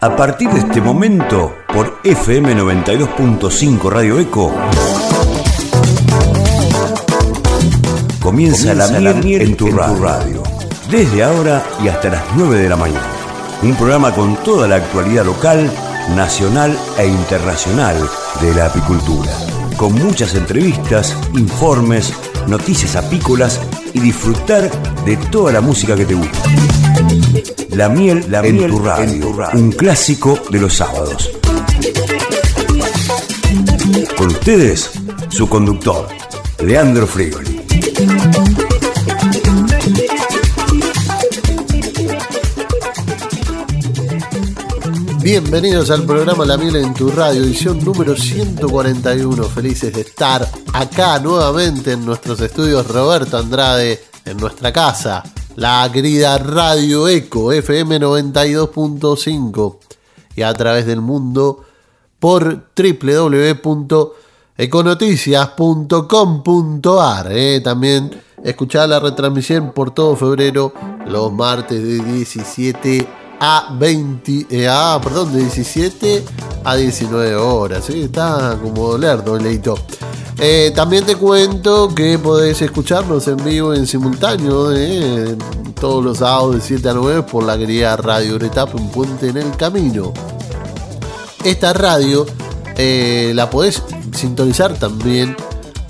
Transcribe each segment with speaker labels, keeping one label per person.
Speaker 1: A partir de este momento, por FM 92.5 Radio Eco, comienza, la, miel en, tu, radio. Desde ahora y hasta las 9 de la mañana. Un programa con toda la actualidad local, nacional e internacional de la apicultura. Con muchas entrevistas, informes, noticias apícolas y disfrutar de toda la música que te gusta. La miel, la en, tu radio, un clásico de los sábados. Con ustedes, su conductor, Leandro Frigoli.
Speaker 2: Bienvenidos al programa La Miel en tu radio, edición número 141. Felices de estar acá nuevamente en nuestros estudios Roberto Andrade, en nuestra casa, la querida Radio Eco FM 92.5 y a través del mundo por www.econoticias.com.ar. Eh. También escuchar la retransmisión por todo febrero los martes de 17 a 20, eh, perdón, de 17 a 19 horas. ¿sí? Está como lerdo leito. Eh, también te cuento que podés escucharnos en vivo en simultáneo eh, todos los sábados de 7 a 9 por la querida Radio Uretap, un puente en el camino. Esta radio eh, la podés sintonizar también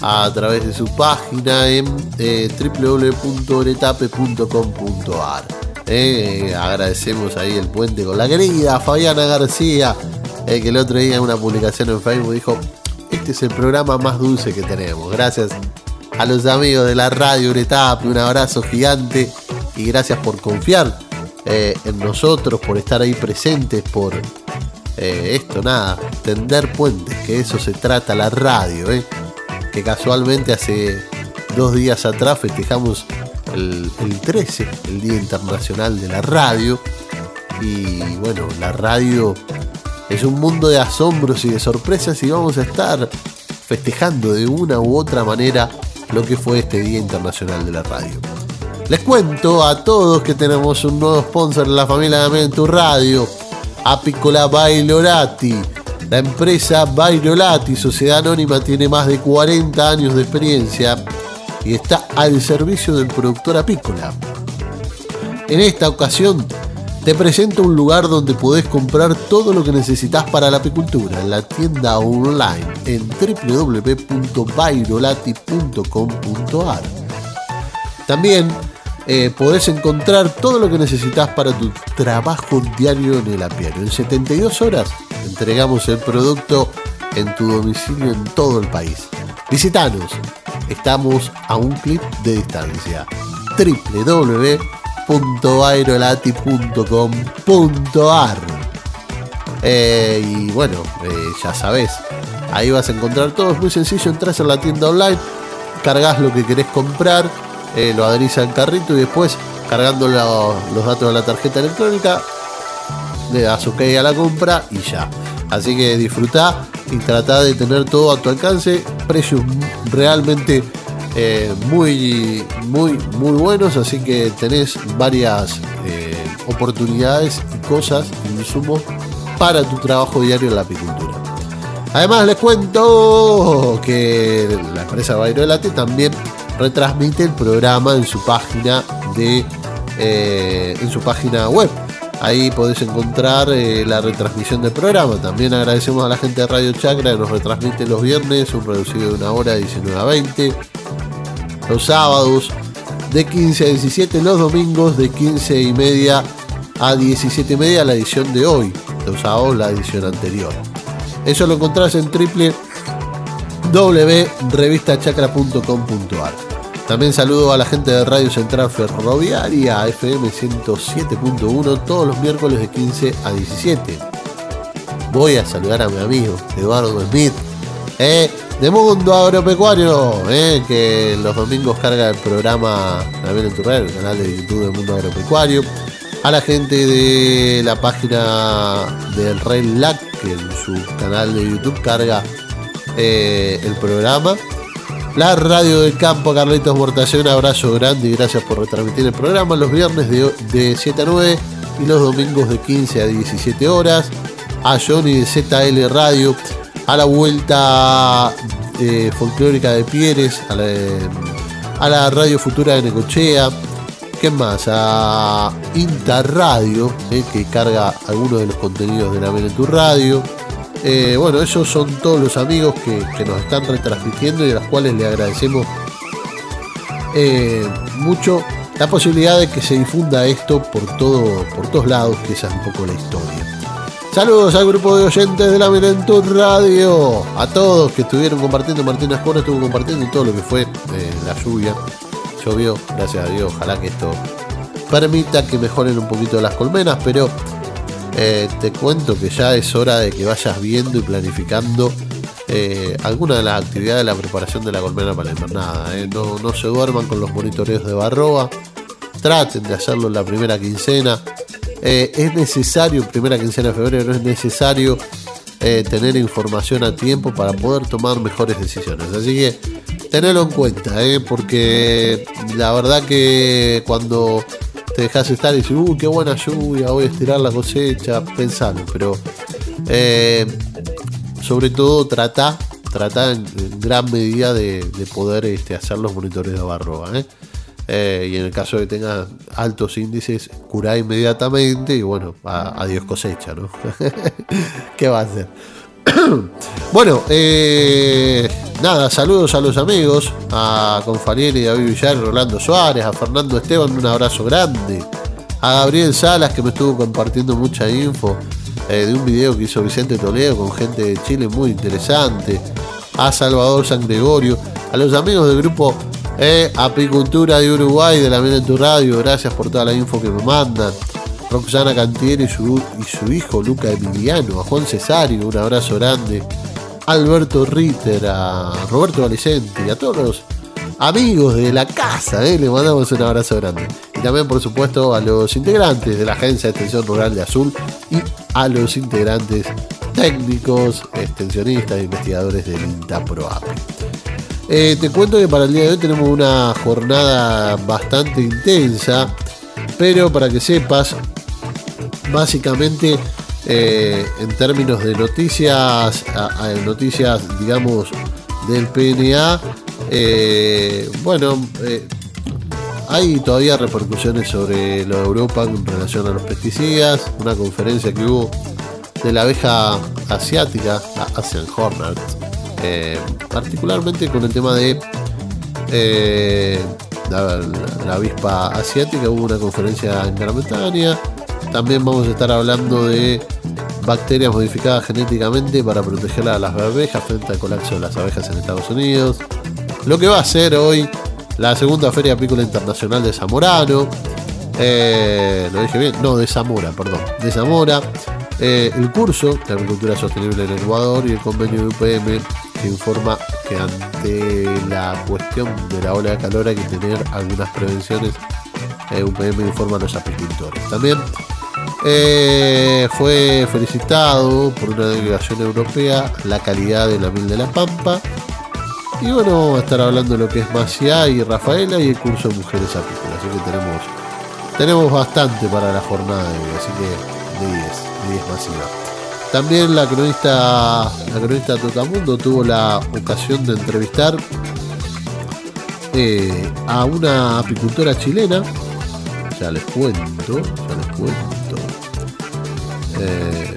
Speaker 2: a través de su página en www.oretape.com.ar. agradecemos ahí el puente con la querida Fabiana García, que el otro día en una publicación en Facebook dijo, este es el programa más dulce que tenemos. Gracias a los amigos de la radio Uretap, un abrazo gigante y gracias por confiar eh, en nosotros, por estar ahí presentes, por eh, esto, nada, tender puentes, que eso se trata la radio, eh, que casualmente hace dos días atrás festejamos el, el 13, el Día Internacional de la Radio, y bueno, la radio es un mundo de asombros y de sorpresas y vamos a estar festejando de una u otra manera lo que fue este Día Internacional de la Radio. Les cuento a todos que tenemos un nuevo sponsor en la familia de Mentu Radio, Apicola Bailorati. La empresa Bailorati, sociedad anónima, tiene más de 40 años de experiencia y está al servicio del productor apícola. En esta ocasión te presento un lugar donde podés comprar todo lo que necesitas para la apicultura en la tienda online en www.bairolati.com.ar. También eh, podés encontrar todo lo que necesitas para tu trabajo diario en el apiario. En 72 horas entregamos el producto en tu domicilio en todo el país. Visítanos, estamos a un clip de distancia. www www.aerolati.com.ar eh, y bueno, eh, ya sabes, ahí vas a encontrar todo, es muy sencillo, entras en la tienda online, cargas lo que querés comprar, eh, lo adherís al carrito y después cargando los datos de la tarjeta electrónica, le das ok a la compra y ya. Así que disfruta y trata de tener todo a tu alcance, precios realmente eh, muy, muy, muy buenos, así que tenés varias eh, oportunidades y cosas, insumos para tu trabajo diario en la apicultura. Además les cuento que la empresa Bairolate también retransmite el programa en su página de eh, en su página web. Ahí podés encontrar la retransmisión del programa. También agradecemos a la gente de Radio Chacra que nos retransmite los viernes, un reducido de una hora, 19 a 20 los sábados de 15 a 17, los domingos de 15 y media a 17 y media la edición de hoy, los sábados la edición anterior. Eso lo encontrás en www.revistachacra.com.ar. También saludo a la gente de Radio Central Ferroviaria FM 107.1 todos los miércoles de 15 a 17. Voy a saludar a mi amigo Eduardo Smith. Eh, de Mundo Agropecuario, eh, que los domingos carga el programa también en tu red, el canal de YouTube de Mundo Agropecuario. A la gente de la página del Rey LAC, que en su canal de YouTube carga eh, el programa. La Radio del Campo, Carlitos Mortacé, un abrazo grande y gracias por retransmitir el programa los viernes de, de 7 a 9 y los domingos de 15 a 17 horas. A Johnny de ZL Radio, a la vuelta eh, folclórica de Pieres, a la, a la Radio Futura de Necochea. ¿Qué más? A Interradio, eh, que carga algunos de los contenidos de la tu Radio. Eh, bueno, esos son todos los amigos que, nos están retransmitiendo y a los cuales le agradecemos mucho la posibilidad de que se difunda esto por, todo, por todos lados, que esa es un poco la historia. Saludos al grupo de oyentes de la Melentur Radio, a todos que estuvieron compartiendo, Martín Ascona estuvo compartiendo todo lo que fue eh, la lluvia, llovió, gracias a Dios, ojalá que esto permita que mejoren un poquito las colmenas, pero eh, te cuento que ya es hora de que vayas viendo y planificando eh, algunas de las actividades de la preparación de la colmena para la invernada. Eh. No, no, se duerman con los monitoreos de barroa. Traten de hacerlo en la primera quincena. Eh, es necesario, primera quincena de febrero, es necesario tener información a tiempo para poder tomar mejores decisiones. Así que tenedlo en cuenta, porque la verdad que cuando te dejas estar y dices, uy, qué buena lluvia, voy a estirar la cosecha, pensalo, pero sobre todo trata, trata en, gran medida de, poder este, hacer los monitores de barroa. ¿eh? Eh, y en el caso de que tengas altos índices, curá inmediatamente y bueno, adiós cosecha, ¿no? ¿Qué va a hacer? bueno, eh, nada, saludos a los amigos, a Confalieri, David Villar, Rolando Suárez, a Fernando Esteban, un abrazo grande, a Gabriel Salas que me estuvo compartiendo mucha info, eh, de un video que hizo Vicente Toledo con gente de Chile muy interesante, a Salvador San Gregorio, a los amigos del grupo eh, Apicultura de Uruguay de la Mente en tu Radio, gracias por toda la info que me mandan. Roxana Cantieri y su, hijo Luca Emiliano, a Juan Cesario, un abrazo grande, Alberto Ritter, a Roberto Valicenti, a todos los amigos de la casa, ¿eh? les mandamos un abrazo grande. Y también, por supuesto, a los integrantes de la Agencia de Extensión Rural de Azul y a los integrantes técnicos, extensionistas e investigadores del INTAPROAP. Eh, te cuento que para el día de hoy tenemos una jornada bastante intensa, pero para que sepas, básicamente eh, en términos de noticias, noticias digamos del PNA, eh, bueno, eh, hay todavía repercusiones sobre lo de Europa en relación a los pesticidas. Una conferencia que hubo de la abeja asiática, la Asian Hornet, particularmente con el tema de la, avispa asiática. Hubo una conferencia en Gran Bretaña. También vamos a estar hablando de bacterias modificadas genéticamente para proteger a las abejas frente al colapso de las abejas en Estados Unidos lo que va a ser hoy la segunda Feria Apícola Internacional de Zamorano. Eh, lo dije bien, no, de Zamora, perdón, de Zamora. Eh, el curso de Agricultura Sostenible en Ecuador y el convenio de UPM que informa que ante la cuestión de la ola de calor hay que tener algunas prevenciones. Eh, UPM informa a los apicultores. También fue felicitado por una delegación europea la calidad de la miel de la Pampa y bueno, vamos a estar hablando de lo que es Maciá y Rafaela y el curso de Mujeres Apícolas. Así que tenemos, tenemos bastante para la jornada de hoy. Así que de 10, de 10 masiva. También la cronista, la cronista Totamundo tuvo la ocasión de entrevistar eh, a una apicultora chilena. Ya les cuento, ya les cuento. Eh,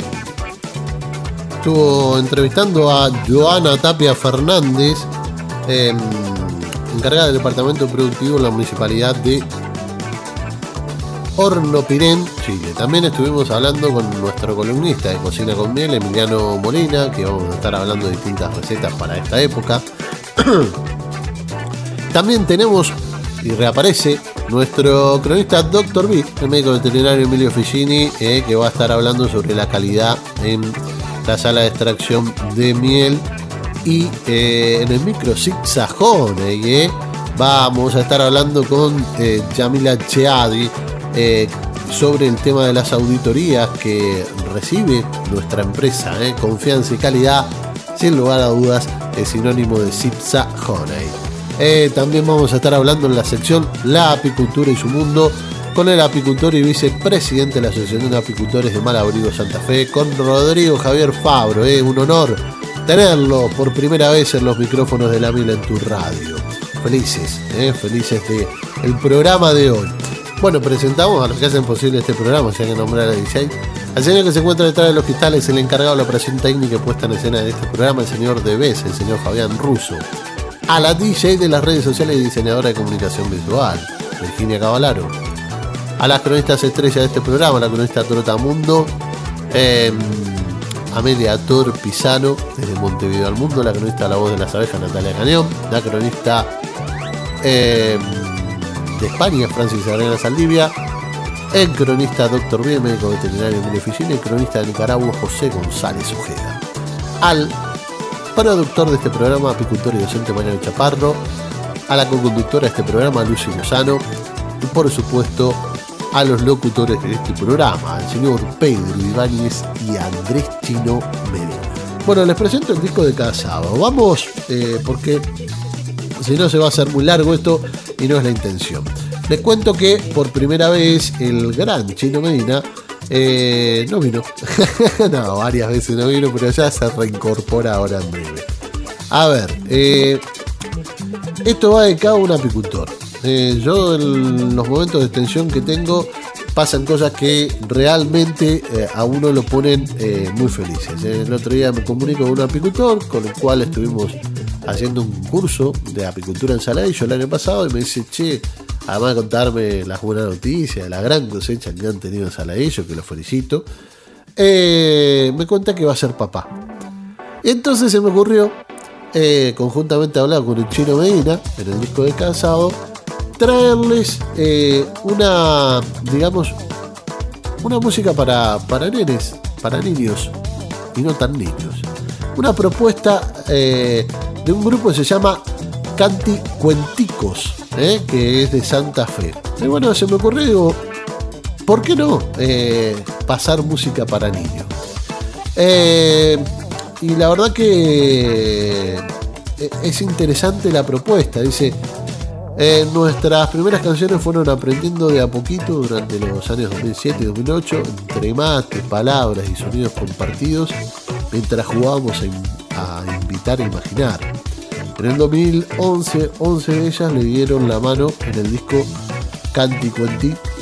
Speaker 2: estuvo entrevistando a Joana Tapia Fernández, Em, encargada del departamento productivo en la municipalidad de Hornopirén, Chile. También estuvimos hablando con nuestro columnista de Cocina con Miel, Emiliano Molina, que vamos a estar hablando de distintas recetas para esta época. También tenemos, y reaparece, nuestro cronista Dr. B, el médico veterinario Emilio Ficini, eh, que va a estar hablando sobre la calidad en la sala de extracción de miel y eh, en el micro Zigzagone eh, vamos a estar hablando con eh, Yamila Cheadi sobre el tema de las auditorías que recibe nuestra empresa. Confianza y calidad, sin lugar a dudas, es sinónimo de Zigzagone. también vamos a estar hablando en la sección La apicultura y su mundo con el apicultor y vicepresidente de la Asociación de Apicultores de Malabrigo Santa Fe, con Rodrigo Javier Fabro. Eh, un honor tenerlo por primera vez en los micrófonos de la Mila en tu radio. Felices, eh, felices de el programa de hoy. Bueno, presentamos a los que hacen posible este programa, si hay que nombrar a DJ. Al señor que se encuentra detrás de los cristales, el encargado de la operación técnica puesta en escena de este programa, el señor Debes, el señor Fabián Russo. A la DJ de las redes sociales y diseñadora de comunicación visual, Virginia Cavalaro. A las cronistas estrellas de este programa, la cronista Trotamundo, eh, Amelia Tor Pisano, desde Montevideo al Mundo, la cronista La Voz de las Abejas, Natalia Cañón, la cronista eh, de España, Francis Arena Saldivia, el cronista Dr. B, médico veterinario Emilio Ficini, el cronista de Nicaragua José González Ojeda. Al productor de este programa, apicultor y docente Mariano Chaparro, a la co-conductora de este programa, Lucy Lozano, y por supuesto a los locutores de este programa, al señor Pedro Ibáñez y Andrés Chino Medina. Bueno, les presento el disco de cada sábado. Vamos, eh, porque si no se va a hacer muy largo esto y no es la intención. Les cuento que por primera vez el gran Chino Medina eh, no vino. no, varias veces no vino, pero ya se reincorpora ahora en breve. A ver, eh, esto va de cada un apicultor. Eh, yo en los momentos de tensión que tengo pasan cosas que realmente a uno lo ponen muy felices. El otro día me comunico con un apicultor con el cual estuvimos haciendo un curso de apicultura en Saladillo el año pasado y me dice, che, además de contarme las buenas noticias, la gran cosecha que han tenido en Saladillo, que lo felicito, eh, me cuenta que va a ser papá. Entonces se me ocurrió, eh, conjuntamente hablado con el chino Medina, en el disco de Cansado, traerles eh, una, digamos, una música para, para nenes, para niños y no tan niños. Una propuesta de un grupo que se llama Canti Cuenticos, ¿eh? que es de Santa Fe. Y bueno, se me ocurrió, digo, ¿por qué no eh, pasar música para niños? Eh, y la verdad que es interesante la propuesta. Dice, nuestras primeras canciones fueron aprendiendo de a poquito durante los años 2007 y 2008, entre mates, palabras y sonidos compartidos, mientras jugábamos a, a invitar a imaginar. En el 2011, 11 de ellas le dieron la mano en el disco Canti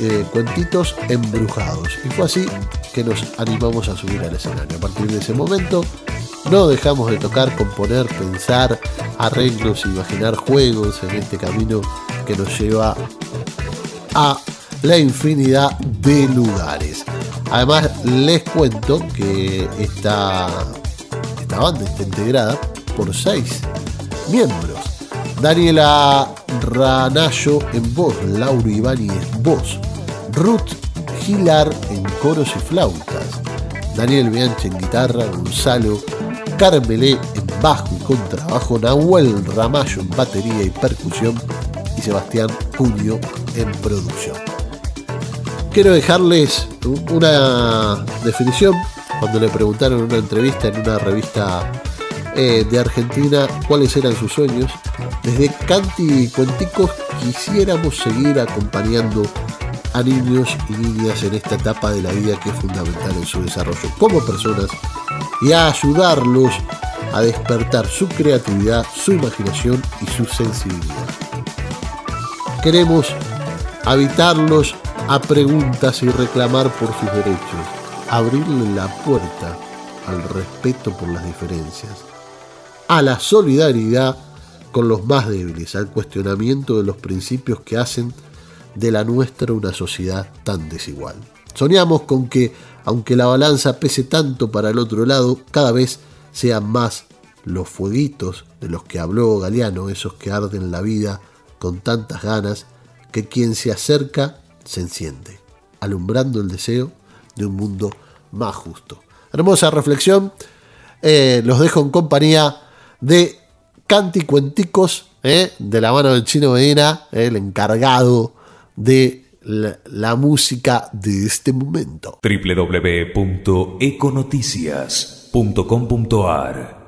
Speaker 2: eh, Cuentitos Embrujados. Y fue así que nos animamos a subir al escenario. A partir de ese momento no dejamos de tocar, componer, pensar, arreglos, imaginar juegos en este camino que nos lleva a la infinidad de lugares. Además les cuento que esta, esta banda está integrada por seis miembros. Daniela Ranayo en voz, Lauro Ibáñez voz, Ruth Gilar en coros y flautas, Daniel Bianchi en guitarra, Gonzalo Carmelé en bajo y contrabajo, Nahuel Ramallo en batería y percusión y Sebastián Cunio en producción. Quiero dejarles una definición cuando le preguntaron en una entrevista en una revista eh, de Argentina cuáles eran sus sueños. Desde Canti y Cuenticos quisiéramos seguir acompañando a niños y niñas en esta etapa de la vida que es fundamental en su desarrollo como personas y a ayudarlos a despertar su creatividad, su imaginación y su sensibilidad. Queremos habitarlos a preguntas y reclamar por sus derechos, abrirle la puerta al respeto por las diferencias, a la solidaridad con los más débiles, al cuestionamiento de los principios que hacen de la nuestra una sociedad tan desigual. Soñamos con que, aunque la balanza pese tanto para el otro lado, cada vez sean más los fueguitos de los que habló Galeano, esos que arden la vida con tantas ganas, que quien se acerca se enciende, alumbrando el deseo de un mundo más justo. Hermosa reflexión, eh, los dejo en compañía de Canticuenticos, ¿eh? de la mano del chino Medina, ¿eh? el encargado de la, música de este momento.
Speaker 1: www.econoticias.com.ar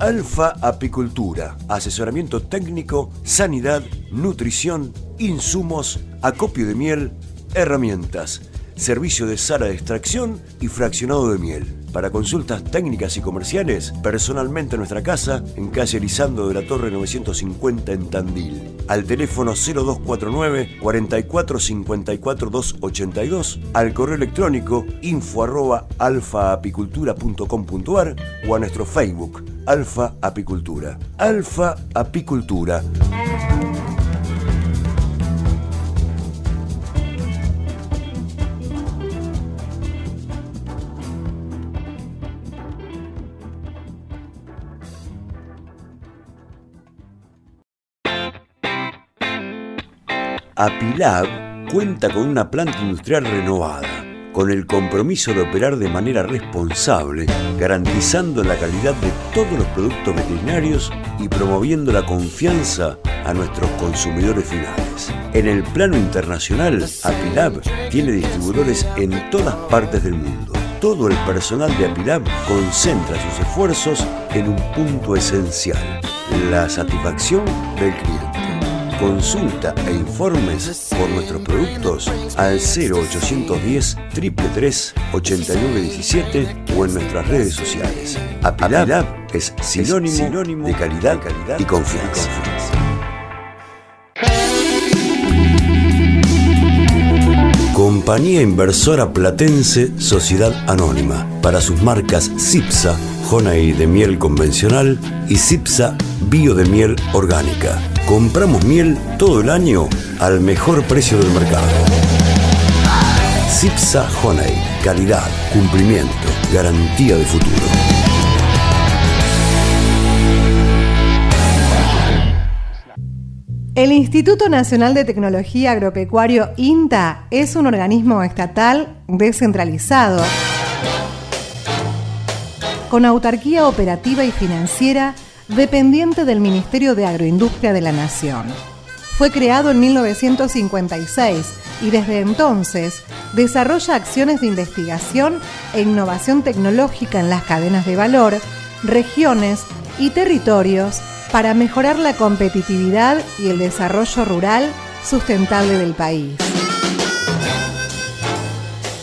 Speaker 1: Alfa Apicultura, asesoramiento técnico, sanidad nutrición, insumos, acopio de miel, herramientas, servicio de sala de extracción y fraccionado de miel. Para consultas técnicas y comerciales, personalmente en nuestra casa, en calle Lisando de la Torre 950 en Tandil. Al teléfono 0249 44 54 282, al correo electrónico info arroba alfaapicultura.com.ar o a nuestro Facebook, Alfa Apicultura. Alfa Apicultura. Apilab cuenta con una planta industrial renovada, con el compromiso de operar de manera responsable, garantizando la calidad de todos los productos veterinarios y promoviendo la confianza a nuestros consumidores finales. En el plano internacional, Apilab tiene distribuidores en todas partes del mundo. Todo el personal de Apilab concentra sus esfuerzos en un punto esencial, la satisfacción del cliente. Consulta e informes por nuestros productos al 0810 333 8917 o en nuestras redes sociales. Apilab es sinónimo, de calidad, y confianza. Compañía Inversora Platense Sociedad Anónima para sus marcas CIPSA, Jonay de miel convencional y CIPSA Bio de miel orgánica. Compramos miel todo el año al mejor precio del mercado. Cipsa Honey, calidad, cumplimiento, garantía de futuro.
Speaker 3: El Instituto Nacional de Tecnología Agropecuario INTA es un organismo estatal descentralizado con autarquía operativa y financiera dependiente del Ministerio de Agroindustria de la Nación. Fue creado en 1956 y desde entonces desarrolla acciones de investigación e innovación tecnológica en las cadenas de valor, regiones y territorios para mejorar la competitividad y el desarrollo rural sustentable del país.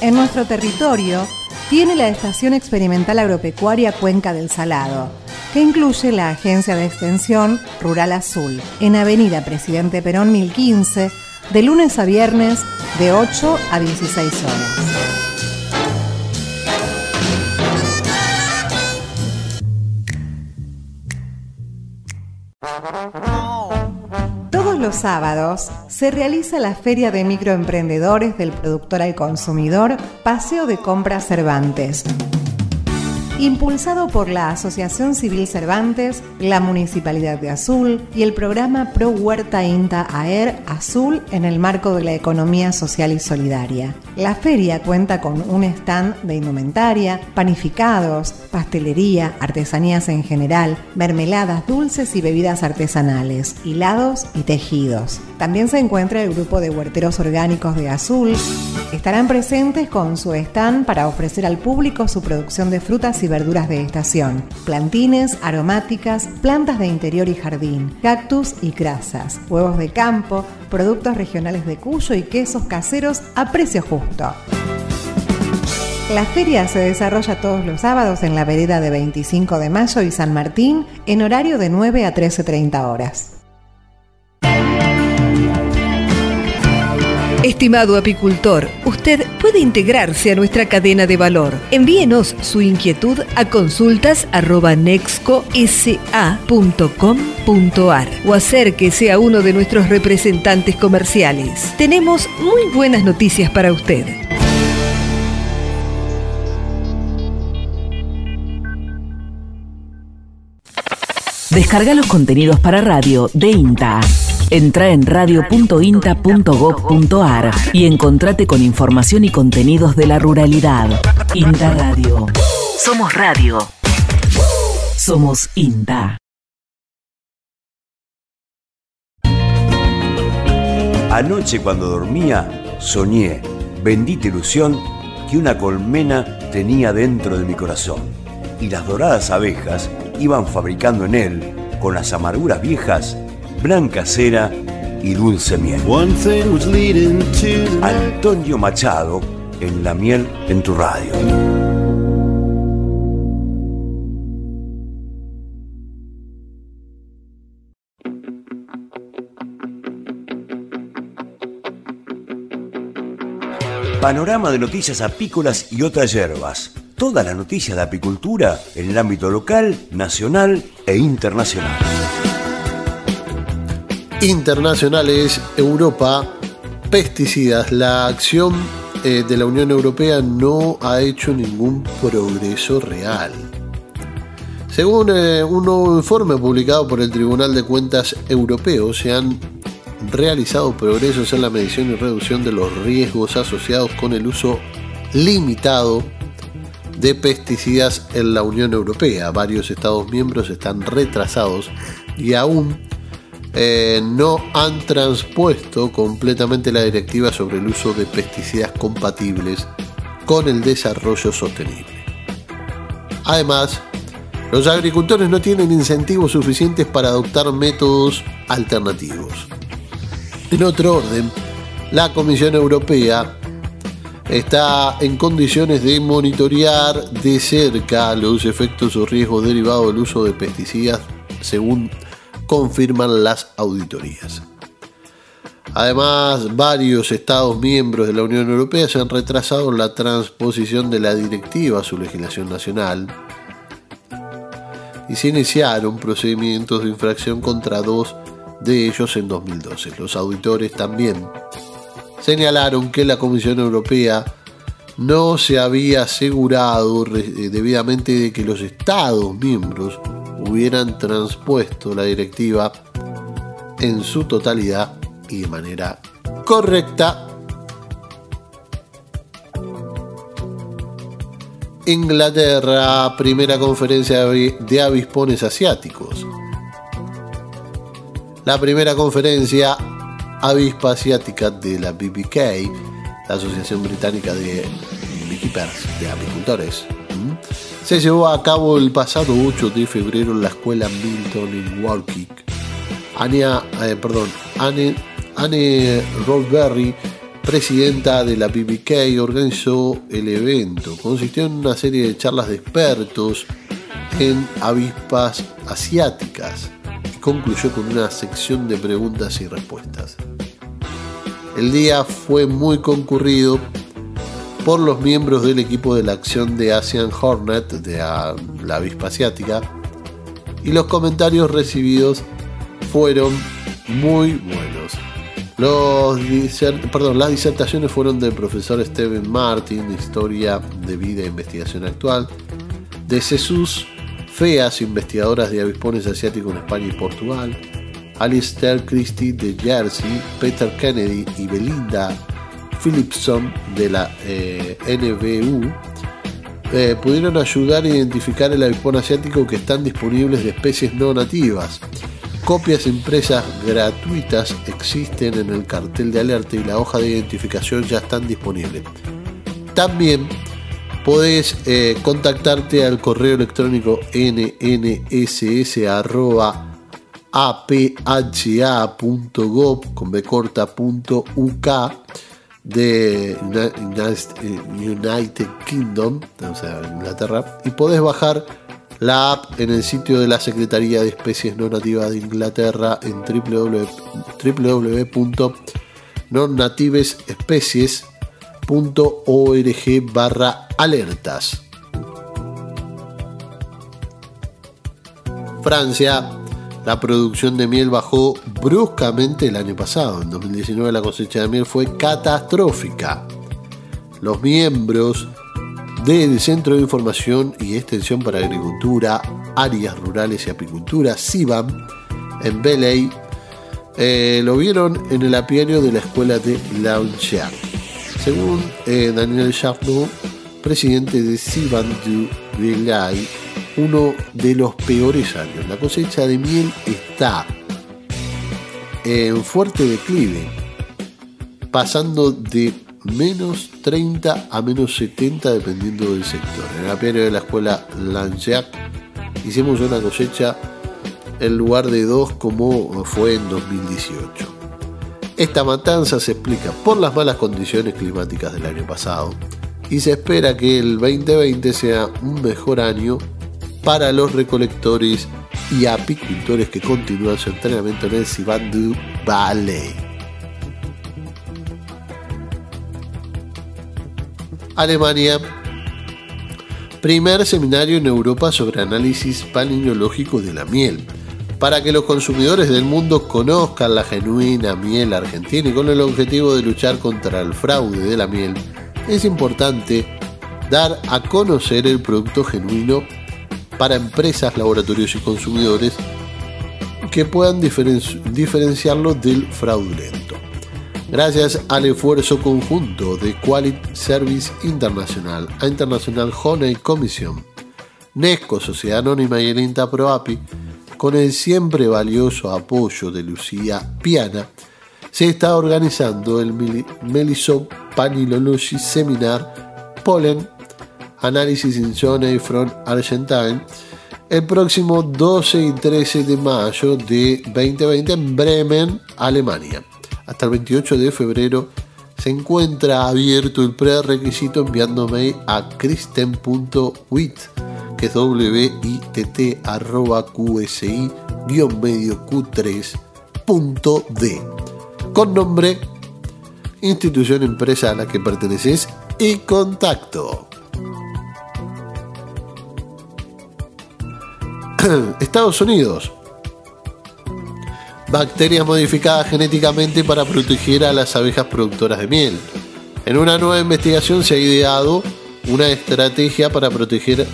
Speaker 3: En nuestro territorio tiene la Estación Experimental Agropecuaria Cuenca del Salado, que incluye la Agencia de Extensión Rural Azul, en Avenida Presidente Perón 1015, de lunes a viernes de 8 a 16 horas. Los sábados se realiza la Feria de Microemprendedores del Productor al Consumidor Paseo de Compras Cervantes impulsado por la Asociación Civil Cervantes, la Municipalidad de Azul y el programa Pro Huerta INTA AER Azul en el marco de la economía social y solidaria. La feria cuenta con un stand de indumentaria, panificados, pastelería, artesanías en general, mermeladas dulces y bebidas artesanales, hilados y tejidos. También se encuentra el grupo de huerteros orgánicos de Azul. Estarán presentes con su stand para ofrecer al público su producción de frutas y verduras de estación, plantines, aromáticas, plantas de interior y jardín, cactus y crasas, huevos de campo, productos regionales de Cuyo y quesos caseros a precio justo. La feria se desarrolla todos los sábados en la vereda de 25 de mayo y San Martín en horario de 9 a 13.30 horas.
Speaker 4: Estimado apicultor, usted puede integrarse a nuestra cadena de valor. Envíenos su inquietud a consultas.nexcosa.com.ar o acérquese a uno de nuestros representantes comerciales. Tenemos muy buenas noticias para usted.
Speaker 5: Descarga los contenidos para radio de INTA Entra en radio.inta.gov.ar y encontrate con información y contenidos de la ruralidad. INTA Radio. Somos radio. Somos INTA.
Speaker 1: Anoche cuando dormía, soñé, bendita ilusión, que una colmena tenía dentro de mi corazón y las doradas abejas iban fabricando en él, con las amarguras viejas, blanca cera y dulce miel. Antonio Machado en La miel en tu radio. Panorama de noticias apícolas y otras hierbas. Toda la noticia de apicultura en el ámbito local, nacional e internacional.
Speaker 2: Internacionales, Europa, pesticidas. La acción eh, de la Unión Europea no ha hecho ningún progreso real. Según eh, un nuevo informe publicado por el Tribunal de Cuentas Europeo, se han realizado progresos en la medición y reducción de los riesgos asociados con el uso limitado de pesticidas en la Unión Europea. Varios Estados miembros están retrasados y aún eh, no han transpuesto completamente la directiva sobre el uso de pesticidas compatibles con el desarrollo sostenible. Además, los agricultores no tienen incentivos suficientes para adoptar métodos alternativos. En otro orden, la Comisión Europea está en condiciones de monitorear de cerca los efectos o riesgos derivados del uso de pesticidas según confirman las auditorías. Además, varios Estados miembros de la Unión Europea se han retrasado la transposición de la directiva a su legislación nacional y se iniciaron procedimientos de infracción contra dos de ellos en 2012. Los auditores también señalaron que la Comisión Europea no se había asegurado eh, debidamente de que los Estados miembros hubieran transpuesto la directiva en su totalidad y de manera correcta. Inglaterra, primera conferencia de avispones asiáticos. La primera conferencia avispa asiática de la BBK, la Asociación Británica de Beekeepers, de Apicultores, se llevó a cabo el pasado 8 de febrero en la escuela Milton en Walkick. Ania, eh, perdón, Anne, Anne presidenta de la BBK, organizó el evento. Consistió en una serie de charlas de expertos en avispas asiáticas concluyó con una sección de preguntas y respuestas. El día fue muy concurrido por los miembros del equipo de la acción de Asian Hornet de la avispa asiática y los comentarios recibidos fueron muy buenos. Los perdón, las disertaciones fueron del profesor Steven Martin, Historia de Vida e Investigación Actual, de Jesús feas investigadoras de avispones asiáticos en España y Portugal, Alistair Christie de Jersey, Peter Kennedy y Belinda Philipson de la eh, NBU eh, pudieron ayudar a identificar el avispón asiático que están disponibles de especies no nativas. Copias impresas gratuitas existen en el cartel de alerta y la hoja de identificación ya están disponibles. También podés eh, contactarte al correo electrónico nnss.apha.gov con de United Kingdom, o sea, Inglaterra, y podés bajar la app en el sitio de la Secretaría de Especies No Nativas de Inglaterra en www.nonnativesespecies.org barra alertas. Francia, la producción de miel bajó bruscamente el año pasado. En 2019 la cosecha de miel fue catastrófica. Los miembros del Centro de Información y Extensión para Agricultura, Áreas Rurales y Apicultura, CIBAM, en Belay, eh, lo vieron en el apiario de la escuela de Launchiac. Según eh, Daniel Chapneau, presidente de Sivan du Belay, uno de los peores años. La cosecha de miel está en fuerte declive, pasando de menos 30 a menos 70 dependiendo del sector. En el apiario de la escuela Langeac hicimos una cosecha en lugar de dos como fue en 2018. Esta matanza se explica por las malas condiciones climáticas del año pasado y se espera que el 2020 sea un mejor año para los recolectores y apicultores que continúan su entrenamiento en el Sibandu Valley. Alemania. Primer seminario en Europa sobre análisis palinológico de la miel. Para que los consumidores del mundo conozcan la genuina miel argentina y con el objetivo de luchar contra el fraude de la miel, es importante dar a conocer el producto genuino para empresas, laboratorios y consumidores que puedan diferenciarlo del fraudulento. Gracias al esfuerzo conjunto de Quality Service International, a International Honey Commission, NESCO, Sociedad Anónima y el INTA ProAPI, con el siempre valioso apoyo de Lucía Piana, se está organizando el Melisopanilogy Seminar Pollen Análisis in Zone from Argentine el próximo 12 y 13 de mayo de 2020 en Bremen, Alemania. Hasta el 28 de febrero se encuentra abierto el prerequisito enviándome a kristen.wit que es witt arroba qsi medio q3.d con nombre, institución empresa a la que perteneces y contacto. Estados Unidos. Bacterias modificadas genéticamente para proteger a las abejas productoras de miel. En una nueva investigación se ha ideado una estrategia para proteger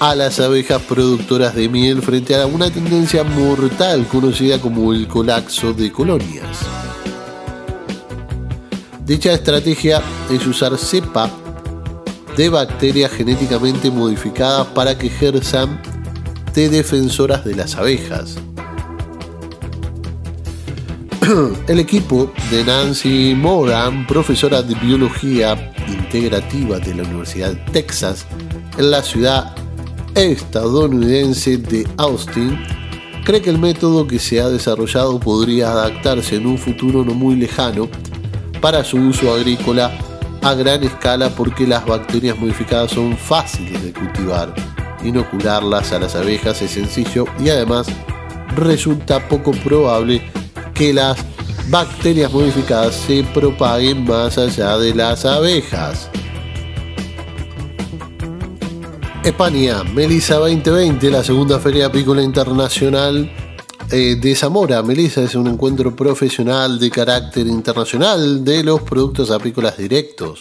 Speaker 2: a las abejas productoras de miel frente a una tendencia mortal conocida como el colapso de colonias. Dicha estrategia es usar cepa de bacterias genéticamente modificadas para que ejerzan de defensoras de las abejas. El equipo de Nancy Moran, profesora de biología integrativa de la Universidad de Texas en la ciudad estadounidense de Austin, cree que el método que se ha desarrollado podría adaptarse en un futuro no muy lejano para su uso agrícola a gran escala porque las bacterias modificadas son fáciles de cultivar inocularlas a las abejas es sencillo y además resulta poco probable que las bacterias modificadas se propaguen más allá de las abejas. España, Melisa 2020, la segunda Feria Apícola Internacional eh, de Zamora. Melisa es un encuentro profesional de carácter internacional de los productos apícolas directos,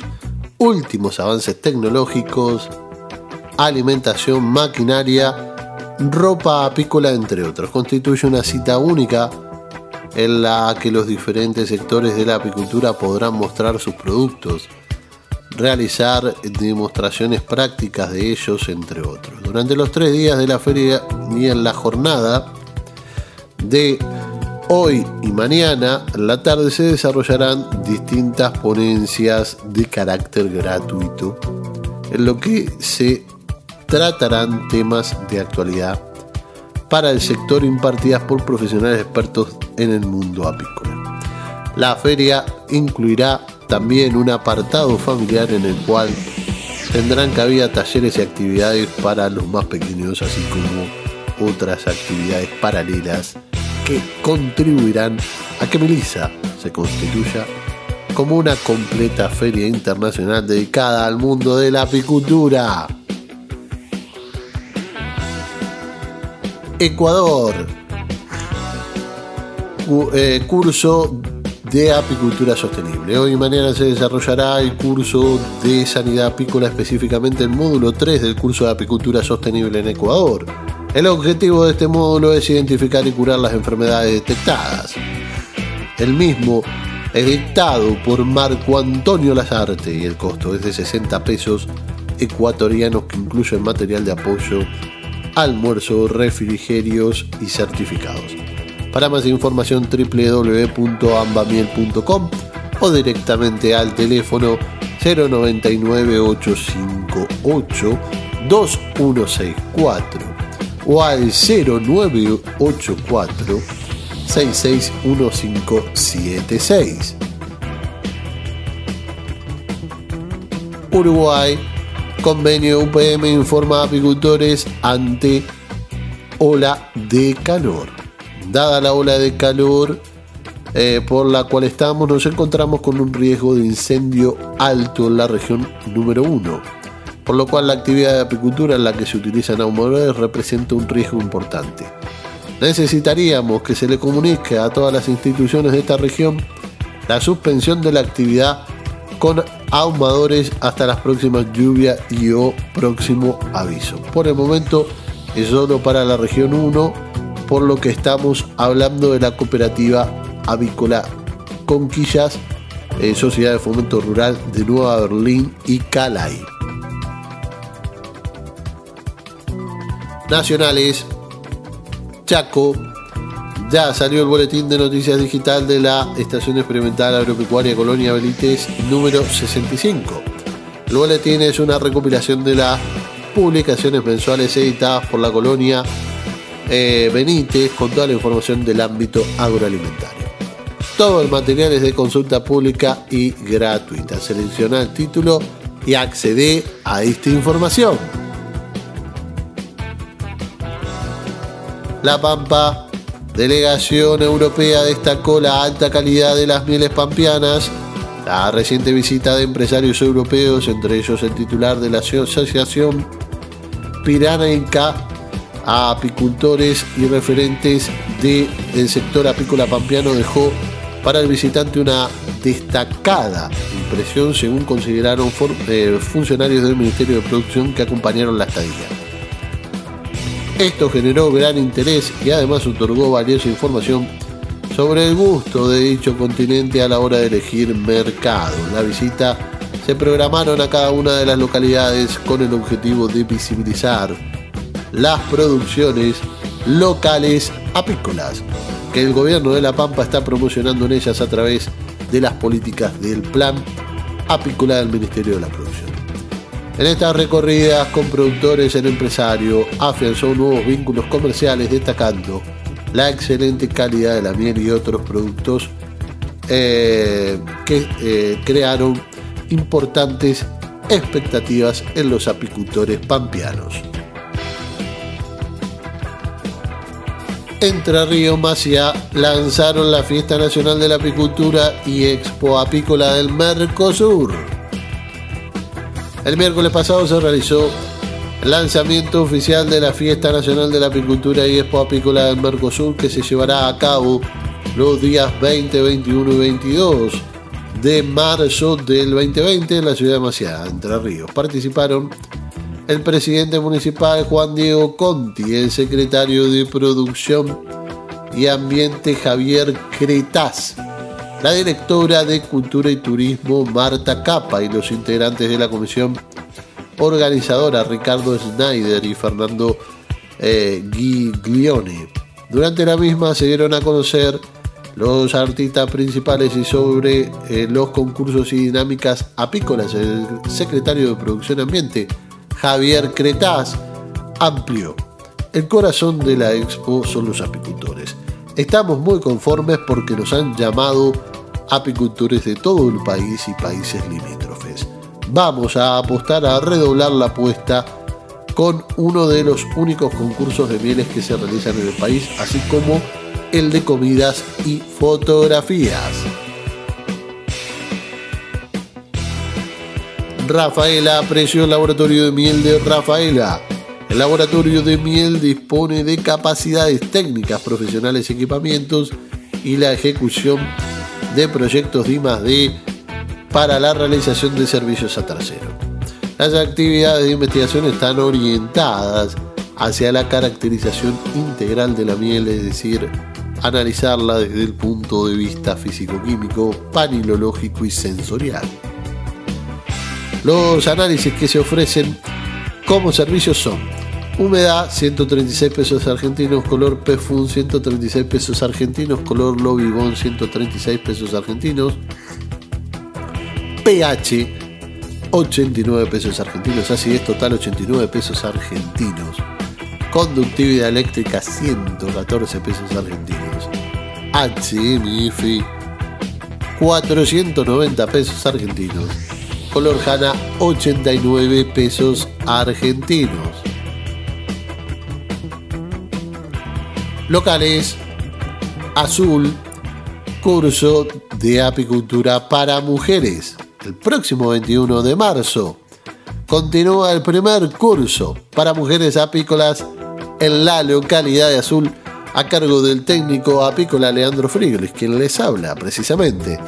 Speaker 2: últimos avances tecnológicos, alimentación, maquinaria, ropa apícola, entre otros. Constituye una cita única en la que los diferentes sectores de la apicultura podrán mostrar sus productos, realizar demostraciones prácticas de ellos, entre otros. Durante los tres días de la feria y en la jornada de hoy y mañana, en la tarde se desarrollarán distintas ponencias de carácter gratuito, en lo que se tratarán temas de actualidad para el sector impartidas por profesionales expertos en el mundo apícola. La feria incluirá también un apartado familiar en el cual tendrán cabida talleres y actividades para los más pequeños, así como otras actividades paralelas que contribuirán a que Melissa se constituya como una completa feria internacional dedicada al mundo de la apicultura. Ecuador. Eh, curso de apicultura sostenible. Hoy y mañana se desarrollará el curso de sanidad apícola, específicamente el módulo 3 del curso de apicultura sostenible en Ecuador. El objetivo de este módulo es identificar y curar las enfermedades detectadas. El mismo es dictado por Marco Antonio Lazarte y el costo es de 60 pesos ecuatorianos que incluye material de apoyo almuerzo, refrigerios y certificados. Para más información www.ambamiel.com o directamente al teléfono 099 858 2164 o al 0984 661576. Uruguay, convenio UPM informa a apicultores ante ola de calor. Dada la ola de calor eh, por la cual estamos, nos encontramos con un riesgo de incendio alto en la región número 1, por lo cual la actividad de apicultura en la que se utilizan ahumadores representa un riesgo importante. Necesitaríamos que se le comunique a todas las instituciones de esta región la suspensión de la actividad con ahumadores hasta las próximas lluvias y o próximo aviso. Por el momento es solo para la región 1, por lo que estamos hablando de la cooperativa avícola Conquillas, eh, Sociedad de Fomento Rural de Nueva Berlín y Calais. Nacionales, Chaco, ya salió el boletín de noticias digital de la Estación Experimental Agropecuaria Colonia Belites número 65. El boletín es una recopilación de las publicaciones mensuales editadas por la colonia eh, Benítez con toda la información del ámbito agroalimentario. Todo el material es de consulta pública y gratuita. Selecciona el título y accede a esta información. La Pampa, delegación europea destacó la alta calidad de las mieles pampeanas. La reciente visita de empresarios europeos, entre ellos el titular de la Asociación Piranha a apicultores y referentes del sector apícola pampeano dejó para el visitante una destacada impresión según consideraron eh, funcionarios del Ministerio de Producción que acompañaron la estadía. Esto generó gran interés y además otorgó valiosa información sobre el gusto de dicho continente a la hora de elegir mercado. La visita se programaron a cada una de las localidades con el objetivo de visibilizar las producciones locales apícolas que el gobierno de La Pampa está promocionando en ellas a través de las políticas del plan apícola del Ministerio de la Producción. En estas recorridas con productores, el empresario afianzó nuevos vínculos comerciales destacando la excelente calidad de la miel y otros productos eh, que eh, crearon importantes expectativas en los apicultores pampeanos. Entre Río Maciá lanzaron la Fiesta Nacional de la Apicultura y Expo Apícola del Mercosur. El miércoles pasado se realizó el lanzamiento oficial de la Fiesta Nacional de la Apicultura y Expo Apícola del Mercosur que se llevará a cabo los días 20, 21 y 22 de marzo del 2020 en la ciudad de Maciá, Entre Ríos. Participaron el presidente municipal Juan Diego Conti, el secretario de Producción y Ambiente Javier Cretaz, la directora de Cultura y Turismo Marta Capa y los integrantes de la comisión organizadora Ricardo Schneider y Fernando eh, Giglione. Durante la misma se dieron a conocer los artistas principales y sobre eh, los concursos y dinámicas apícolas. El secretario de Producción Ambiente Javier Cretaz amplió. El corazón de la expo son los apicultores. Estamos muy conformes porque nos han llamado apicultores de todo el país y países limítrofes. Vamos a apostar a redoblar la apuesta con uno de los únicos concursos de mieles que se realizan en el país, así como el de comidas y fotografías. Rafaela apreció el laboratorio de miel de Rafaela. El laboratorio de miel dispone de capacidades técnicas, profesionales, equipamientos y la ejecución de proyectos de I+D para la realización de servicios a terceros. Las actividades de investigación están orientadas hacia la caracterización integral de la miel, es decir, analizarla desde el punto de vista físico-químico, panilológico y sensorial. Los análisis que se ofrecen como servicios son humedad 136 pesos argentinos, color PFUN 136 pesos argentinos, color Lobibón 136 pesos argentinos, pH 89 pesos argentinos, así es total 89 pesos argentinos, conductividad eléctrica 114 pesos argentinos, HMIFI 490 pesos argentinos. Color Jana 89 pesos argentinos. Locales Azul, curso de apicultura para mujeres. El próximo 21 de marzo continúa el primer curso para mujeres apícolas en la localidad de Azul a cargo del técnico apícola Leandro Frigles, quien les habla precisamente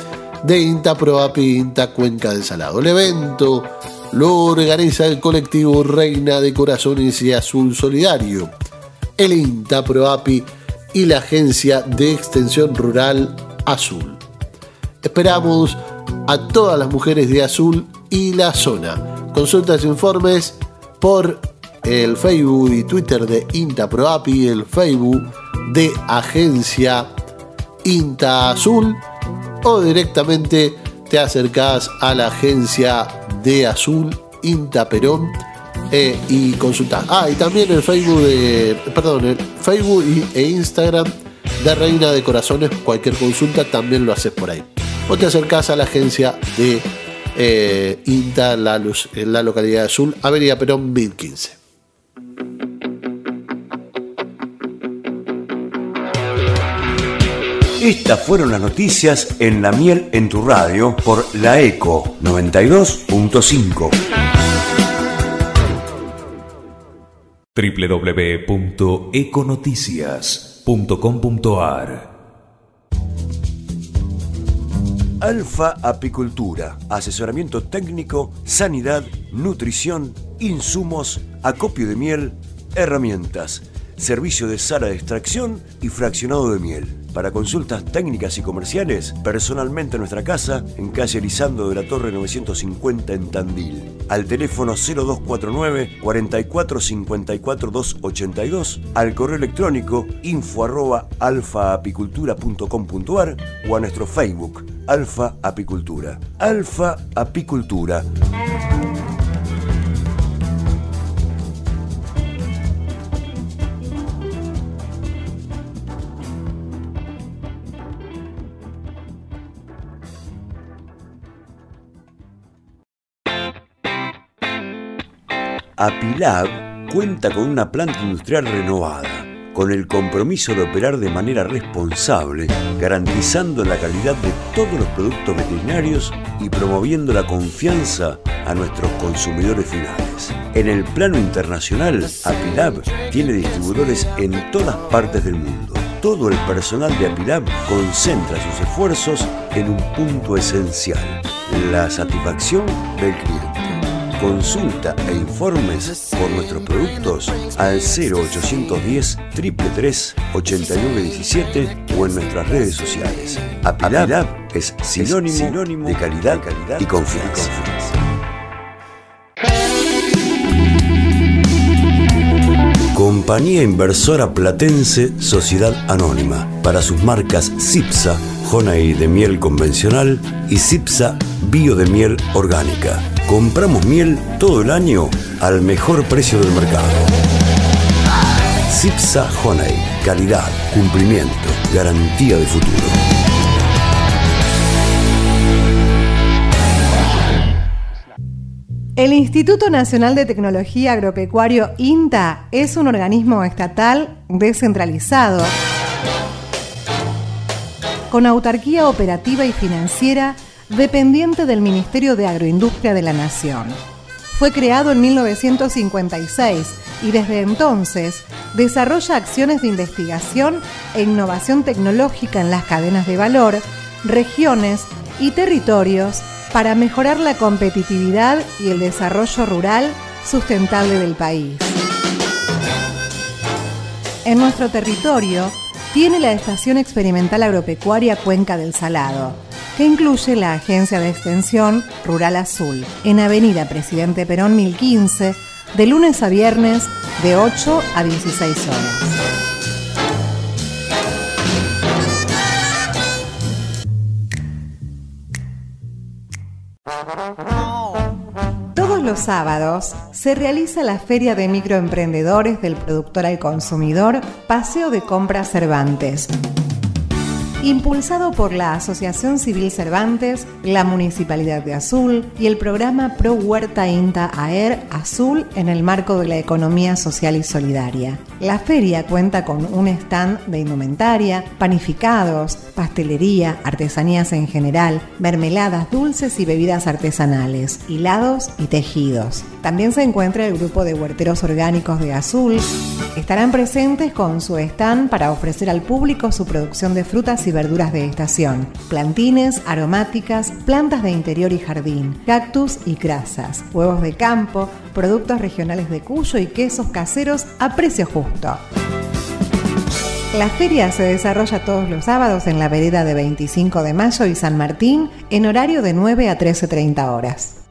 Speaker 2: de INTA ProApi INTA Cuenca del Salado. El evento lo organiza el colectivo Reina de Corazones y Azul Solidario, el INTA ProApi y la Agencia de Extensión Rural Azul. Esperamos a todas las mujeres de Azul y la zona. Consultas e informes por el Facebook y Twitter de INTA ProApi, el Facebook de Agencia INTA Azul o directamente te acercas a la agencia de Azul INTA Perón eh, y consultas. Ah, y también el Facebook de, perdón, el Facebook e Instagram de Reina de Corazones, cualquier consulta también lo haces por ahí. O te acercas a la agencia de eh, INTA la, en la localidad de Azul, Avenida Perón 1015.
Speaker 1: Estas fueron las noticias en La Miel en tu radio por La Eco 92.5.
Speaker 6: www.econoticias.com.ar
Speaker 1: Alfa Apicultura, asesoramiento técnico, sanidad, nutrición, insumos, acopio de miel, herramientas, servicio de sala de extracción y fraccionado de miel para consultas técnicas y comerciales, personalmente en nuestra casa, en calle Elizando de la Torre 950 en Tandil. Al teléfono 0249 44 54 282, al correo electrónico info arroba alfaapicultura.com.ar o a nuestro Facebook, Alfa Apicultura. Alfa Apicultura. Apilab cuenta con una planta industrial renovada, con el compromiso de operar de manera responsable, garantizando la calidad de todos los productos veterinarios y promoviendo la confianza a nuestros consumidores finales. En el plano internacional, Apilab tiene distribuidores en todas partes del mundo. Todo el personal de Apilab concentra sus esfuerzos en un punto esencial, la satisfacción del cliente. Consulta e informes por nuestros productos al 0810 333 8917 o en nuestras redes sociales. Apilab es sinónimo, de calidad, y confianza. Compañía Inversora Platense Sociedad Anónima para sus marcas CIPSA, Jonay de miel convencional y CIPSA Bio de miel orgánica. Compramos miel todo el año al mejor precio del mercado. Cipsa Honey, calidad, cumplimiento, garantía de futuro.
Speaker 3: El Instituto Nacional de Tecnología Agropecuario INTA es un organismo estatal descentralizado con autarquía operativa y financiera dependiente del Ministerio de Agroindustria de la Nación. Fue creado en 1956 y desde entonces desarrolla acciones de investigación e innovación tecnológica en las cadenas de valor, regiones y territorios para mejorar la competitividad y el desarrollo rural sustentable del país. En nuestro territorio tiene la Estación Experimental Agropecuaria Cuenca del Salado, que incluye la Agencia de Extensión Rural Azul, en Avenida Presidente Perón 1015, de lunes a viernes, de 8 a 16 horas. Todos los sábados se realiza la Feria de Microemprendedores del Productor al Consumidor, Paseo de Compras Cervantes impulsado por la Asociación Civil Cervantes, la Municipalidad de Azul y el programa Pro Huerta INTA AER Azul en el marco de la economía social y solidaria. La feria cuenta con un stand de indumentaria, panificados, pastelería, artesanías en general, mermeladas, dulces y bebidas artesanales, hilados y tejidos. También se encuentra el grupo de huerteros orgánicos de Azul. Estarán presentes con su stand para ofrecer al público su producción de frutas y verduras de estación, plantines, aromáticas, plantas de interior y jardín, cactus y crasas, huevos de campo, productos regionales de Cuyo y quesos caseros a precio justo. La feria se desarrolla todos los sábados en la vereda de 25 de mayo y San Martín en horario de 9 a 13.30 horas.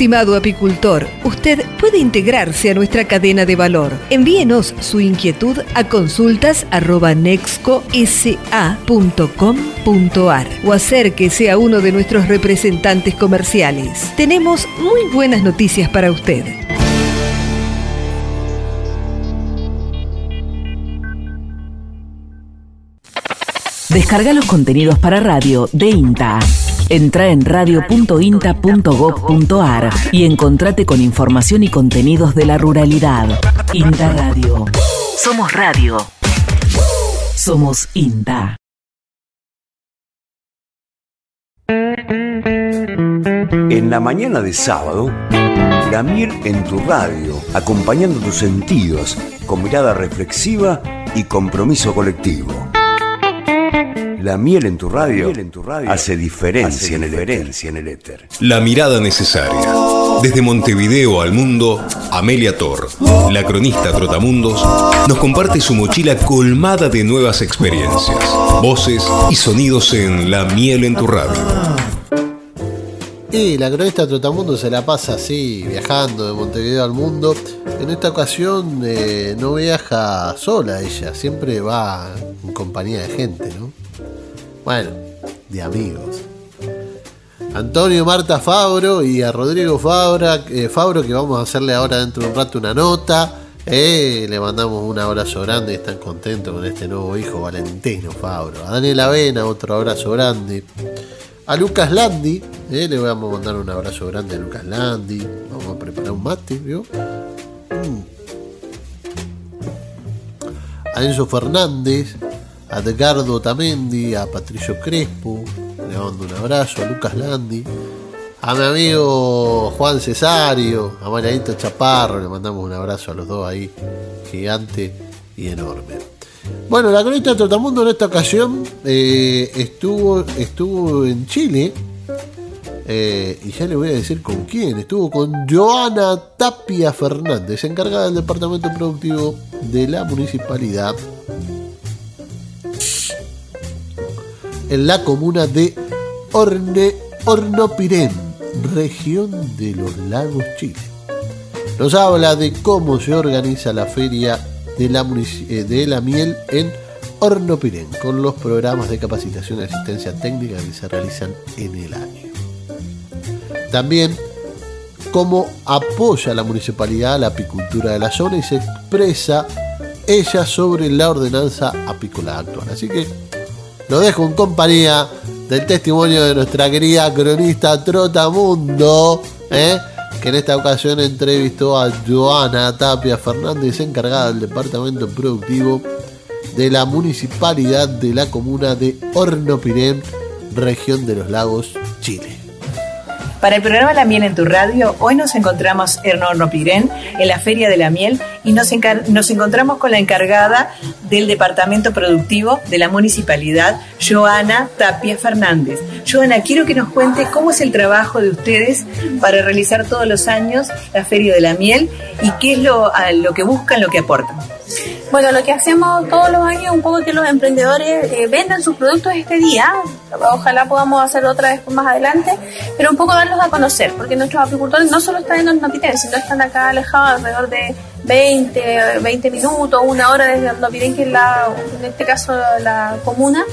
Speaker 4: Estimado apicultor, usted puede integrarse a nuestra cadena de valor. Envíenos su inquietud a consultas.nexcosa.com.ar o acérquese a uno de nuestros representantes comerciales. Tenemos muy buenas noticias para usted.
Speaker 5: Descarga los contenidos para radio de INTA Entra en radio.inta.gov.ar y encontrate con información y contenidos de la ruralidad. INTA Radio. Somos radio. Somos INTA.
Speaker 1: En la mañana de sábado, la miel en tu radio, acompañando tus sentidos con mirada reflexiva y compromiso colectivo. La miel en tu radio, hace diferencia, en, el en el éter.
Speaker 6: La mirada necesaria. Desde Montevideo al mundo, Amelia Tor, la cronista Trotamundos, nos comparte su mochila colmada de nuevas experiencias, voces y sonidos en La miel en tu radio.
Speaker 2: Y la cronista Trotamundos se la pasa así, viajando de Montevideo al mundo. En esta ocasión eh, no viaja sola ella, siempre va en compañía de gente, ¿no? Bueno, de amigos. Antonio Marta Fabro y a Rodrigo Fabra, eh, que vamos a hacerle ahora dentro de un rato una nota. Eh, le mandamos un abrazo grande, están contentos con este nuevo hijo Valentino Fabro. A Daniel Avena, otro abrazo grande. A Lucas Landi, eh, le vamos a mandar un abrazo grande a Lucas Landi. Vamos a preparar un mate, ¿vio? Mm. A Enzo Fernández, a Edgardo Tamendi, a Patricio Crespo, le mando un abrazo, a Lucas Landi, a mi amigo Juan Cesario, a Marianito Chaparro, le mandamos un abrazo a los dos ahí, gigante y enorme. Bueno, la cronista de Trotamundo en esta ocasión eh, estuvo, estuvo en Chile. Eh, y ya le voy a decir con quién. Estuvo con Joana Tapia Fernández, encargada del departamento productivo de la municipalidad en la comuna de Orne, Hornopirén, región de los lagos Chile. Nos habla de cómo se organiza la feria de la, eh, de la miel en Hornopirén, con los programas de capacitación y asistencia técnica que se realizan en el año. También cómo apoya la municipalidad la apicultura de la zona y se expresa ella sobre la ordenanza apícola actual. Así que lo dejo en compañía del testimonio de nuestra querida cronista Trotamundo, ¿eh? Que en esta ocasión entrevistó a Joana Tapia Fernández, encargada del departamento productivo de la municipalidad de la comuna de Hornopirén, región de los lagos, Chile.
Speaker 7: Para el programa La Miel en tu Radio, hoy nos encontramos en Hornopirén, en la Feria de la Miel, y nos, nos encontramos con la encargada del Departamento Productivo de la Municipalidad, Joana Tapia Fernández. Joana, quiero que nos cuente cómo es el trabajo de ustedes para realizar todos los años la Feria de la Miel y qué es lo, lo que buscan, lo que aportan.
Speaker 8: Bueno, lo que hacemos todos los años es un poco que los emprendedores eh, vendan sus productos este día. Ojalá podamos hacerlo otra vez más adelante, pero un poco darlos a conocer, porque nuestros apicultores no solo están en Hornopirén, sino están acá alejados alrededor de 20, 20 minutos, una hora desde Hornopirén, que es la, en este caso la comuna.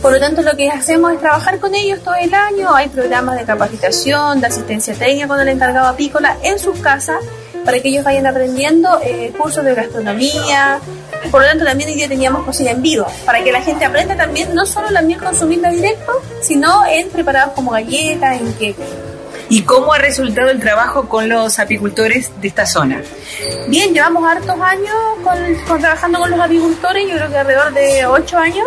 Speaker 8: Por lo tanto, lo que hacemos es trabajar con ellos todo el año. Hay programas de capacitación, de asistencia técnica con el encargado apícola en sus casas para que ellos vayan aprendiendo eh, cursos de gastronomía. Por lo tanto, también hoy día teníamos cocina en vivo, para que la gente aprenda también no solo la miel consumida directo, sino en preparados como galletas, en que
Speaker 7: ¿Y cómo ha resultado el trabajo con los apicultores de esta zona?
Speaker 8: Bien, llevamos hartos años con, trabajando con los apicultores, yo creo que alrededor de ocho años.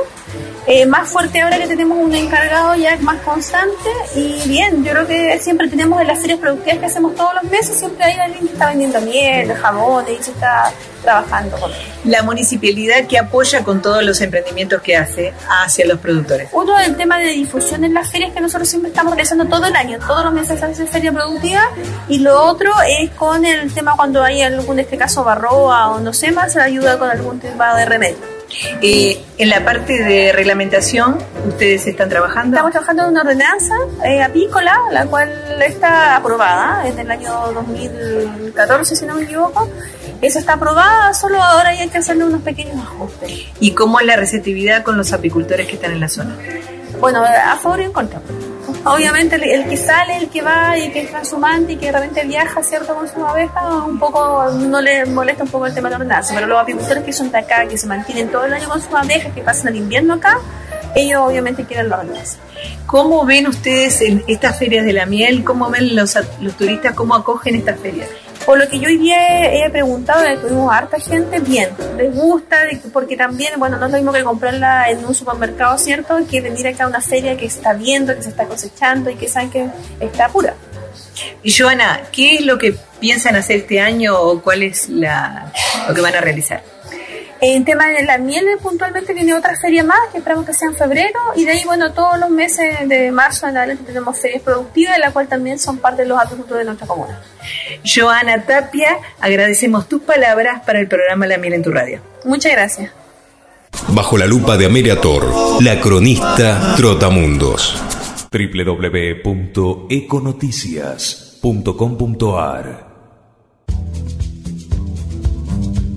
Speaker 8: Eh, más fuerte ahora que tenemos un encargado ya más constante y bien, yo creo que siempre tenemos en las series productivas que hacemos todos los meses, siempre hay alguien que está vendiendo miel, jabones y se está trabajando con
Speaker 7: La municipalidad que apoya con todos los emprendimientos que hace hacia los productores.
Speaker 8: Uno, el tema de difusión en las ferias que nosotros siempre estamos realizando todo el año, todos los meses hace feria productiva y lo otro es con el tema cuando hay algún, en este caso, barroa o no sé más, se ayuda con algún tema de remedio.
Speaker 7: Eh, en la parte de reglamentación, ¿ustedes están trabajando?
Speaker 8: Estamos trabajando en una ordenanza eh, apícola, la cual está aprobada, es del año 2014, si no me equivoco. Esa está aprobada, solo ahora hay que hacerle unos pequeños ajustes.
Speaker 7: ¿Y cómo es la receptividad con los apicultores que están en la zona?
Speaker 8: Bueno, a favor y en contra obviamente el, que sale, el que va y que es transumante y que de repente viaja, ¿cierto? Con su abeja, un poco, no le molesta un poco el tema de ordenarse. Pero los apicultores que son de acá, que se mantienen todo el año con sus abejas, que pasan el invierno acá, ellos obviamente quieren la ordenanza.
Speaker 7: ¿Cómo ven ustedes en estas ferias de la miel? ¿Cómo ven los, los turistas? ¿Cómo acogen estas ferias?
Speaker 8: Por lo que yo hoy día he, preguntado, tuvimos harta gente, bien, les gusta, porque también, bueno, no es que comprarla en un supermercado, ¿cierto? Que venir acá a una feria que está viendo, que se está cosechando y que saben que está pura.
Speaker 7: Y Joana, ¿qué es lo que piensan hacer este año o cuál es la, lo que van a realizar?
Speaker 8: En tema de la miel, puntualmente viene otra feria más, que esperamos que sea en febrero, y de ahí, bueno, todos los meses de marzo en adelante tenemos ferias productivas, en la cual también son parte de los agricultores de nuestra comuna.
Speaker 7: Joana Tapia, agradecemos tus palabras para el programa La Miel en tu Radio.
Speaker 8: Muchas gracias.
Speaker 6: Bajo la lupa de Amelia Tor, la cronista Trotamundos.
Speaker 1: www.econoticias.com.ar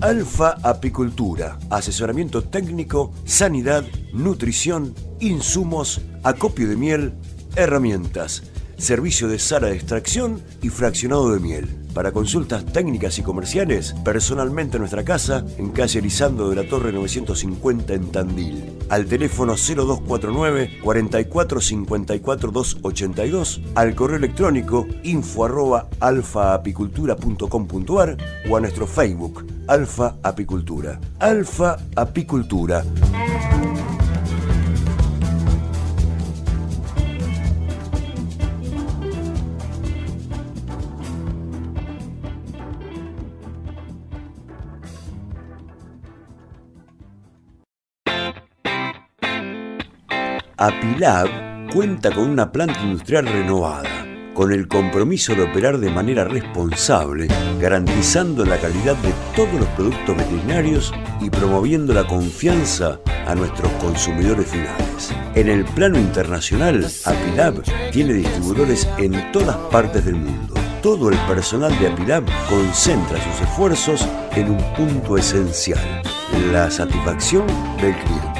Speaker 1: Alfa Apicultura, asesoramiento técnico, sanidad, nutrición, insumos, acopio de miel, herramientas servicio de sala de extracción y fraccionado de miel. Para consultas técnicas y comerciales, personalmente en nuestra casa, en calle Elizando de la Torre 950 en Tandil. Al teléfono 0249 44 54 282, al correo electrónico info arroba o a nuestro Facebook, Alfa Apicultura. Alfa Apicultura. Apilab cuenta con una planta industrial renovada, con el compromiso de operar de manera responsable, garantizando la calidad de todos los productos veterinarios y promoviendo la confianza a nuestros consumidores finales. En el plano internacional, Apilab tiene distribuidores en todas partes del mundo. Todo el personal de Apilab concentra sus esfuerzos en un punto esencial, la satisfacción del cliente.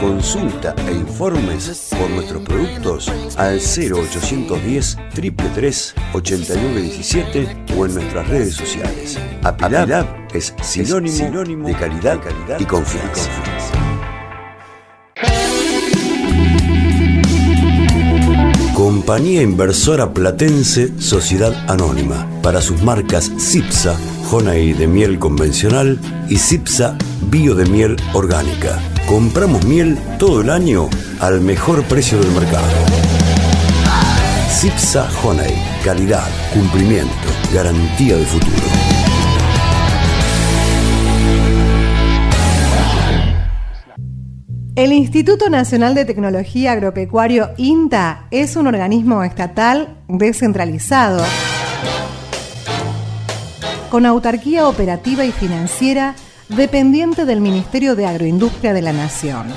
Speaker 1: Consulta e informes por nuestros productos al 0810 333 8917 o en nuestras redes sociales. Apilab es sinónimo, de calidad, calidad y confianza. Compañía Inversora Platense Sociedad Anónima para sus marcas CIPSA, Jonay de miel convencional y CIPSA Bio de miel orgánica Compramos miel todo el año al mejor precio del mercado. Cipsa Honey, calidad, cumplimiento, garantía de futuro.
Speaker 3: El Instituto Nacional de Tecnología Agropecuario INTA es un organismo estatal descentralizado con autarquía operativa y financiera dependiente del Ministerio de Agroindustria de la Nación.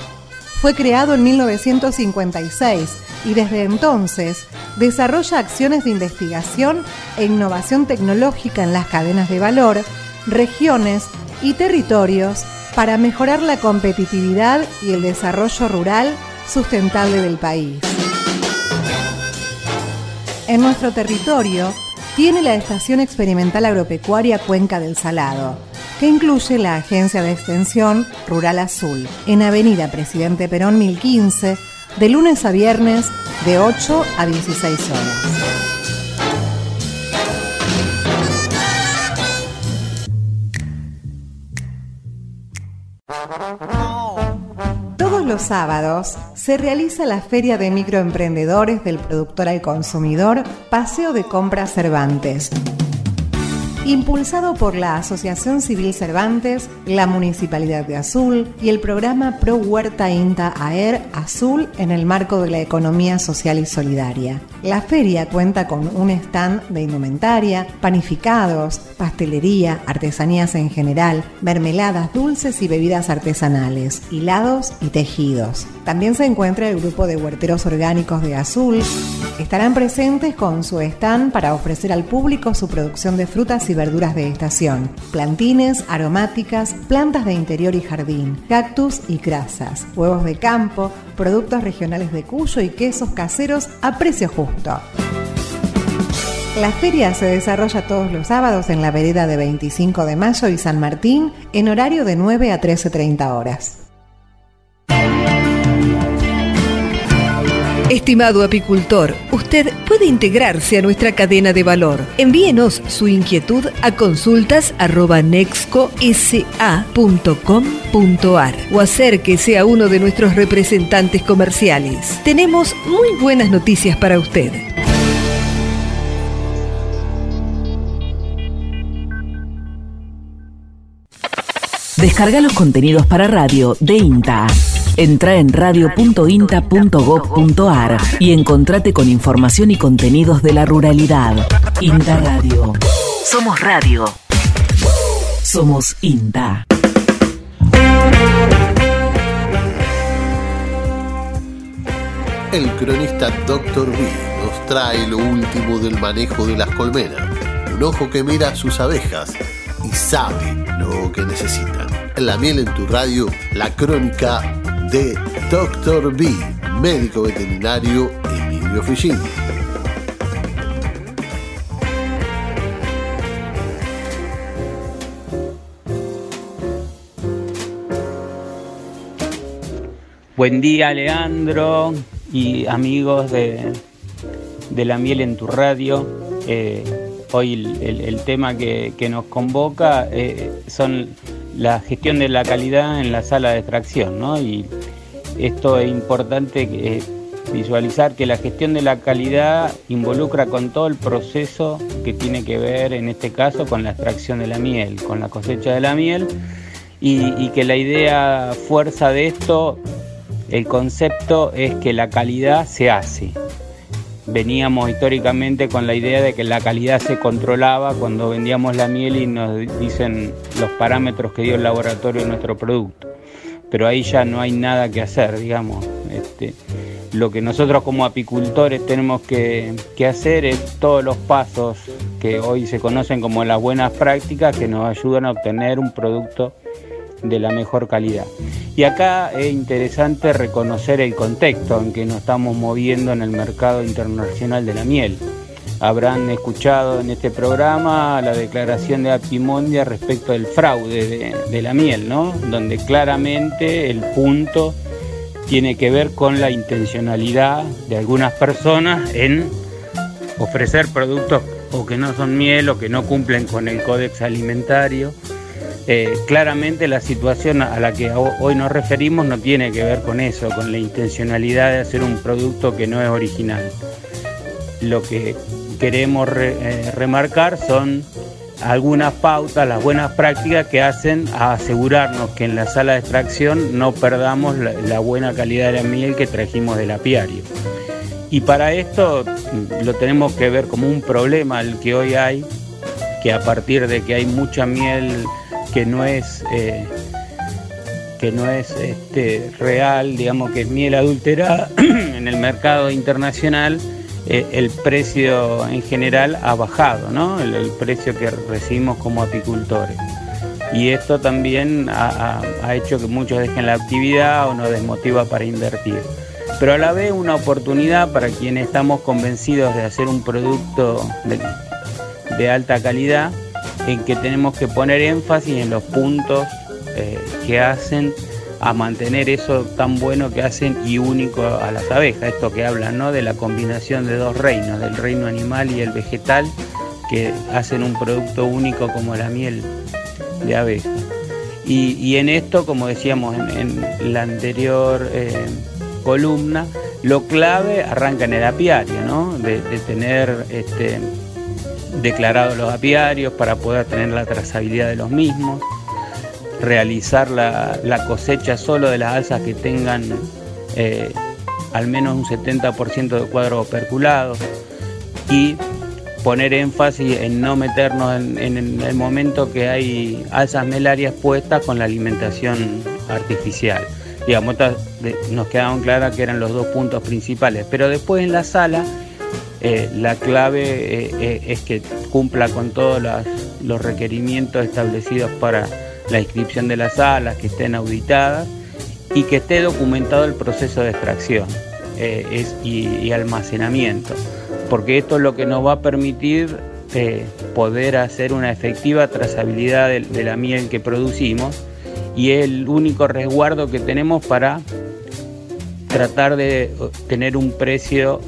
Speaker 3: Fue creado en 1956 y desde entonces desarrolla acciones de investigación e innovación tecnológica en las cadenas de valor, regiones y territorios para mejorar la competitividad y el desarrollo rural sustentable del país. En nuestro territorio tiene la Estación Experimental Agropecuaria Cuenca del Salado, que incluye la Agencia de Extensión Rural Azul, en Avenida Presidente Perón 1015, de lunes a viernes de 8 a 16 horas. Los sábados se realiza la Feria de Microemprendedores del Productor al Consumidor, Paseo de Compras Cervantes impulsado por la Asociación Civil Cervantes, la Municipalidad de Azul y el programa Pro Huerta INTA AER Azul en el marco de la economía social y solidaria. La feria cuenta con un stand de indumentaria, panificados, pastelería, artesanías en general, mermeladas dulces y bebidas artesanales, hilados y tejidos. También se encuentra el grupo de huerteros orgánicos de Azul. Estarán presentes con su stand para ofrecer al público su producción de frutas y verduras de estación, plantines, aromáticas, plantas de interior y jardín, cactus y crasas, huevos de campo, productos regionales de Cuyo y quesos caseros a precio justo. La feria se desarrolla todos los sábados en la vereda de 25 de mayo y San Martín en horario de 9 a 13.30 horas.
Speaker 4: Estimado apicultor, usted puede integrarse a nuestra cadena de valor. Envíenos su inquietud a consultas.nexcosa.com.ar o acérquese a uno de nuestros representantes comerciales. Tenemos muy buenas noticias para usted.
Speaker 5: Descarga los contenidos para radio de INTA Entra en radio.inta.gov.ar y encontrate con información y contenidos de la ruralidad. INTA Radio. Somos radio. Somos INTA.
Speaker 2: El cronista Dr. B nos trae lo último del manejo de las colmenas. Un ojo que mira a sus abejas y sabe lo que necesitan. La miel en tu radio, la crónica de Dr. B, médico veterinario Emilio Fillín.
Speaker 9: Buen día Leandro y amigos de, de La Miel en tu radio. Eh, hoy el, tema que, nos convoca eh, son la gestión de la calidad en la sala de extracción, ¿no? Y esto es importante eh, visualizar que la gestión de la calidad involucra con todo el proceso que tiene que ver, en este caso, con la extracción de la miel, con la cosecha de la miel, y que la idea fuerza de esto, el concepto es que la calidad se hace, veníamos históricamente con la idea de que la calidad se controlaba cuando vendíamos la miel y nos dicen los parámetros que dio el laboratorio de nuestro producto. Pero ahí ya no hay nada que hacer, digamos. Este, lo que nosotros como apicultores tenemos que hacer es todos los pasos que hoy se conocen como las buenas prácticas que nos ayudan a obtener un producto de la mejor calidad. Y acá es interesante reconocer el contexto en que nos estamos moviendo en el mercado internacional de la miel. Habrán escuchado en este programa la declaración de Apimondia respecto del fraude de, la miel, ¿no? donde claramente el punto tiene que ver con la intencionalidad de algunas personas en ofrecer productos o que no son miel o que no cumplen con el códex alimentario eh, claramente la situación a la que hoy nos referimos no tiene que ver con eso, con la intencionalidad de hacer un producto que no es original. Lo que queremos eh, remarcar son algunas pautas, las buenas prácticas que hacen a asegurarnos que en la sala de extracción no perdamos la, buena calidad de la miel que trajimos del apiario. Y para esto mm, lo tenemos que ver como un problema el que hoy hay, que a partir de que hay mucha miel que no es, eh, que no es este, real, digamos que es miel adulterada en el mercado internacional, eh, el precio en general ha bajado, ¿no? el, precio que recibimos como apicultores. Y esto también ha, hecho que muchos dejen la actividad o nos desmotiva para invertir pero a la vez una oportunidad para quienes estamos convencidos de hacer un producto de alta calidad en que tenemos que poner énfasis en los puntos eh, que hacen a mantener eso tan bueno que hacen y único a las abejas. Esto que hablan ¿no? de la combinación de dos reinos, del reino animal y el vegetal, que hacen un producto único como la miel de abeja. Y, en esto, como decíamos en, la anterior eh, columna, lo clave arranca en el apiario, ¿no? de, tener este, declarados los apiarios para poder tener la trazabilidad de los mismos realizar la, cosecha solo de las alzas que tengan eh, al menos un 70% de cuadros operculados y poner énfasis en no meternos en, el momento que hay alzas melarias puestas con la alimentación artificial. Digamos, nos quedaron claras que eran los dos puntos principales, pero después en la sala eh, la clave eh, es que cumpla con todos los requerimientos establecidos para la inscripción de las alas, que estén auditadas y que esté documentado el proceso de extracción eh, y, almacenamiento, porque esto es lo que nos va a permitir eh, poder hacer una efectiva trazabilidad de, la miel que producimos y es el único resguardo que tenemos para tratar de tener un precio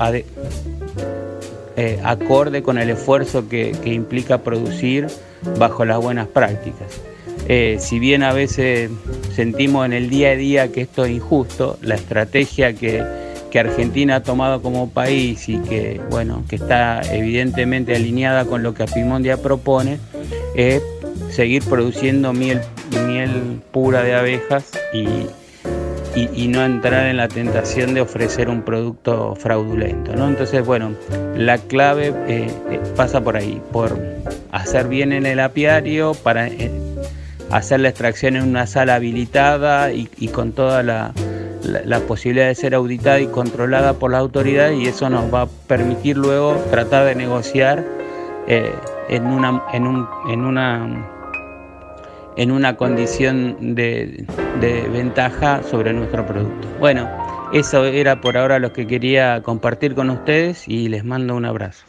Speaker 9: eh, acorde con el esfuerzo que implica producir bajo las buenas prácticas. Eh, si bien a veces sentimos en el día a día que esto es injusto, la estrategia que, Argentina ha tomado como país y que, bueno, que está evidentemente alineada con lo que Apimondia propone, es seguir produciendo miel, miel pura de abejas y, no entrar en la tentación de ofrecer un producto fraudulento. ¿no? Entonces, bueno, la clave eh, eh, pasa por ahí, por hacer bien en el apiario, para hacer la extracción en una sala habilitada y, con toda la, posibilidad de ser auditada y controlada por la autoridad y eso nos va a permitir luego tratar de negociar eh, en, una, en, un, en, una, en una condición de, de ventaja sobre nuestro producto. Bueno, eso era por ahora lo que quería compartir con ustedes y les mando un abrazo.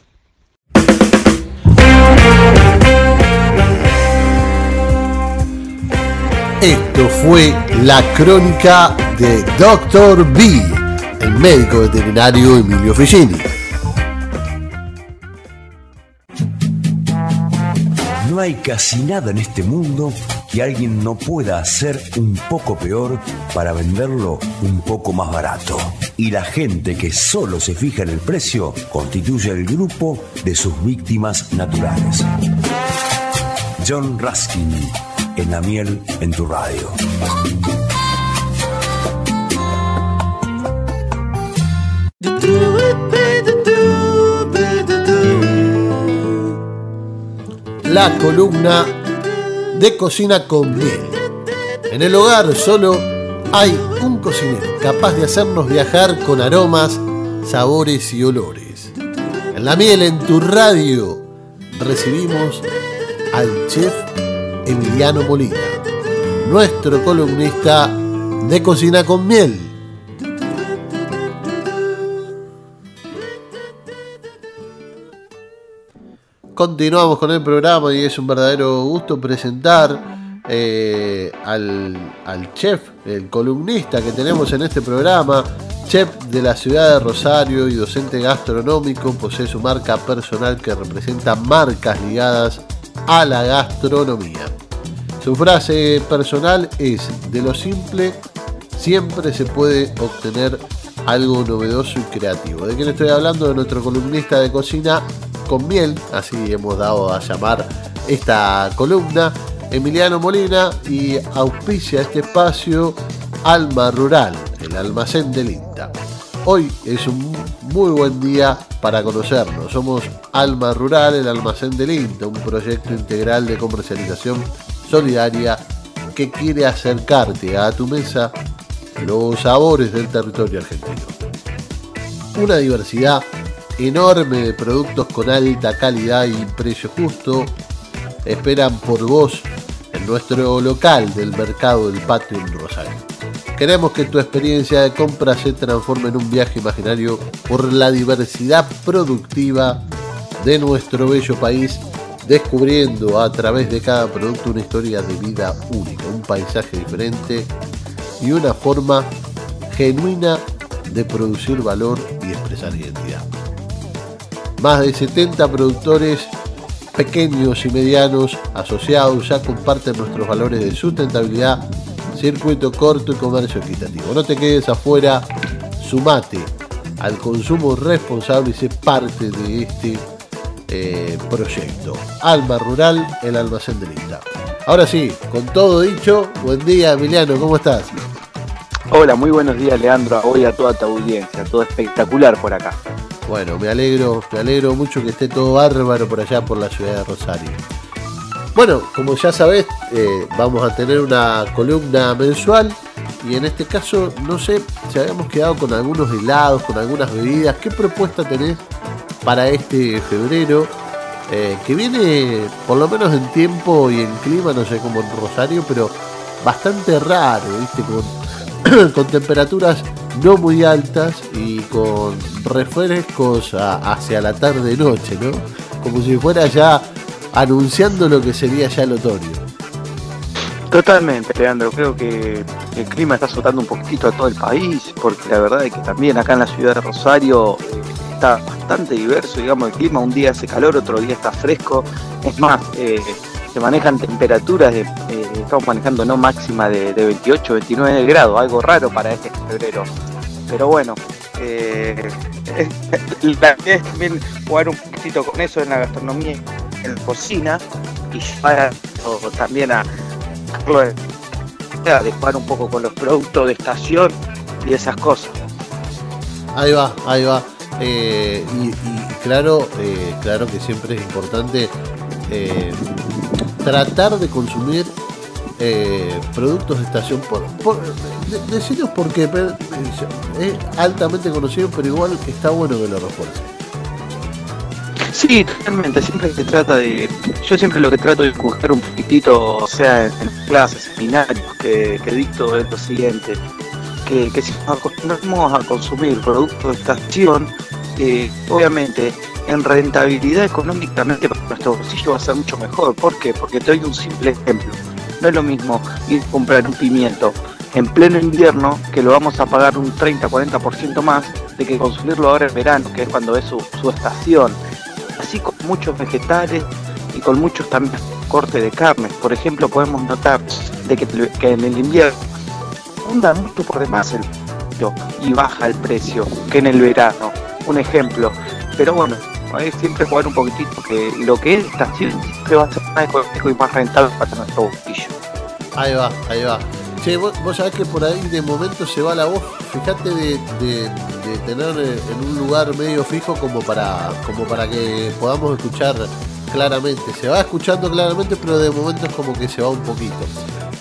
Speaker 2: Esto fue la crónica de Dr. B, el médico veterinario Emilio Fellini.
Speaker 1: Hay casi nada en este mundo que alguien no pueda hacer un poco peor para venderlo un poco más barato. Y la gente que solo se fija en el precio constituye el grupo de sus víctimas naturales. John Ruskin en la miel en tu radio.
Speaker 2: La columna de cocina con miel. En el hogar solo hay un cocinero capaz de hacernos viajar con aromas, sabores y olores. En la miel en tu radio recibimos al chef Emiliano Molina, nuestro columnista de Cocina con Miel. Continuamos con el programa y es un verdadero gusto presentar eh, al, al, chef, el columnista que tenemos en este programa, chef de la ciudad de Rosario y docente gastronómico, posee su marca personal que representa marcas ligadas a la gastronomía. Su frase personal es, de lo simple siempre se puede obtener algo novedoso y creativo. ¿De quién estoy hablando? De nuestro columnista de cocina con miel, así hemos dado a llamar esta columna, Emiliano Molina, y auspicia este espacio Alma Rural, el almacén del INTA. Hoy es un muy buen día para conocernos. Somos Alma Rural, el almacén del INTA, un proyecto integral de comercialización solidaria que quiere acercarte a tu mesa los sabores del territorio argentino. Una diversidad enorme de productos con alta calidad y precio justo esperan por vos en nuestro local del mercado del patio en Rosario. Queremos que tu experiencia de compra se transforme en un viaje imaginario por la diversidad productiva de nuestro bello país descubriendo a través de cada producto una historia de vida única, un paisaje diferente y una forma genuina de producir valor y expresar identidad. Más de 70 productores pequeños y medianos asociados ya comparten nuestros valores de sustentabilidad, circuito corto y comercio equitativo. No te quedes afuera, sumate al consumo responsable y sé parte de este eh, proyecto. Alma Rural, el almacén de lista. Ahora sí, con todo dicho, buen día Emiliano, ¿cómo estás?
Speaker 10: Hola, muy buenos días Leandro, hoy a toda tu audiencia, todo espectacular por acá.
Speaker 2: Bueno, me alegro, me alegro mucho que esté todo bárbaro por allá por la ciudad de Rosario. Bueno, como ya sabés, eh, vamos a tener una columna mensual y en este caso no sé si habíamos quedado con algunos helados, con algunas bebidas. ¿Qué propuesta tenés para este febrero? Eh, que viene por lo menos en tiempo y en clima, no sé cómo en Rosario, pero bastante raro, ¿viste? Con, con temperaturas no muy altas y con refrescos hacia la tarde-noche, ¿no? Como si fuera ya anunciando lo que sería ya el otoño.
Speaker 10: Totalmente, Leandro. Creo que el clima está azotando un poquitito a todo el país, porque la verdad es que también acá en la ciudad de Rosario eh, está bastante diverso, digamos, el clima. Un día hace calor, otro día está fresco. Es más, eh, se manejan temperaturas, de, eh, estamos manejando no máxima de, 28, 29 grados, algo raro para este febrero. Pero bueno, eh, también jugar un poquitito con eso en la gastronomía, en la cocina, y llevar también a, de jugar un poco con los productos de estación y esas cosas.
Speaker 2: Ahí va, ahí va. Eh, y, claro, claro que siempre es importante tratar de consumir eh, productos de estación. Por, por, porque es altamente conocido, pero igual está bueno que lo refuerce.
Speaker 10: Sí, totalmente. Siempre se trata de. Yo siempre lo que trato de buscar un poquitito, o sea, en, clases, seminarios que, que, dicto es lo siguiente: que, que si nos acostumbramos a consumir productos de estación, eh, obviamente en rentabilidad económicamente para nuestro bolsillo va a ser mucho mejor. ¿Por qué? Porque te doy un simple ejemplo. No es lo mismo ir a comprar un pimiento en pleno invierno, que lo vamos a pagar un 30-40% más, de que consumirlo ahora en verano, que es cuando es su, estación. Así con muchos vegetales y con muchos también cortes de carne. Por ejemplo, podemos notar de que, que en el invierno funda mucho por demás el y baja el precio que en el verano. Un ejemplo. Pero bueno, siempre jugar un poquitito que lo que es estación siempre va a ser más económico y más rentable para nuestro bolsillo.
Speaker 2: Ahí va, ahí va. Che, vos, sabés que por ahí de momento se va la voz. Fíjate de, tener eh, en un lugar medio fijo como para, como para que podamos escuchar claramente. Se va escuchando claramente, pero de momento es como que se va un poquito.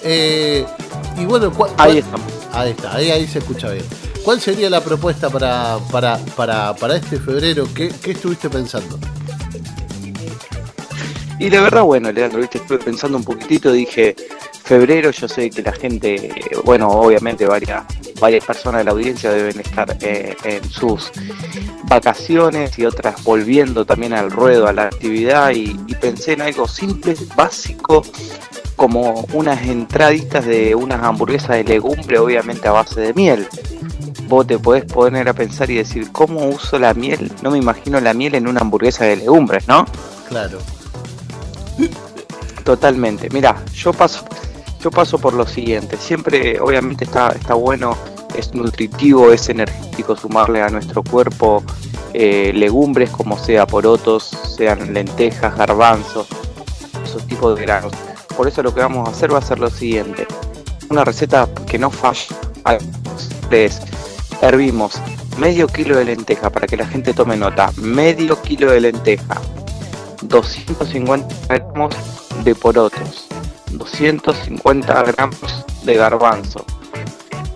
Speaker 2: Eh, y bueno,
Speaker 10: ahí estamos.
Speaker 2: Ahí está, ahí, ahí se escucha bien. ¿Cuál sería la propuesta para, para, para, para este febrero? ¿Qué, estuviste pensando?
Speaker 10: Y de verdad, bueno, Leandro, ¿viste? estuve pensando un poquitito, dije, febrero, yo sé que la gente, bueno, obviamente varias, varias personas de la audiencia deben estar eh, en sus vacaciones y otras volviendo también al ruedo, a la actividad, y pensé en algo simple, básico, como unas entraditas de unas hamburguesas de legumbre, obviamente a base de miel vos te podés poner a pensar y decir, ¿cómo uso la miel? No me imagino la miel en una hamburguesa de legumbres, ¿no?
Speaker 2: Claro.
Speaker 10: Totalmente. Mira, yo paso, yo paso por lo siguiente. Siempre, obviamente, está, está bueno, es nutritivo, es energético sumarle a nuestro cuerpo eh, legumbres como sea porotos, sean lentejas, garbanzos, esos tipos de granos. Por eso lo que vamos a hacer va a ser lo siguiente. Una receta que no falle. Es hervimos medio kilo de lenteja para que la gente tome nota, medio kilo de lenteja, 250 gramos de porotos, 250 gramos de garbanzo.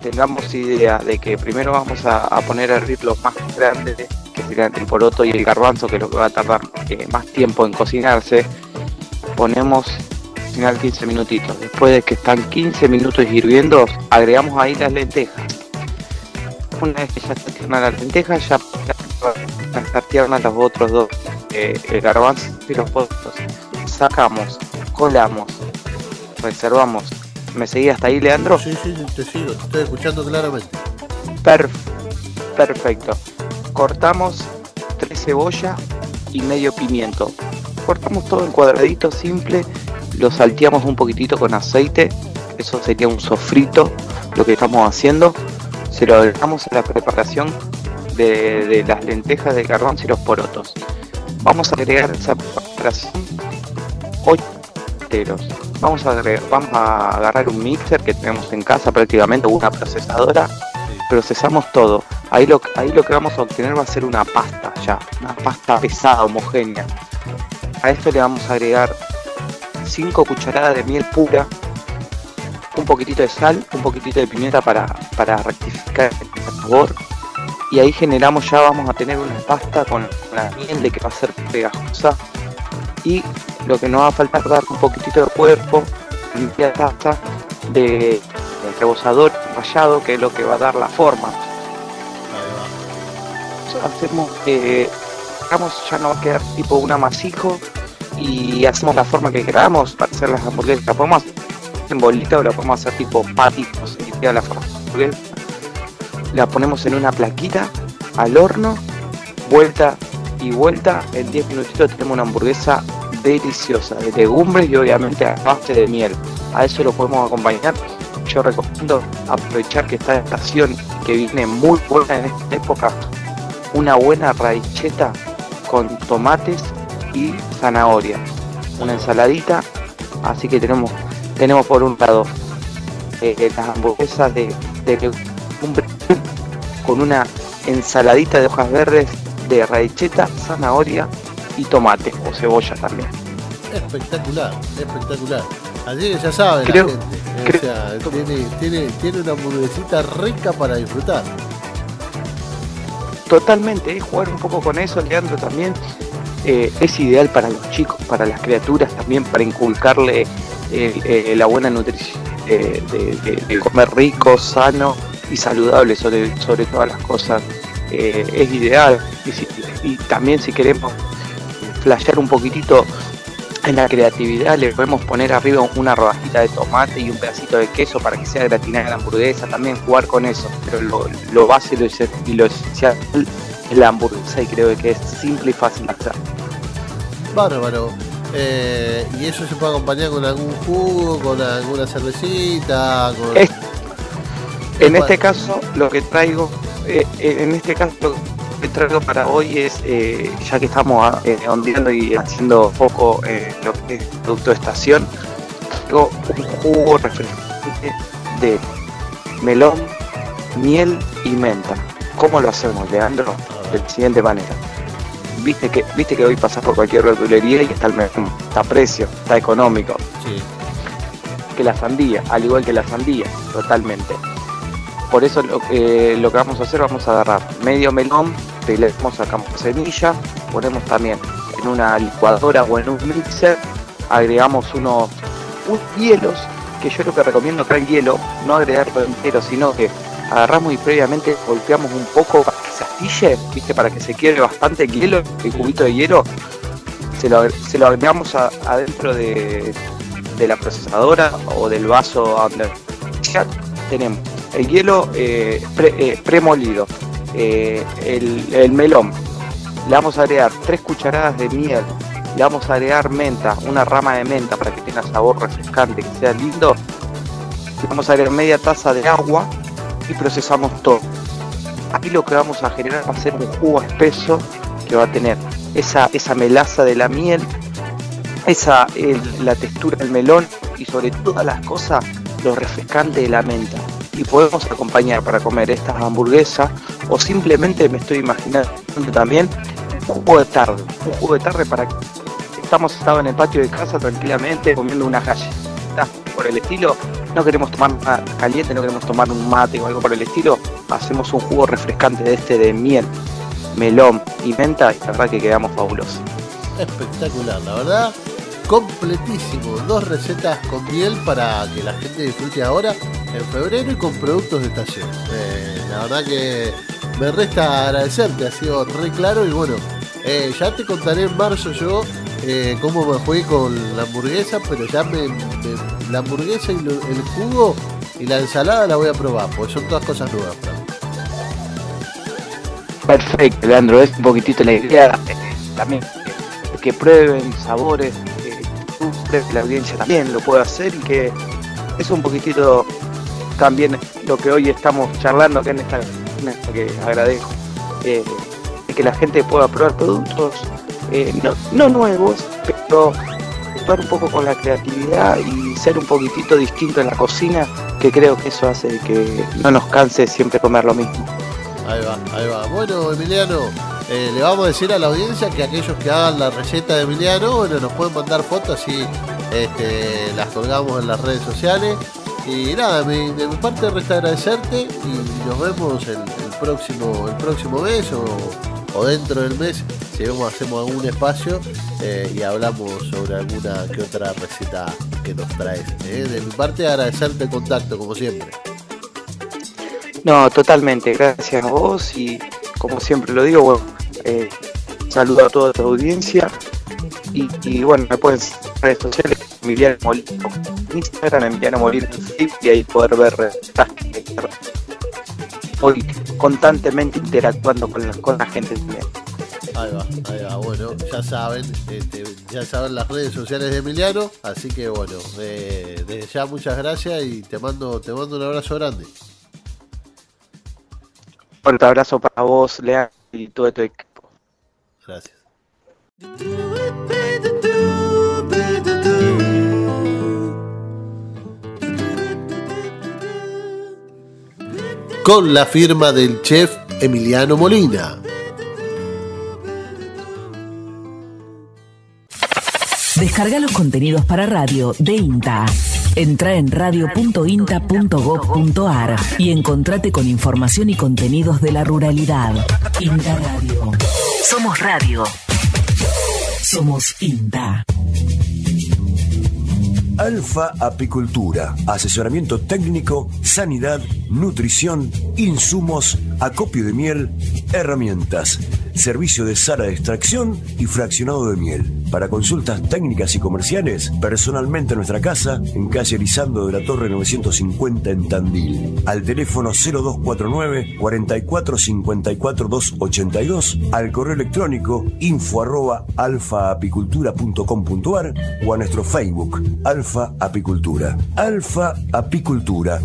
Speaker 10: Tengamos idea de que primero vamos a, poner a hervir los más grandes, que serían el poroto y el garbanzo, que es lo que va a tardar eh, más tiempo en cocinarse. Ponemos final 15 minutitos. Después de que están 15 minutos hirviendo, agregamos ahí las lentejas una vez que ya está tierna la lenteja, ya van a estar tiernas los otros dos, eh, el garbanzo y los pozos. sacamos, colamos, reservamos. ¿Me seguí hasta ahí, Leandro?
Speaker 2: Sí, sí, te sigo, te estoy escuchando claramente.
Speaker 10: perfecto. Cortamos tres cebollas y medio pimiento. Cortamos todo en cuadraditos simple, lo salteamos un poquitito con aceite, eso sería un sofrito, lo que estamos haciendo. Se lo agregamos a la preparación de, las lentejas de carbón y los porotos. Vamos a agregar esa preparación 8 enteros. Vamos a, agregar, vamos a agarrar un mixer que tenemos en casa prácticamente, una procesadora, procesamos todo. Ahí lo, ahí lo que vamos a obtener va a ser una pasta ya, una pasta pesada, homogénea. A esto le vamos a agregar 5 cucharadas de miel pura, un poquitito de sal, un poquitito de pimienta para, para rectificar el sabor. Y ahí generamos ya vamos a tener una pasta con la miel de que va a ser pegajosa. Y lo que nos va a faltar dar un poquitito de cuerpo limpia taza de, rebosador rallado que es lo que va a dar la forma. Hacemos que ya no va a quedar tipo un amasijo y hacemos la forma que queramos para hacer las hamburguesas podemos en bolita o la podemos hacer tipo patitos y la la ponemos en una plaquita al horno, vuelta y vuelta, en 10 minutitos tenemos una hamburguesa deliciosa de legumbres y obviamente a base de miel. A eso lo podemos acompañar. Yo recomiendo aprovechar que esta estación que viene muy buena en esta época, una buena raicheta con tomates y zanahoria, una ensaladita, así que tenemos tenemos por un lado eh, las hamburguesas de, de con una ensaladita de hojas verdes de raicheta, zanahoria y tomate o cebolla también.
Speaker 2: Espectacular, espectacular. Así ya saben, la gente. tiene, tiene, una hamburguesita rica para disfrutar.
Speaker 10: Totalmente, ¿eh? jugar un poco con eso, Leandro, también eh, es ideal para los chicos, para las criaturas también, para inculcarle eh, la buena nutrición, de, comer rico, sano y saludable sobre, sobre todas las cosas eh, es ideal. Y, también si queremos flashear un poquitito en la creatividad, le podemos poner arriba una rodajita de tomate y un pedacito de queso para que sea gratinada la hamburguesa, también jugar con eso. Pero lo, lo base y lo esencial es la hamburguesa y creo que es simple y fácil de hacer.
Speaker 2: Bárbaro. Eh, y eso se puede acompañar con algún jugo, con alguna cervecita, con...
Speaker 10: En este caso, lo que traigo, eh, eh, en este caso, lo que traigo para hoy es, eh, ya que estamos ah, ondeando y haciendo poco lo que es producto de estación, traigo un jugo refrescante de melón, miel y menta. ¿Cómo lo hacemos, Leandro? De la siguiente manera. Viste que, viste que hoy pasas por cualquier verdulería y está, el, está a precio, está económico. Sí. Que la sandía, al igual que la sandía, totalmente por eso lo, que vamos a hacer, vamos a agarrar medio melón, le sacamos semilla, ponemos también en una licuadora o en un mixer, agregamos unos, hielos, que yo lo que recomiendo el hielo, no agregarlo entero, sino que agarramos y previamente golpeamos un poco para que se astille, ¿viste? para que se quiebre bastante el hielo, el cubito de hielo, se lo, se lo agregamos adentro de, de, la procesadora o del vaso donde ya tenemos el hielo eh, eh, premolido, eh, el, melón, le vamos a agregar 3 cucharadas de miel, le vamos a agregar menta, una rama de menta para que tenga sabor refrescante, que sea lindo, vamos a agregar media taza de agua y procesamos todo. Aquí lo que vamos a generar va a ser un jugo espeso que va a tener esa, esa melaza de la miel, esa la textura del melón y sobre todas las cosas lo refrescante de la menta y podemos acompañar para comer estas hamburguesas o simplemente me estoy imaginando también un jugo de tarde, un jugo de tarde para que estamos sentados en el patio de casa tranquilamente comiendo una por el estilo, no queremos tomar nada caliente, no queremos tomar un mate o algo por el estilo, hacemos un jugo refrescante de este de miel, melón y menta y la verdad que quedamos fabulosos.
Speaker 2: Espectacular, la verdad completísimo. Dos recetas con miel para que la gente disfrute ahora en febrero y con productos de estación. Eh, la verdad que me resta agradecerte, ha sido re claro y bueno, eh, ya te contaré en marzo yo eh, cómo me fui con la hamburguesa, pero ya me, la hamburguesa y el jugo y la ensalada la voy a probar, porque son todas cosas nuevas.
Speaker 10: Perfecto, Leandro, es un poquitito la idea eh, también que prueben sabores, que la audiencia también lo puede hacer y que es un poquitito también lo que hoy estamos charlando acá en esta, que agradezco, eh, que la gente pueda probar productos eh, no, nuevos, pero actuar un poco con la creatividad y ser un poquitito distinto en la cocina, que creo que eso hace que no nos canse siempre comer lo mismo.
Speaker 2: Ahí va, ahí va. Bueno, Emiliano, eh, le vamos a decir a la audiencia que aquellos que hagan la receta de Emiliano, bueno, nos pueden mandar fotos y este, las colgamos en las redes sociales. Y nada, de mi parte resta agradecerte y nos vemos el, próximo el próximo mes dentro del mes si vemos, hacemos algún espacio eh, y hablamos sobre alguna que otra receta que nos traes. Eh. De mi parte agradecerte el contacto como siempre.
Speaker 10: No, totalmente, gracias a vos y como siempre lo digo, bueno, eh, saludo a toda tu audiencia y, bueno, me pueden en redes sociales, Emiliano Molino, Instagram, Emiliano Molino y ahí poder ver constantemente interactuando con la, con la gente también.
Speaker 2: Ahí va, ahí va, bueno, ya saben, este, ya saben las redes sociales de Emiliano, así que bueno, eh, desde ya muchas gracias y te mando, te mando un abrazo grande.
Speaker 10: Fuerte abrazo para vos, Lea, y todo tu equipo.
Speaker 2: Gracias. Con la firma del chef Emiliano Molina.
Speaker 5: Descarga los contenidos para radio de INTA Entra en radio.inta.gov.ar y encontrate con información y contenidos de la ruralidad. INTA Radio. Somos radio. Somos INTA.
Speaker 1: Alfa Apicultura, asesoramiento técnico, sanidad, nutrición, insumos, acopio de miel, herramientas, servicio de sala de extracción y fraccionado de miel. Para consultas técnicas y comerciales, personalmente en nuestra casa, en calle Elizando de la Torre 950 en Tandil. Al teléfono 0249 4454 282, al correo electrónico info arroba alfaapicultura.com.ar o a nuestro Facebook, Alfa Apicultura. Alfa Apicultura.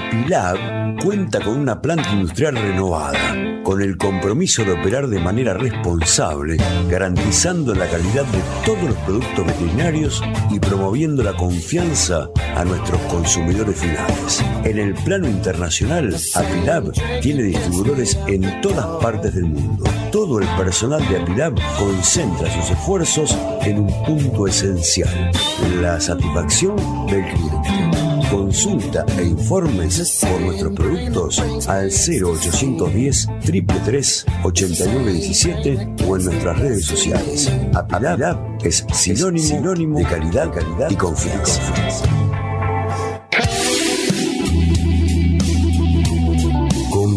Speaker 1: Apilab cuenta con una planta industrial renovada, con el compromiso de operar de manera responsable, garantizando la calidad de todos los productos veterinarios y promoviendo la confianza a nuestros consumidores finales. En el plano internacional, Apilab tiene distribuidores en todas partes del mundo. Todo el personal de Apilab concentra sus esfuerzos en un punto esencial, la satisfacción del cliente. Consulta e informes por nuestros productos al 0810 333 8917 o en nuestras redes sociales. Apilab es sinónimo, sinónimo de calidad, calidad y confianza.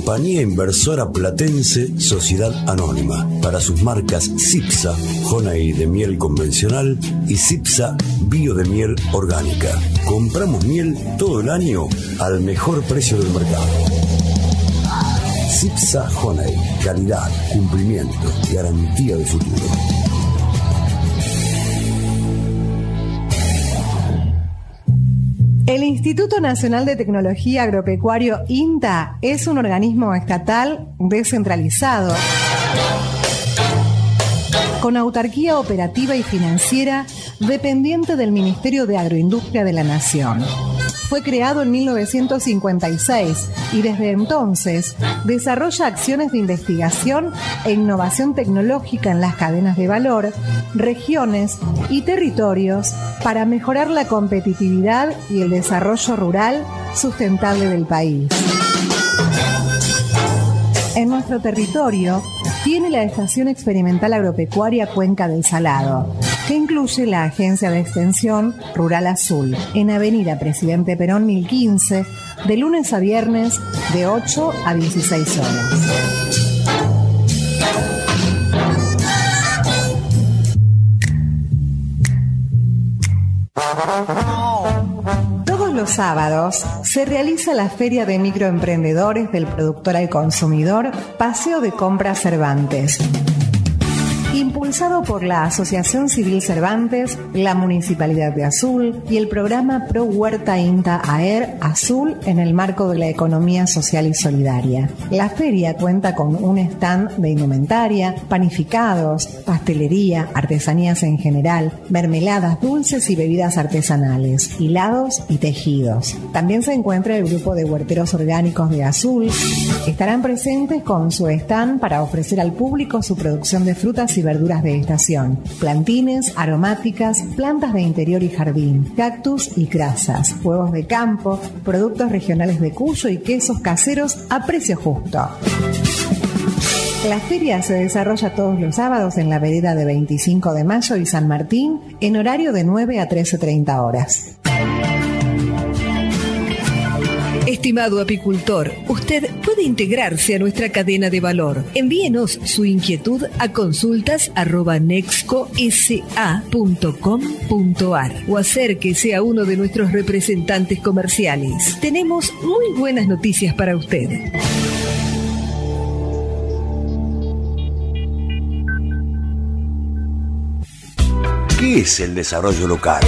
Speaker 1: Compañía Inversora Platense Sociedad Anónima para sus marcas CIPSA, Jonay de miel convencional y CIPSA Bio de miel orgánica. Compramos miel todo el año al mejor precio del mercado. CIPSA Honey, calidad, cumplimiento, garantía de futuro.
Speaker 3: El Instituto Nacional de Tecnología Agropecuario INTA es un organismo estatal descentralizado con autarquía operativa y financiera dependiente del Ministerio de Agroindustria de la Nación. Fue creado en 1956 y desde entonces desarrolla acciones de investigación e innovación tecnológica en las cadenas de valor, regiones y territorios para mejorar la competitividad y el desarrollo rural sustentable del país. En nuestro territorio tiene la Estación Experimental Agropecuaria Cuenca del Salado, que incluye la Agencia de Extensión Rural Azul, en Avenida Presidente Perón 1015, de lunes a viernes de 8 a 16 horas. Todos los sábados se realiza la Feria de Microemprendedores del Productor al Consumidor, Paseo de Compras Cervantes impulsado por la Asociación Civil Cervantes, la Municipalidad de Azul y el programa Pro Huerta INTA AER Azul en el marco de la economía social y solidaria. La feria cuenta con un stand de indumentaria, panificados, pastelería, artesanías en general, mermeladas dulces y bebidas artesanales, hilados y tejidos. También se encuentra el grupo de huerteros orgánicos de Azul. Estarán presentes con su stand para ofrecer al público su producción de frutas y verduras de estación, plantines, aromáticas, plantas de interior y jardín, cactus y grasas, huevos de campo, productos regionales de Cuyo y quesos caseros a precio justo. La feria se desarrolla todos los sábados en la vereda de 25 de mayo y San Martín en horario de 9 a 13.30 horas.
Speaker 4: Estimado apicultor, usted puede integrarse a nuestra cadena de valor. Envíenos su inquietud a consultas.nexcosa.com.ar o acérquese a uno de nuestros representantes comerciales. Tenemos muy buenas noticias para usted.
Speaker 1: ¿Qué es el desarrollo local?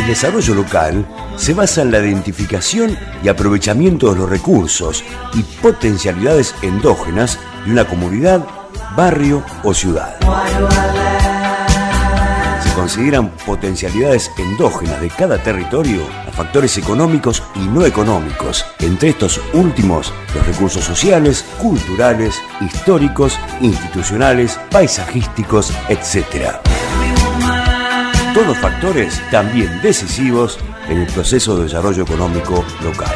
Speaker 1: El desarrollo local se basa en la identificación y aprovechamiento de los recursos y potencialidades endógenas de una comunidad, barrio o ciudad. Se consideran potencialidades endógenas de cada territorio a factores económicos y no económicos, entre estos últimos los recursos sociales, culturales, históricos, institucionales, paisajísticos, etc. Todos factores también decisivos en el proceso de desarrollo económico local.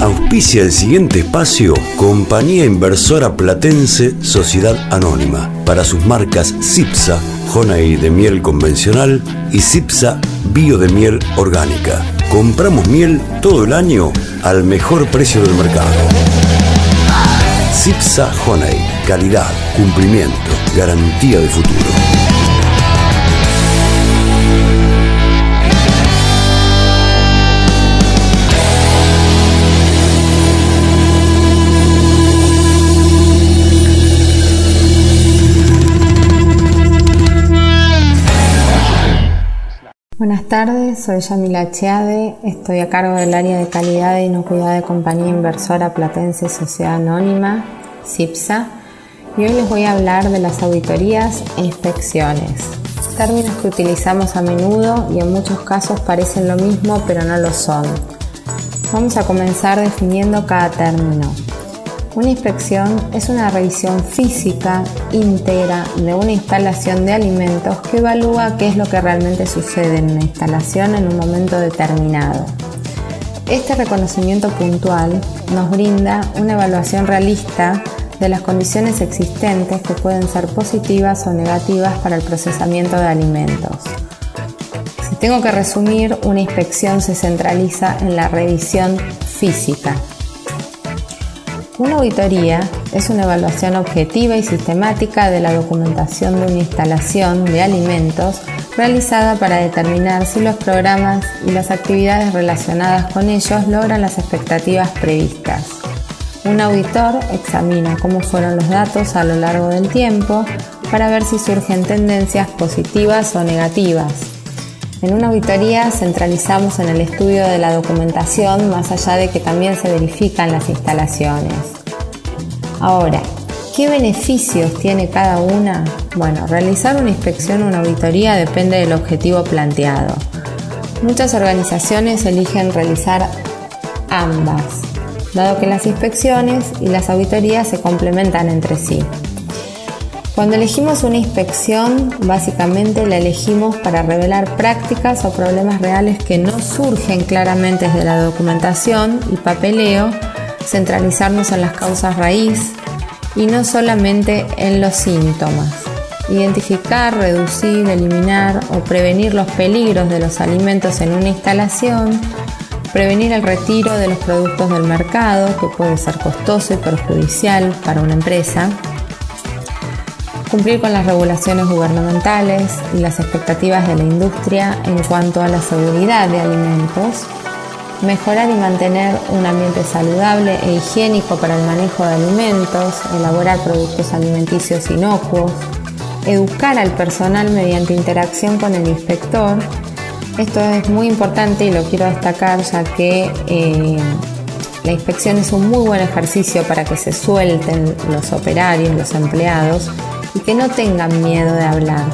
Speaker 1: Auspicia el siguiente espacio Compañía Inversora Platense Sociedad Anónima para sus marcas CIPSA, Jonay de miel convencional y CIPSA Bio de miel orgánica. Compramos miel todo el año al mejor precio del mercado. Cipsa Honey, calidad, cumplimiento, garantía de futuro.
Speaker 11: Buenas tardes, soy Yamila Chiade, estoy a cargo del área de calidad e inocuidad de compañía inversora Platense Sociedad Anónima, CIPSA, y hoy les voy a hablar de las auditorías e inspecciones, términos que utilizamos a menudo y en muchos casos parecen lo mismo pero no lo son. Vamos a comenzar definiendo cada término. Una inspección es una revisión física íntegra de una instalación de alimentos que evalúa qué es lo que realmente sucede en una instalación en un momento determinado. Este reconocimiento puntual nos brinda una evaluación realista de las condiciones existentes que pueden ser positivas o negativas para el procesamiento de alimentos. Si tengo que resumir, una inspección se centraliza en la revisión física, una auditoría es una evaluación objetiva y sistemática de la documentación de una instalación de alimentos realizada para determinar si los programas y las actividades relacionadas con ellos logran las expectativas previstas. Un auditor examina cómo fueron los datos a lo largo del tiempo para ver si surgen tendencias positivas o negativas. En una auditoría centralizamos en el estudio de la documentación más allá de que también se verifican las instalaciones. Ahora, ¿qué beneficios tiene cada una? Bueno, realizar una inspección o una auditoría depende del objetivo planteado. Muchas organizaciones eligen realizar ambas, dado que las inspecciones y las auditorías se complementan entre sí. Cuando elegimos una inspección, básicamente la elegimos para revelar prácticas o problemas reales que no surgen claramente desde la documentación y papeleo, centralizarnos en las causas raíz y no solamente en los síntomas. Identificar, reducir, eliminar o prevenir los peligros de los alimentos en una instalación, prevenir el retiro de los productos del mercado, que puede ser costoso y perjudicial para una empresa, cumplir con las regulaciones gubernamentales y las expectativas de la industria en cuanto a la seguridad de alimentos, mejorar y mantener un ambiente saludable e higiénico para el manejo de alimentos, elaborar productos alimenticios inocuos, educar al personal mediante interacción con el inspector. Esto es muy importante y lo quiero destacar ya que eh, la inspección es un muy buen ejercicio para que se suelten los operarios, los empleados y que no tengan miedo de hablar.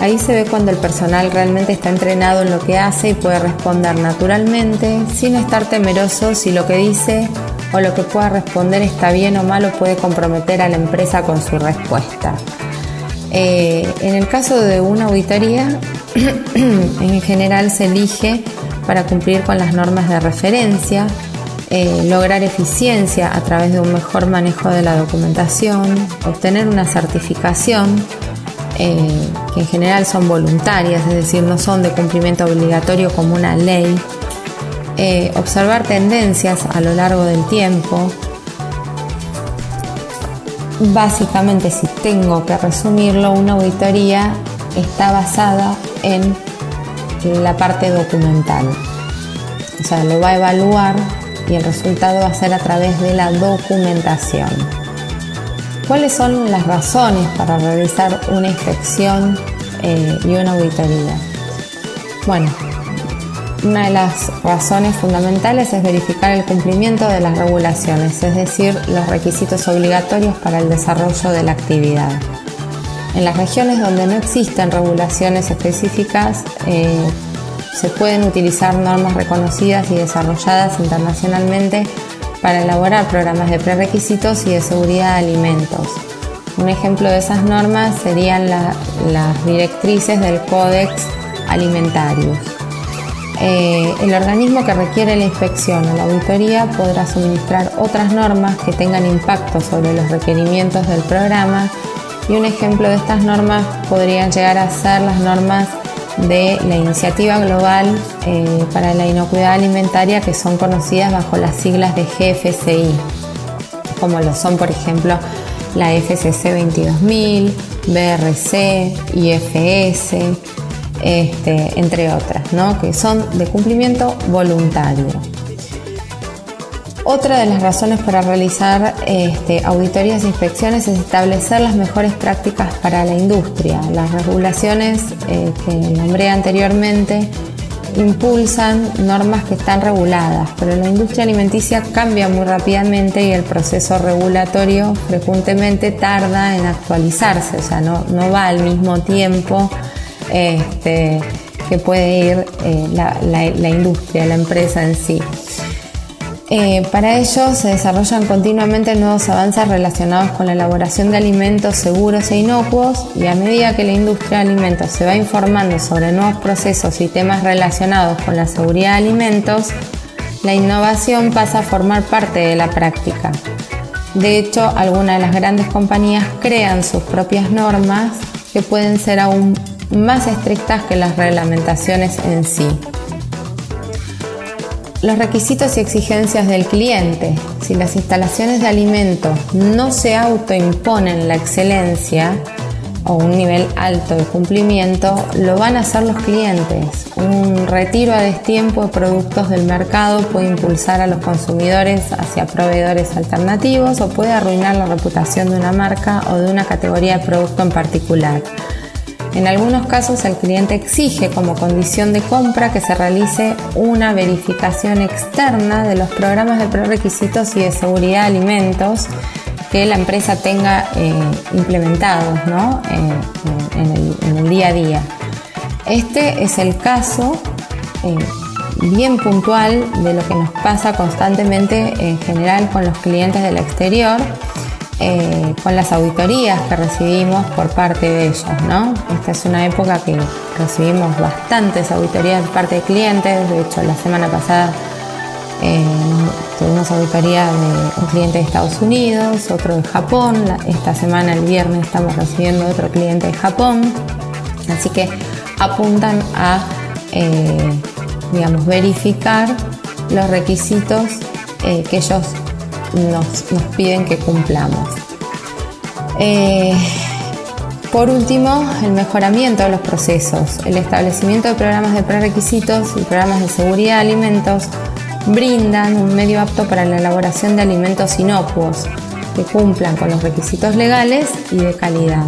Speaker 11: Ahí se ve cuando el personal realmente está entrenado en lo que hace y puede responder naturalmente sin estar temeroso si lo que dice o lo que pueda responder está bien o mal o puede comprometer a la empresa con su respuesta. Eh, en el caso de una auditoría, en general se elige para cumplir con las normas de referencia, eh, lograr eficiencia a través de un mejor manejo de la documentación, obtener una certificación, eh, que en general son voluntarias, es decir, no son de cumplimiento obligatorio como una ley, eh, observar tendencias a lo largo del tiempo. Básicamente, si tengo que resumirlo, una auditoría está basada en la parte documental. O sea, lo va a evaluar y el resultado va a ser a través de la documentación. ¿Cuáles son las razones para realizar una inspección eh, y una auditoría? Bueno, una de las razones fundamentales es verificar el cumplimiento de las regulaciones, es decir, los requisitos obligatorios para el desarrollo de la actividad. En las regiones donde no existen regulaciones específicas, eh, se pueden utilizar normas reconocidas y desarrolladas internacionalmente para elaborar programas de prerequisitos y de seguridad de alimentos. Un ejemplo de esas normas serían las directrices del Códex Alimentarios. Eh, el organismo que requiere la inspección o la auditoría podrá suministrar otras normas que tengan impacto sobre los requerimientos del programa y un ejemplo de estas normas podrían llegar a ser las normas de la Iniciativa Global eh, para la Inocuidad Alimentaria que son conocidas bajo las siglas de GFCI, como lo son por ejemplo la FCC 22000, BRC, IFS, entre otras, ¿no? que son de cumplimiento voluntario. Otra de las razones para realizar este, auditorías e inspecciones es establecer las mejores prácticas para la industria. Las regulaciones eh, que nombré anteriormente impulsan normas que están reguladas, pero la industria alimenticia cambia muy rápidamente y el proceso regulatorio frecuentemente tarda en actualizarse, o sea, no, va al mismo tiempo este, que puede ir eh, la industria, la empresa en sí. Eh, para ello se desarrollan continuamente nuevos avances relacionados con la elaboración de alimentos seguros e inocuos y a medida que la industria de alimentos se va informando sobre nuevos procesos y temas relacionados con la seguridad de alimentos, la innovación pasa a formar parte de la práctica. De hecho, algunas de las grandes compañías crean sus propias normas que pueden ser aún más estrictas que las reglamentaciones en sí los requisitos y exigencias del cliente. Si las instalaciones de alimentos no se autoimponen la excelencia o un nivel alto de cumplimiento, lo van a hacer los clientes. Un retiro a destiempo de productos del mercado puede impulsar a los consumidores hacia proveedores alternativos o puede arruinar la reputación de una marca o de una categoría de producto en particular. En algunos casos el cliente exige como condición de compra que se realice una verificación externa de los programas de prerequisitos y de seguridad de alimentos que la empresa tenga eh, implementados eh, en, el, día a día. Este es el caso eh, bien puntual de lo que nos pasa constantemente en general con los clientes del exterior eh, con las auditorías que recibimos por parte de ellos. ¿no? Esta es una época que recibimos bastantes auditorías de parte de clientes, de hecho la semana pasada eh, tuvimos auditoría de un cliente de Estados Unidos, otro de Japón, esta semana el viernes estamos recibiendo otro cliente de Japón, así que apuntan a eh, digamos, verificar los requisitos que ellos nos, piden que cumplamos. Eh, por último, el mejoramiento de los procesos, el establecimiento de programas de prerequisitos y programas de seguridad de alimentos brindan un medio apto para la elaboración de alimentos inocuos que cumplan con los requisitos legales y de calidad.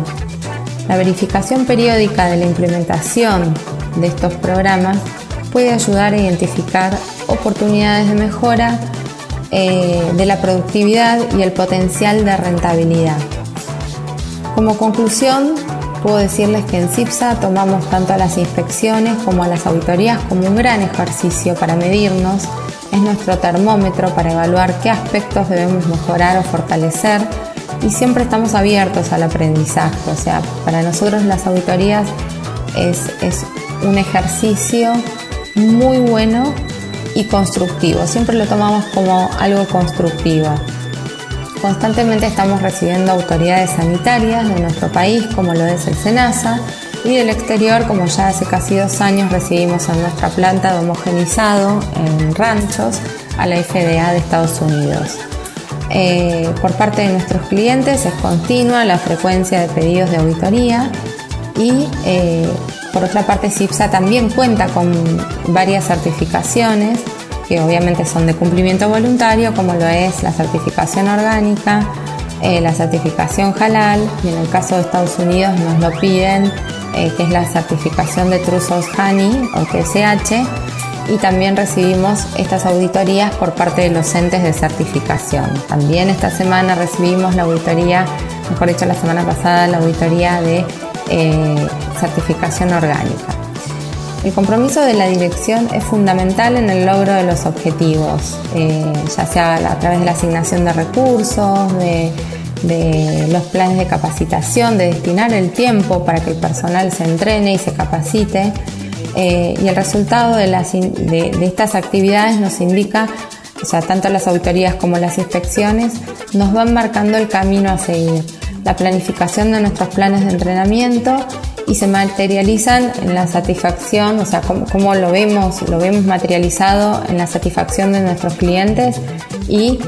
Speaker 11: La verificación periódica de la implementación de estos programas puede ayudar a identificar oportunidades de mejora eh, de la productividad y el potencial de rentabilidad. Como conclusión, puedo decirles que en CIPSA tomamos tanto a las inspecciones como a las auditorías como un gran ejercicio para medirnos, es nuestro termómetro para evaluar qué aspectos debemos mejorar o fortalecer y siempre estamos abiertos al aprendizaje, o sea, para nosotros las auditorías es, es un ejercicio muy bueno y constructivo. Siempre lo tomamos como algo constructivo. Constantemente estamos recibiendo autoridades sanitarias de nuestro país, como lo es el SENASA, y del exterior, como ya hace casi dos años recibimos en nuestra planta de homogenizado en ranchos a la FDA de Estados Unidos. Eh, por parte de nuestros clientes es continua la frecuencia de pedidos de auditoría y eh, por otra parte, CIPSA también cuenta con varias certificaciones que obviamente son de cumplimiento voluntario, como lo es la certificación orgánica, eh, la certificación halal, y en el caso de Estados Unidos nos lo piden, eh, que es la certificación de Trusos Honey o TSH, y también recibimos estas auditorías por parte de los entes de certificación. También esta semana recibimos la auditoría, mejor dicho la semana pasada, la auditoría de eh, certificación orgánica. El compromiso de la dirección es fundamental en el logro de los objetivos, eh, ya sea a través de la asignación de recursos, de, los planes de capacitación, de destinar el tiempo para que el personal se entrene y se capacite. Eh, y el resultado de, de, estas actividades nos indica, o sea, tanto las autoridades como las inspecciones, nos van marcando el camino a seguir la planificación de nuestros planes de entrenamiento y se materializan en la satisfacción, o sea, cómo, lo vemos, lo vemos materializado en la satisfacción de nuestros clientes y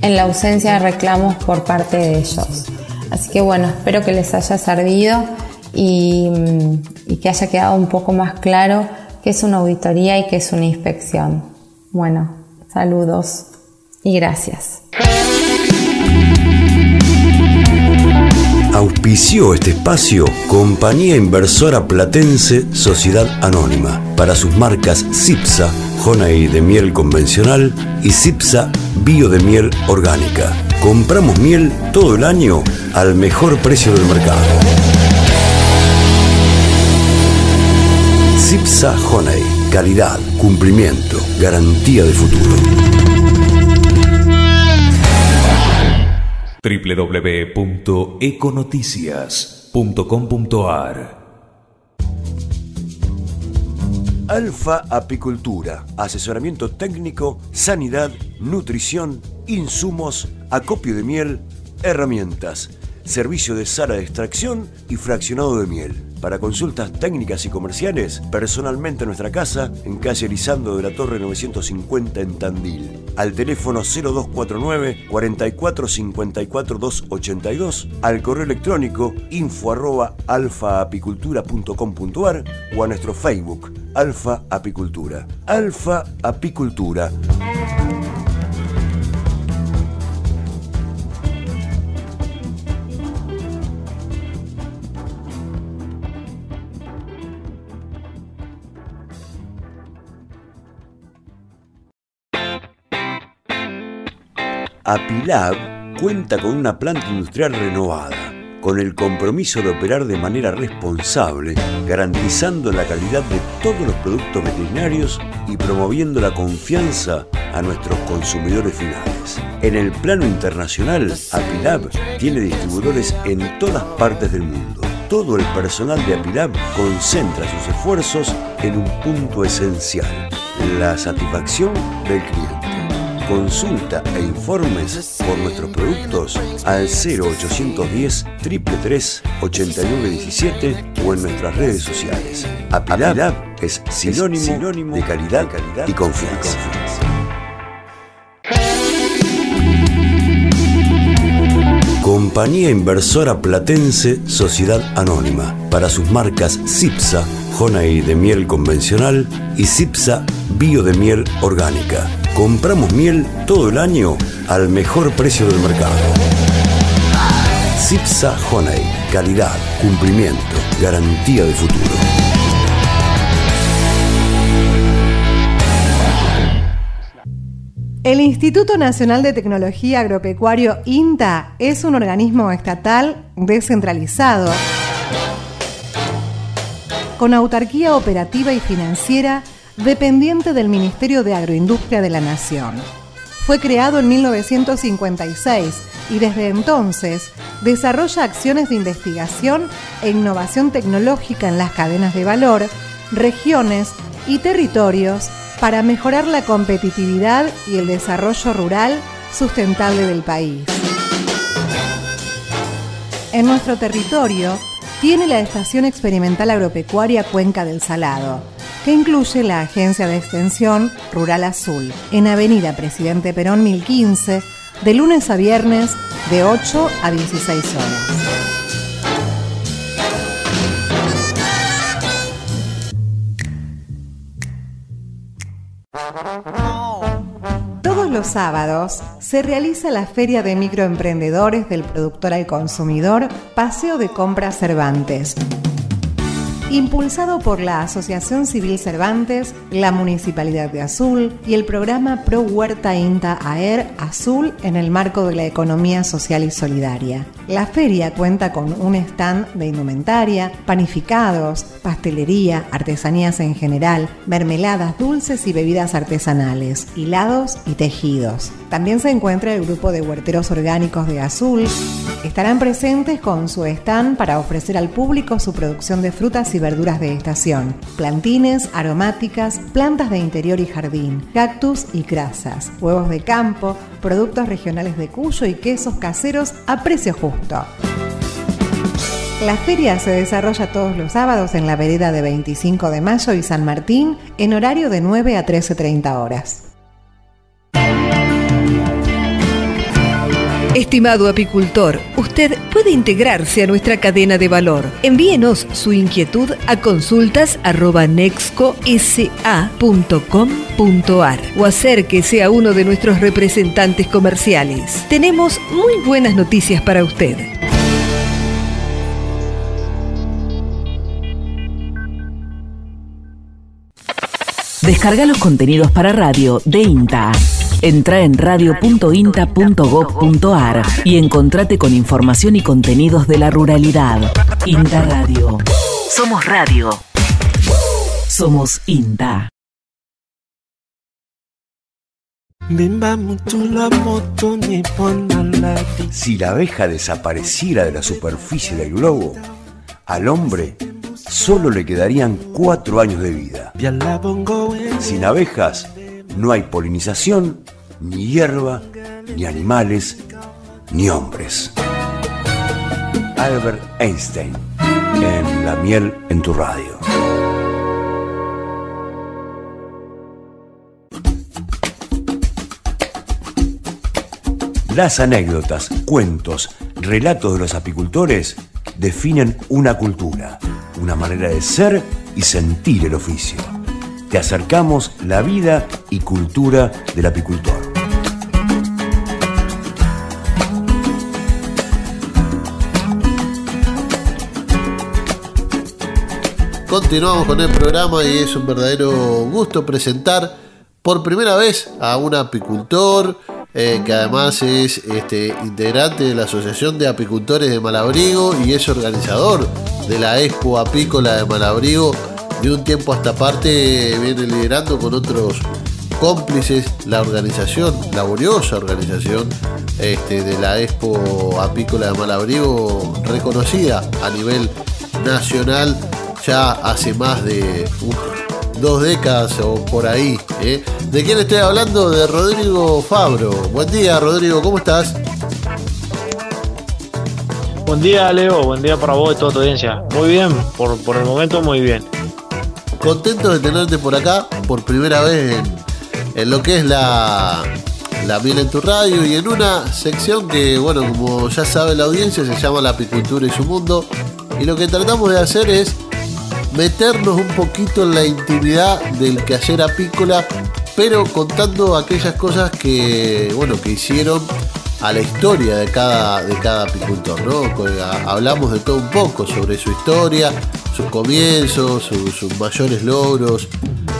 Speaker 11: en la ausencia de reclamos por parte de ellos. Así que bueno, espero que les haya servido y, que haya quedado un poco más claro qué es una auditoría y qué es una inspección. Bueno, saludos y gracias.
Speaker 1: Auspició este espacio Compañía Inversora Platense Sociedad Anónima para sus marcas CIPSA, Honey de miel convencional y CIPSA Bio de miel orgánica. Compramos miel todo el año al mejor precio del mercado. CIPSA Honey, calidad, cumplimiento, garantía de futuro.
Speaker 6: www.econoticias.com.ar
Speaker 1: Alfa Apicultura, asesoramiento técnico, sanidad, nutrición, insumos, acopio de miel, herramientas, servicio de sala de extracción y fraccionado de miel. Para consultas técnicas y comerciales, personalmente en nuestra casa, en calle Elizando de la Torre 950 en Tandil. Al teléfono 0249 44 54 282, al correo electrónico info arroba alfaapicultura.com.ar o a nuestro Facebook, Alfa Apicultura. Alfa Apicultura. Apilab cuenta con una planta industrial renovada con el compromiso de operar de manera responsable, garantizando la calidad de todos los productos veterinarios y promoviendo la confianza a nuestros consumidores finales. En el plano internacional, Apilab tiene distribuidores en todas partes del mundo. Todo el personal de Apilab concentra sus esfuerzos en un punto esencial, la satisfacción del cliente. Consulta e informes por nuestros productos al 0810 333 8917 o en nuestras redes sociales. Apilab es sinónimo, de calidad, y confianza. Compañía Inversora Platense Sociedad Anónima para sus marcas CIPSA, Jonay de miel convencional y CIPSA Bio de miel orgánica. Compramos miel todo el año al mejor precio del mercado. CIPSA Honey, calidad, cumplimiento, garantía de futuro.
Speaker 3: El Instituto Nacional de Tecnología Agropecuario INTA es un organismo estatal descentralizado con autarquía operativa y financiera dependiente del Ministerio de Agroindustria de la Nación. Fue creado en 1956 y desde entonces desarrolla acciones de investigación e innovación tecnológica en las cadenas de valor, regiones y territorios para mejorar la competitividad y el desarrollo rural sustentable del país. En nuestro territorio tiene la Estación Experimental Agropecuaria Cuenca del Salado, que incluye la Agencia de Extensión Rural Azul, en Avenida Presidente Perón 1015, de lunes a viernes de 8 a 16 horas. Todos los sábados se realiza la Feria de Microemprendedores del Productor al Consumidor, Paseo de Compras Cervantes impulsado por la Asociación Civil Cervantes, la Municipalidad de Azul y el programa Pro Huerta INTA AER Azul en el marco de la economía social y solidaria. La feria cuenta con un stand de indumentaria, panificados, pastelería, artesanías en general, mermeladas dulces y bebidas artesanales, hilados y tejidos. También se encuentra el grupo de huerteros orgánicos de Azul. Estarán presentes con su stand para ofrecer al público su producción de frutas y verduras de estación, plantines, aromáticas, plantas de interior y jardín, cactus y crasas, huevos de campo, productos regionales de Cuyo y quesos caseros a precio justo. La feria se desarrolla todos los sábados en la vereda de 25 de mayo y San Martín en horario de 9 a 13.30 horas.
Speaker 4: Estimado apicultor, usted puede integrarse a nuestra cadena de valor. Envíenos su inquietud a consultas.nexcosa.com.ar o acérquese a uno de nuestros representantes comerciales. Tenemos muy buenas noticias para usted.
Speaker 5: Descarga los contenidos para radio de INTA Entra en radio.inta.gov.ar y encontrate con información y contenidos de la ruralidad. INTA Radio. Somos radio. Somos INTA.
Speaker 1: Si la abeja desapareciera de la superficie del globo, al hombre solo le quedarían cuatro años de vida. Sin abejas, no hay polinización, ni hierba, ni animales, ni hombres. Albert Einstein, en La miel en tu radio. Las anécdotas, cuentos, relatos de los apicultores definen una cultura, una manera de ser y sentir el oficio te acercamos la vida y cultura del apicultor.
Speaker 2: Continuamos con el programa y es un verdadero gusto presentar por primera vez a un apicultor eh, que además es este, integrante de la Asociación de Apicultores de Malabrigo y es organizador de la Expo Apícola de Malabrigo. De un tiempo a esta parte viene liderando con otros cómplices la organización, laboriosa organización este, de la Expo Apícola de Malabrigo, reconocida a nivel nacional ya hace más de dos décadas o por ahí. ¿eh? ¿De quién estoy hablando? De Rodrigo Fabro. Buen día, Rodrigo, ¿cómo estás?
Speaker 12: Buen día, Leo. Buen día para vos y toda tu audiencia. Muy bien, por, por el momento muy bien.
Speaker 2: Contento de tenerte por acá, por primera vez en, lo que es la, la miel en tu radio y en una sección que, bueno, como ya sabe la audiencia, se llama La apicultura y su mundo. Y lo que tratamos de hacer es meternos un poquito en la intimidad del quehacer apícola, pero contando aquellas cosas que, bueno, que hicieron a la historia de cada, de cada apicultor, ¿no? Hablamos de todo un poco sobre su historia, sus comienzos, sus mayores logros,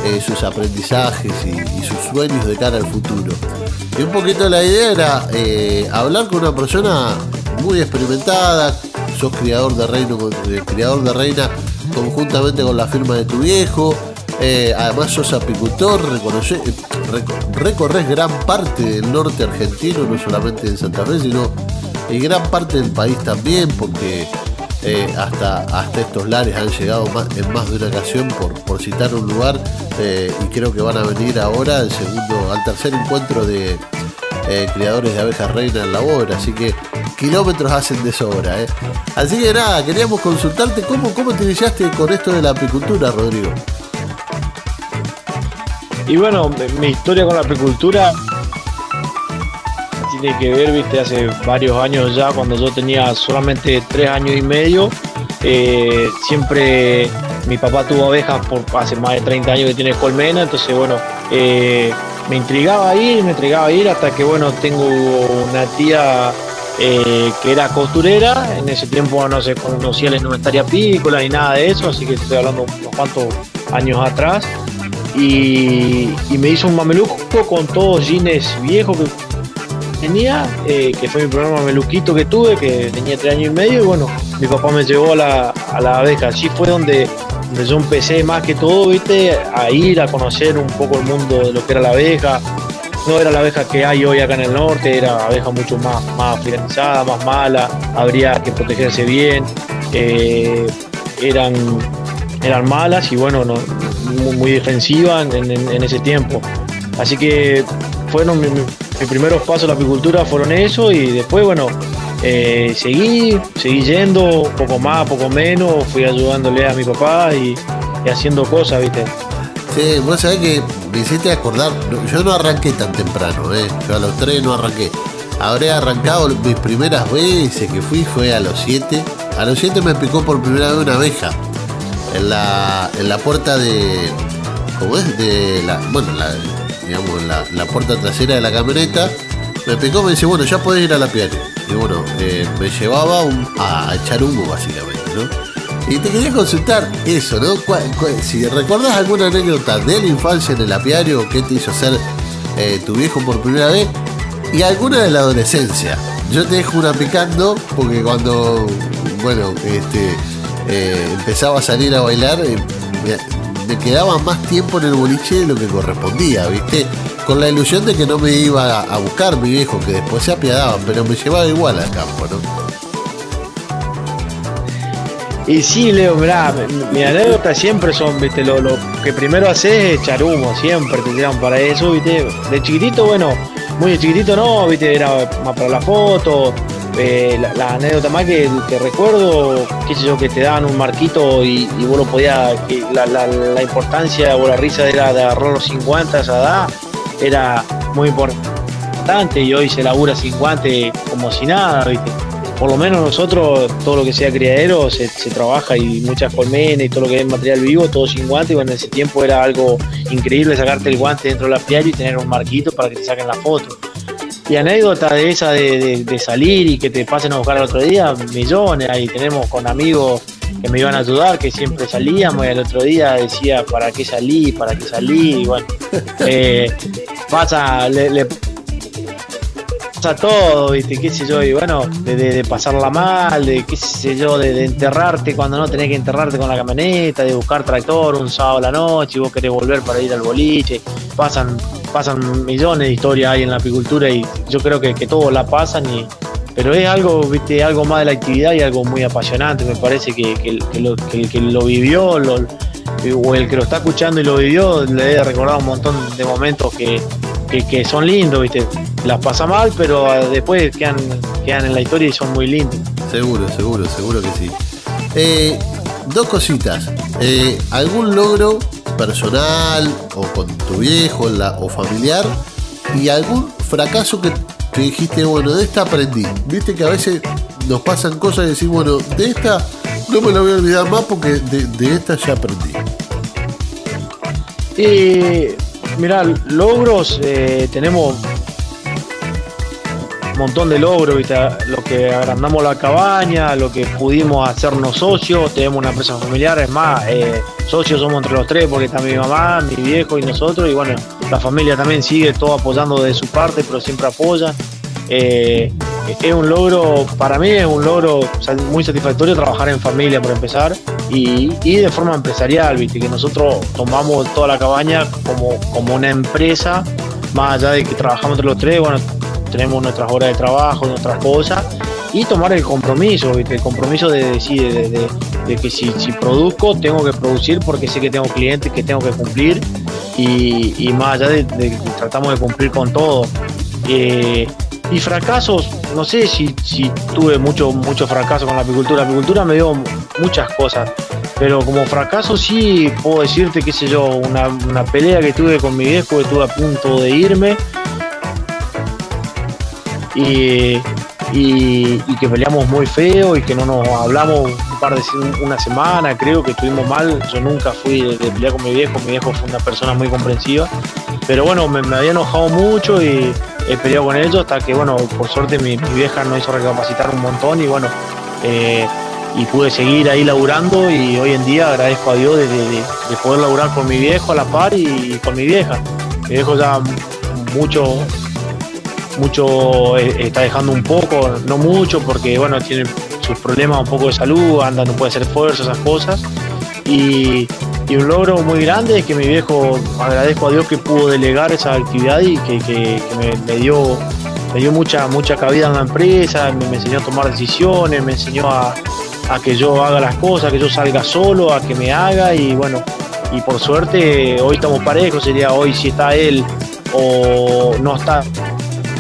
Speaker 2: eh, sus aprendizajes y, sus sueños de cara al futuro. Y un poquito la idea era eh, hablar con una persona muy experimentada, sos criador de reino, criador de reina conjuntamente con la firma de tu viejo. Eh, además sos apicultor, recorres gran parte del norte argentino, no solamente en Santa Fe, sino en gran parte del país también, porque eh, hasta, hasta estos lares han llegado en más de una ocasión por, por citar un lugar eh, y creo que van a venir ahora al segundo, al tercer encuentro de criadores de abejas reina en la obra, así que kilómetros hacen de sobra. Así que nada, queríamos consultarte cómo, cómo te iniciaste con esto de la apicultura, Rodrigo.
Speaker 12: Y bueno, mi historia con la apicultura tiene que ver, viste, hace varios años ya, cuando yo tenía solamente tres años y medio. Eh, siempre mi papá tuvo abejas por hace más de 30 años que tiene colmena, entonces bueno, eh, me intrigaba ir, me intrigaba ir hasta que bueno, tengo una tía eh, que era costurera. En ese tiempo no se conocía la indumentaria apícola ni nada de eso, así que estoy hablando unos cuantos años atrás. Y, me hizo un mameluco con todos jeans viejos que tenía, eh, que fue mi primer mameluquito que tuve, que tenía tres años y medio. Y bueno, mi papá me llevó a la, a la abeja. Así fue donde, donde yo empecé más que todo, viste, a ir a conocer un poco el mundo de lo que era la abeja, no era la abeja que hay hoy acá en el norte, era abeja mucho más, más finalizada, más mala, habría que protegerse bien, eh, eran, eran malas y bueno, no, muy, defensivas en, ese tiempo. Así que fueron mis, primeros pasos a la apicultura fueron eso y después bueno, eh, seguí, seguí yendo, poco más, poco menos, fui ayudándole a mi papá y, y haciendo cosas, viste.
Speaker 2: Sí, vos sabés que me hiciste acordar, yo no arranqué tan temprano, ¿eh? yo a los tres no arranqué. Habré arrancado mis primeras veces que fui, fue a los siete. A los siete me picó por primera vez una abeja en la, en la puerta de. ¿Cómo es? De la. Bueno, la, digamos, la, la puerta trasera de la camioneta. Me picó, me dice, bueno, ya podés ir a la. Y bueno, eh, me llevaba a echar humo, básicamente, ¿no? Y te quería consultar eso, ¿no? si recordás alguna anécdota de la infancia en el apiario, qué te hizo hacer eh, tu viejo por primera vez, y alguna de la adolescencia. Yo te dejo una picando porque cuando, bueno, este, eh, empezaba a salir a bailar, eh, me, quedaba más tiempo en el boliche de lo que correspondía, ¿viste? Con la ilusión de que no me iba a, buscar mi viejo, que después se apiadaba, pero me llevaba igual al campo, ¿no?
Speaker 12: Y sí, Leo, mirá, mi anécdota siempre son, viste, lo, que primero haces es echar humo, siempre te tiran para eso, viste. De chiquitito, bueno, muy chiquitito no, viste, era más para la foto. Eh, la, anécdota más que, recuerdo, qué sé yo, que te daban un marquito y, vos lo podías, la, la, importancia o la risa era de agarrar los 50 a esa edad, era muy importante y hoy se labura sin guante como si nada, por lo menos nosotros, todo lo que sea criadero, se, trabaja y muchas colmenas y todo lo que es material vivo, todo sin guante. Y bueno, en ese tiempo era algo increíble sacarte el guante dentro del apiario y tener un marquito para que te saquen la foto. Y anécdota de esa de, salir y que te pasen a buscar el otro día, millones. Ahí tenemos con amigos que me iban a ayudar, que siempre salíamos y el otro día decía, ¿para qué salí? ¿Para qué salí? Y bueno, eh, pasa, le pasa todo, ¿viste? ¿Qué sé yo? Y bueno, de, pasarla mal, de qué sé yo, de, enterrarte cuando no tenés que enterrarte con la camioneta, de buscar tractor un sábado a la noche y vos querés volver para ir al boliche. Pasan, pasan millones de historias ahí en la apicultura y yo creo que, que todos la pasan y, pero es algo, viste, algo más de la actividad y algo muy apasionante. Me parece que, lo, el que lo vivió o el que lo está escuchando y lo vivió le debe recordar un montón de momentos que, que, son lindos, ¿viste? Las pasa mal, pero después quedan, quedan en la historia y son muy lindos.
Speaker 2: Seguro, seguro, seguro que sí. Eh, dos cositas. Eh, ¿Algún logro personal o con tu viejo o familiar? ¿Y algún fracaso que, que dijiste, bueno, de esta aprendí? Viste que a veces nos pasan cosas y decir, bueno, de esta no me la voy a olvidar más porque de, de esta ya aprendí.
Speaker 12: Y Mirá, logros, eh, tenemos un montón de logros, ¿viste? lo que agrandamos la cabaña, lo que pudimos hacernos socios, tenemos una empresa familiar, es más, eh, socios somos entre los tres porque está mi mamá, mi viejo y nosotros, y bueno, la familia también sigue todo apoyando de su parte, pero siempre apoya. Eh, es un logro, para mí es un logro muy satisfactorio trabajar en familia por empezar y, de forma empresarial, viste, que nosotros tomamos toda la cabaña como, como una empresa, más allá de que trabajamos entre los tres, bueno, tenemos nuestras horas de trabajo, nuestras cosas y tomar el compromiso, ¿viste? el compromiso de decir de, que si, si, produzco tengo que producir porque sé que tengo clientes que tengo que cumplir y, más allá de, que tratamos de cumplir con todo. Eh, y fracasos, no sé si, si tuve mucho, mucho fracaso con la apicultura. La apicultura me dio muchas cosas, pero como fracaso sí puedo decirte, qué sé yo, una, pelea que tuve con mi viejo, que estuve a punto de irme. Y, que peleamos muy feo y que no nos hablamos un par de una semana, creo que estuvimos mal. Yo nunca fui de, pelear con mi viejo, mi viejo fue una persona muy comprensiva. Pero bueno, me, había enojado mucho y he peleado con ellos hasta que, bueno, por suerte mi, vieja nos hizo recapacitar un montón y bueno, eh, y pude seguir ahí laburando y hoy en día agradezco a Dios de, poder laburar con mi viejo a la par y, con mi vieja. Mi viejo ya mucho, mucho eh, está dejando un poco, no mucho, porque bueno, tiene sus problemas un poco de salud, anda, no puede hacer esfuerzo, esas cosas. Y, y un logro muy grande es que mi viejo, agradezco a Dios que pudo delegar esa actividad y que, me, dio, me dio mucha, mucha cabida en la empresa, me, enseñó a tomar decisiones, me enseñó a, que yo haga las cosas, que yo salga solo, a que me haga y bueno, y por suerte hoy estamos parejos, sería hoy si está él o no está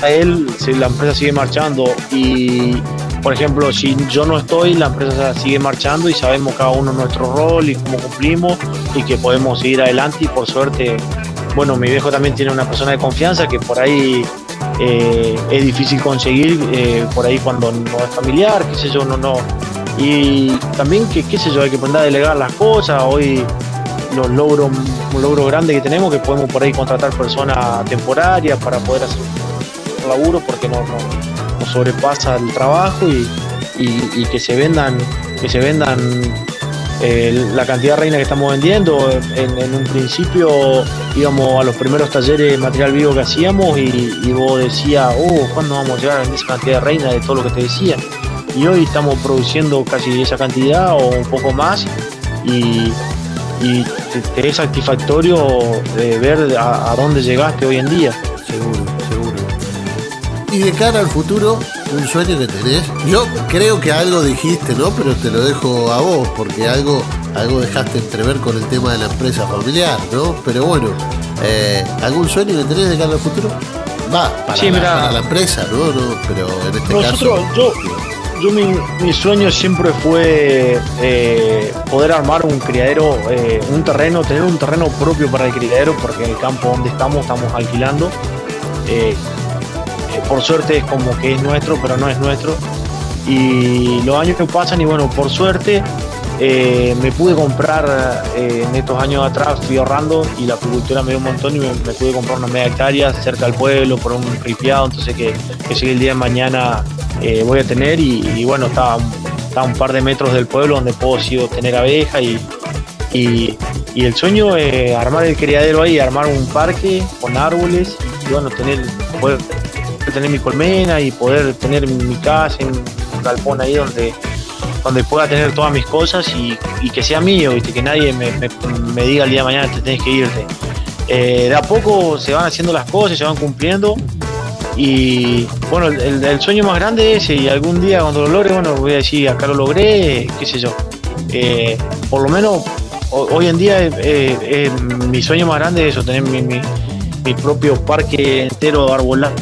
Speaker 12: él, la empresa sigue marchando y por ejemplo, si yo no estoy, la empresa sigue marchando y sabemos cada uno nuestro rol y cómo cumplimos y que podemos seguir adelante y por suerte, bueno, mi viejo también tiene una persona de confianza que por ahí eh, es difícil conseguir, eh, por ahí cuando no es familiar, qué sé yo, no, no. Y también que, qué sé yo, hay que aprender a delegar las cosas, hoy los logros, un logro grande que tenemos, que podemos por ahí contratar personas temporarias para poder hacer laburo porque no, no sobrepasa el trabajo y, que se vendan, que se vendan eh, la cantidad de reina que estamos vendiendo. En, un principio íbamos a los primeros talleres de material vivo que hacíamos y, vos decías, oh, ¿cuándo vamos a llegar a esa cantidad de reina de todo lo que te decía? Y hoy estamos produciendo casi esa cantidad o un poco más y, te, es satisfactorio de ver a, a dónde llegaste hoy en día.
Speaker 2: Seguro. Y de cara al futuro, un sueño que tenés. Yo creo que algo dijiste, ¿no? Pero te lo dejo a vos, porque algo, algo dejaste entrever con el tema de la empresa familiar, ¿no? Pero bueno, eh, ¿algún sueño que tenés de cara al futuro? Va, para, la, empresa, ¿no? Pero en este
Speaker 12: caso. Yo, yo mi, sueño siempre fue eh, poder armar un criadero, eh, un terreno, tener un terreno propio para el criadero, porque en el campo donde estamos estamos alquilando por suerte es como que es nuestro, pero no es nuestro. Y los años que pasan y bueno, por suerte eh, me pude comprar eh, en estos años atrás, fui ahorrando y la agricultura me dio un montón y me, pude comprar una media hectárea cerca del pueblo por un ripiado, entonces que, que llegue el día de mañana eh, voy a tener y, bueno, está, a un par de metros del pueblo donde puedo sí, tener abeja y, y, el sueño es armar el criadero ahí, armar un parque con árboles y bueno, tener tener mi colmena y poder tener mi casa, en un galpón ahí donde, donde pueda tener todas mis cosas y, que sea mío, y que nadie me, diga el día de mañana te tenés que irte. Eh, de a poco se van haciendo las cosas, se van cumpliendo y bueno, el, sueño más grande es ese y algún día cuando lo logre, bueno, voy a decir, acá lo logré, qué sé yo. Eh, por lo menos hoy en día eh, mi sueño más grande es eso, tener mi, mi, propio parque entero arbolado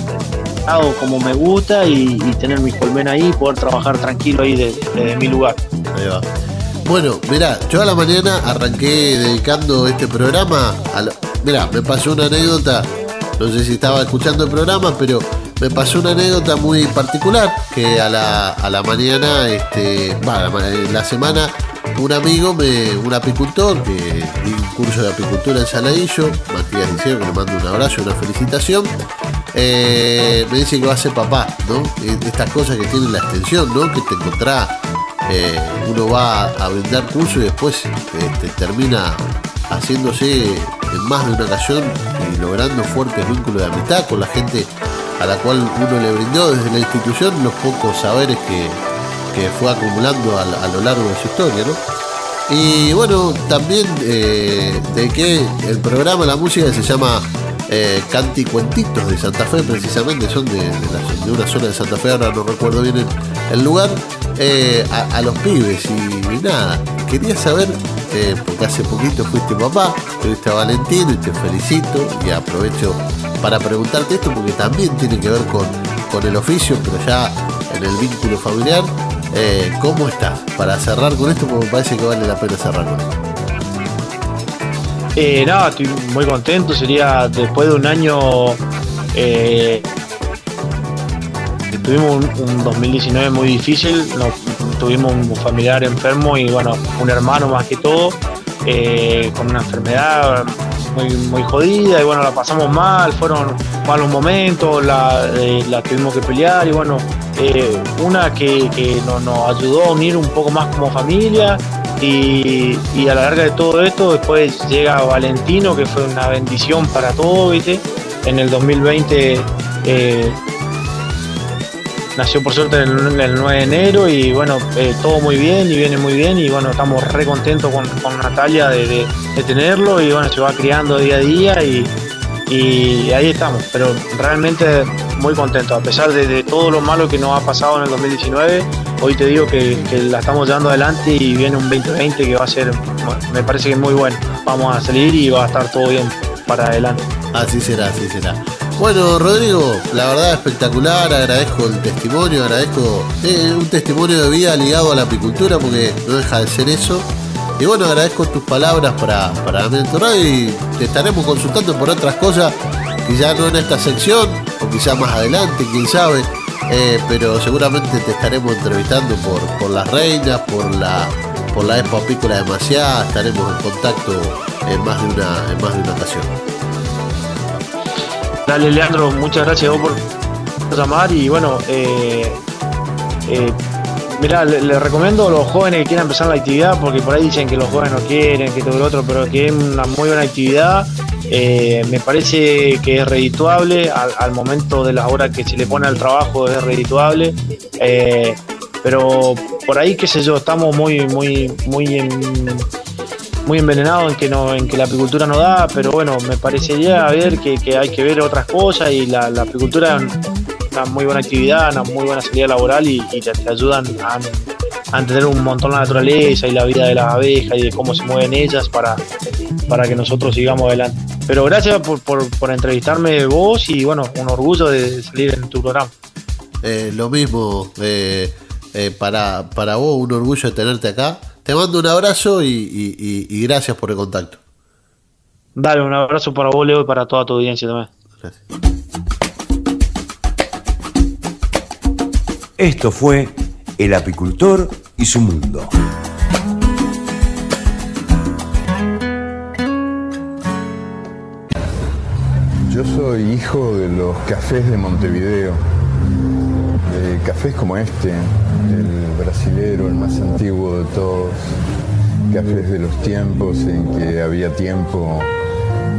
Speaker 12: como me gusta y, tener mi colmena ahí y poder trabajar tranquilo ahí desde mi lugar.
Speaker 2: Ahí va. Bueno, mira, yo a la mañana arranqué dedicando este programa a Mira, me pasó una anécdota no sé si estaba escuchando el programa, pero me pasó una anécdota muy particular que a la, a la mañana, este, en la semana, un amigo, me, un apicultor que di un curso de apicultura en Saladillo, Matías Liceo, que le mando un abrazo, una felicitación, eh, me dice que a ser papá, ¿no? Estas cosas que tienen la extensión, ¿no? Que te encontrás, eh, uno va a brindar curso y después este, termina haciéndose en más de una ocasión y logrando fuertes vínculos de amistad con la gente a la cual uno le brindó desde la institución los pocos saberes que, fue acumulando a, lo largo de su historia, Y bueno, también eh, de que el programa, la música se llama eh, Canticuentitos de Santa Fe, precisamente, son de, una zona de Santa Fe, ahora no recuerdo bien el, lugar, eh, a, los pibes y nada, quería saber eh, porque hace poquito fuiste papá, tuviste a Valentino y te felicito y aprovecho para preguntarte esto porque también tiene que ver con, con el oficio, pero ya en el vínculo familiar. Eh, ¿Cómo estás? Para cerrar con esto, porque me parece que vale la pena cerrar con esto.
Speaker 12: Eh, nada, estoy muy contento. Sería después de un año. Eh, tuvimos un, 2019 muy difícil tuvimos un familiar enfermo y bueno, un hermano más que todo, eh, con una enfermedad muy, muy jodida y bueno, la pasamos mal, fueron malos momentos, la, eh, tuvimos que pelear y bueno, una que, nos, ayudó a unir un poco más como familia y, a la larga de todo esto después llega Valentino que fue una bendición para todos, ¿viste? En el 2020 nació por suerte el, 9 de enero y bueno, eh, todo muy bien y viene muy bien y bueno, estamos re contentos con, Natalia de, tenerlo y bueno, se va criando día a día y, ahí estamos, pero realmente muy contentos, a pesar de, todo lo malo que nos ha pasado en el 2019, hoy te digo que, la estamos llevando adelante y viene un 2020 que va a ser, me parece que es muy bueno, vamos a salir y va a estar todo bien para adelante.
Speaker 2: Así será, así será. Bueno, Rodrigo, la verdad espectacular, agradezco el testimonio, agradezco eh, un testimonio de vida ligado a la apicultura porque no deja de ser eso. Y bueno, agradezco tus palabras para, para y te estaremos consultando por otras cosas, quizá no en esta sección, o quizá más adelante, quién sabe. Eh, pero seguramente te estaremos entrevistando por, por las reinas, por la por la Expo Apícola Demasiada, estaremos en contacto en más de una, en más de una ocasión.
Speaker 12: Dale, Leandro, muchas gracias vos por llamar y bueno, eh, eh mirá, le, recomiendo a los jóvenes que quieran empezar la actividad porque por ahí dicen que los jóvenes no quieren, que todo lo otro, pero que es una muy buena actividad. Eh, me parece que es redituable al, momento de las horas que se le pone al trabajo es redituable eh, pero por ahí qué sé yo estamos muy muy muy en, muy envenenado en que no en que la apicultura no da, pero bueno, me parecería ver que, hay que ver otras cosas y la, apicultura es una muy buena actividad, una muy buena salida laboral y, te, ayudan a, entender un montón la naturaleza y la vida de las abejas y de cómo se mueven ellas para, para que nosotros sigamos adelante. Pero gracias por, por, entrevistarme vos y bueno, un orgullo de salir en tu programa.
Speaker 2: Eh, lo mismo, eh, eh, para, para vos un orgullo de tenerte acá te mando un abrazo y, gracias por el contacto.
Speaker 12: Dale, un abrazo para vos, Leo, y para toda tu audiencia también. Gracias.
Speaker 1: Esto fue El apicultor y su mundo.
Speaker 13: Yo soy hijo de los cafés de Montevideo, de cafés como este, el brasilero, el más antiguo de todos, cafés de los tiempos en que había tiempo